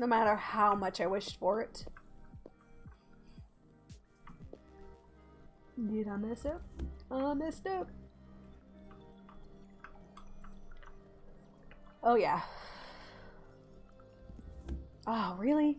No matter how much I wished for it. Did I mess up? I messed up. Oh yeah. Oh, really?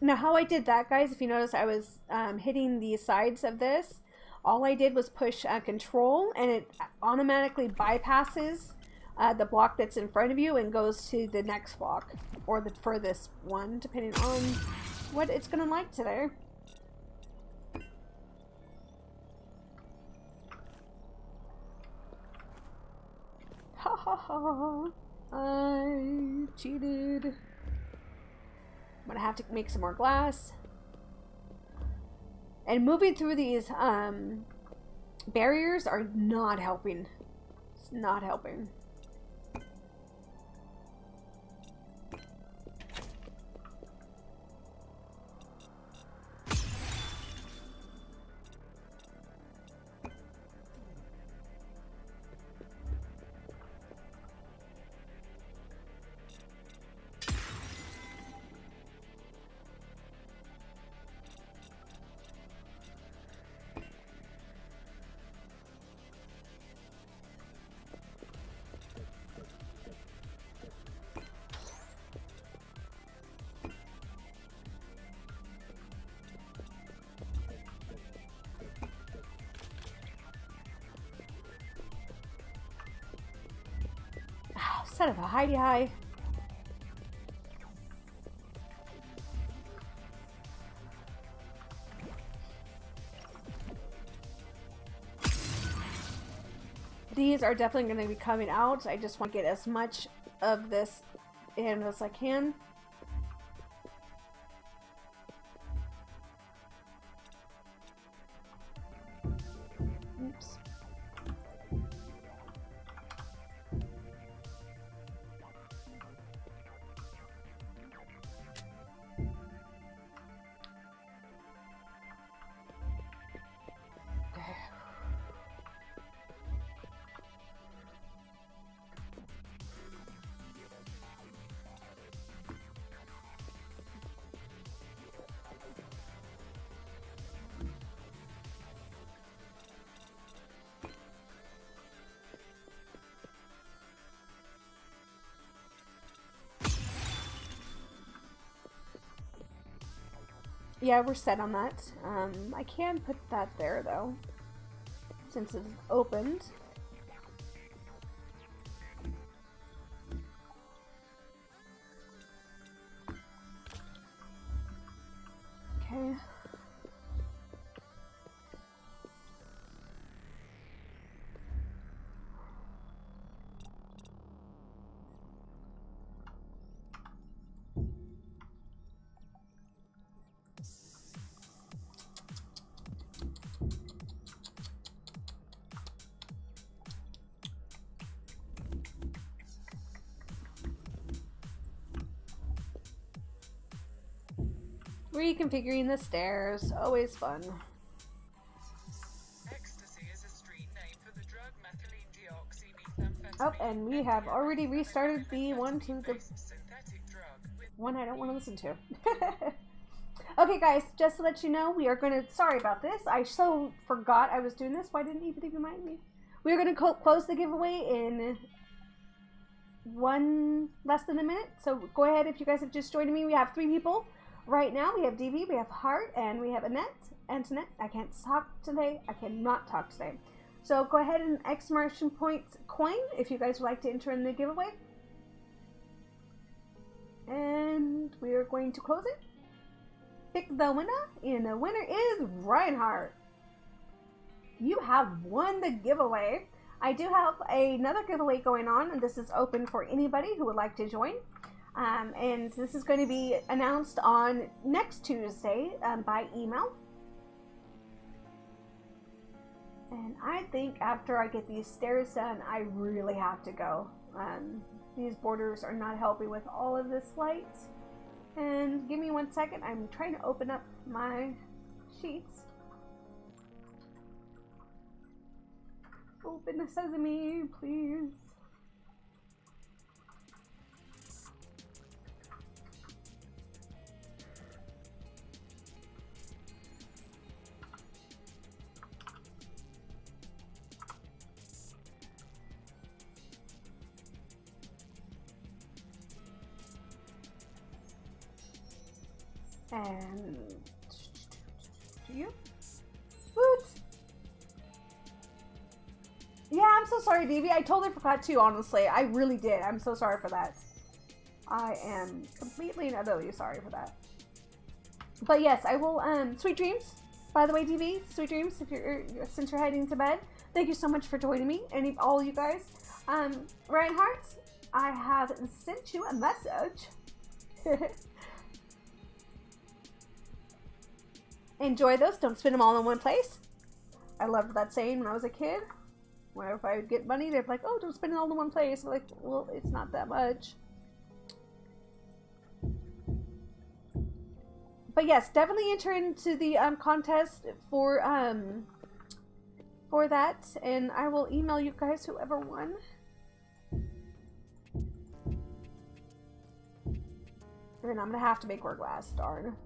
Now how I did that, guys, if you notice, I was um, hitting the sides of this. All I did was push uh, control and it automatically bypasses uh, the block that's in front of you and goes to the next block or the furthest one depending on what it's gonna like today. Ha ha ha! I cheated. I'm gonna have to make some more glass. And moving through these um, barriers are not helping. It's not helping. Son of a Heidi high. These are definitely going to be coming out. I just want to get as much of this in as I can. Yeah, we're set on that. Um, I can put that there, though, since it's opened. Reconfiguring the stairs, always fun. Oh, and we have already restarted the one to the one I don't want to listen to. okay, guys, just to let you know, we are going to. Sorry about this. I so forgot I was doing this. Why didn't anybody remind me? We are going to close the giveaway in one less than a minute. So go ahead if you guys have just joined me. We have three people Right now we have DB, we have Heart, and we have Annette. Antoinette, I can't talk today. I cannot talk today. So go ahead and exclamation point coin if you guys would like to enter in the giveaway. And we are going to close it. Pick the winner, and the winner is Reinhardt. You have won the giveaway. I do have another giveaway going on, and this is open for anybody who would like to join. Um, and this is going to be announced on next Tuesday um, by email. And I think after I get these stairs done, I really have to go. Um, these borders are not helping with all of this light. And give me one second, I'm trying to open up my sheets. Open the sesame, please. And you? Boot. Yeah, I'm so sorry, Davey. I totally forgot to, honestly. I really did. I'm so sorry for that. I am completely and utterly sorry for that. But yes, I will, um, sweet dreams. By the way, DB, sweet dreams, if you're, since you're heading to bed. Thank you so much for joining me, and all you guys. Um, Reinhardt, I have sent you a message. enjoy those. Don't spend them all in one place. I loved that saying when I was a kid. Where if I would get money, they'd be like, oh, don't spend it all in one place. I'm like, well, it's not that much. But yes, definitely enter into the um, contest for um, for that, and I will email you guys whoever won. And I'm gonna have to make more glass, darn.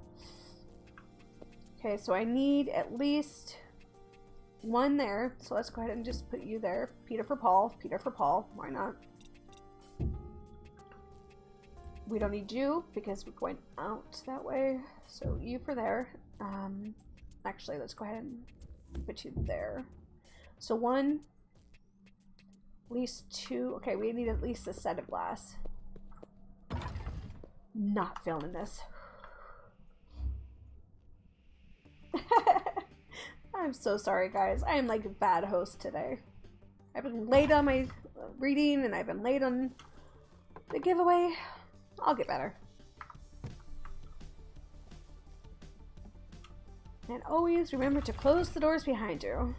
Okay, so I need at least one there. So let's go ahead and just put you there. Peter for Paul. Peter for Paul. Why not? We don't need you because we're going out that way. So you for there. Um, actually, let's go ahead and put you there. So one, At least two. Okay, we need at least a set of glass. Not filming this. I'm so sorry, guys. I am like a bad host today. I've been late on my reading and I've been late on the giveaway. I'll get better. And always remember to close the doors behind you.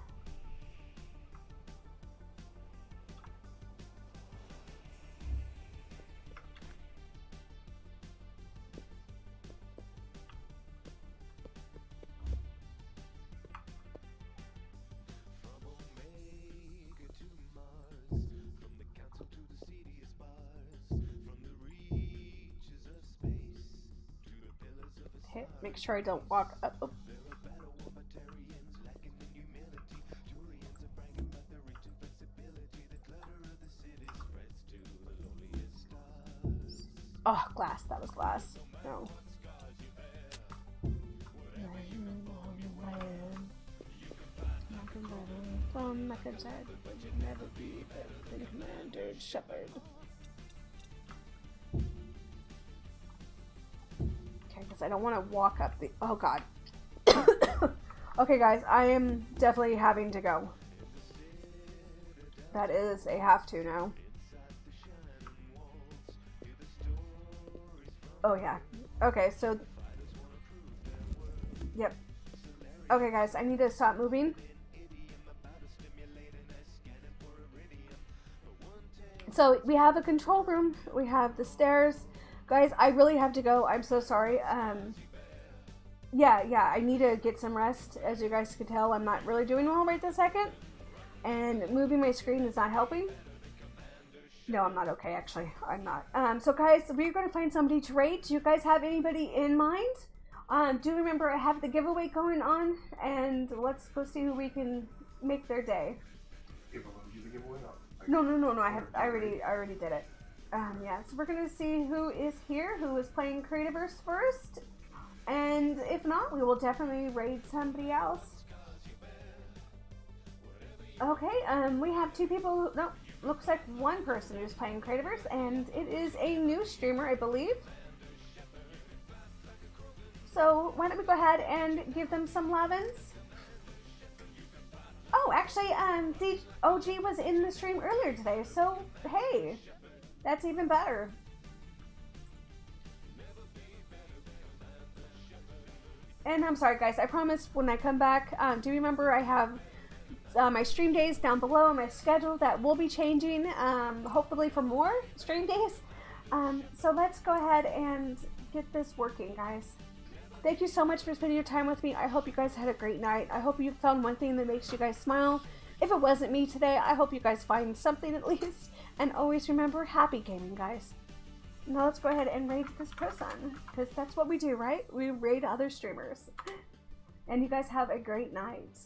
I don't walk up. Oh. glass. That was glass. No. From um, Mecca-Zed would never be the commander shepherd. I don't want to walk up the. Oh God. okay, guys, I am definitely having to go. That is a have to now. Oh yeah. Okay, so. Yep. Okay, guys, I need to stop moving. So we have a control room. We have the stairs Guys, I really have to go. I'm so sorry. Um, yeah, yeah, I need to get some rest. As you guys can tell, I'm not really doing well right this second. And moving my screen is not helping. No, I'm not okay, actually. I'm not. Um, so, guys, we're going to find somebody to rate. Do you guys have anybody in mind? Um, do remember I have the giveaway going on, and let's go see who we can make their day. No, no, no, no. I have. I already. I already did it. Um, yeah, so we're gonna see who is here, who is playing Creativerse first, and if not, we will definitely raid somebody else. Okay, um, we have two people. no, looks like one person who's playing Creativerse, and it is a new streamer, I believe. So why don't we go ahead and give them some lovin's? Oh, actually, um, the OG was in the stream earlier today, so hey. That's even better. And I'm sorry, guys. I promise when I come back, um, do remember I have uh, my stream days down below, my schedule that will be changing, um, hopefully for more stream days. Um, so let's go ahead and get this working, guys. Thank you so much for spending your time with me. I hope you guys had a great night. I hope you found one thing that makes you guys smile. If it wasn't me today, I hope you guys find something at least. And always remember happy gaming, guys. Now let's go ahead and raid this person. Because that's what we do, right? We raid other streamers. And you guys have a great night.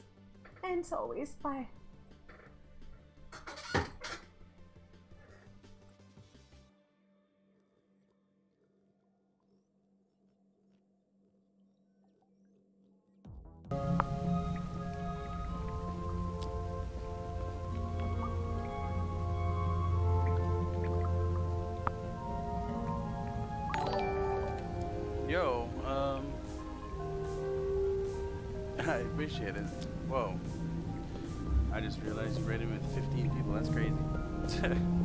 And as always, bye. Appreciate it. Whoa. I just realized you rated with 15 people. That's crazy.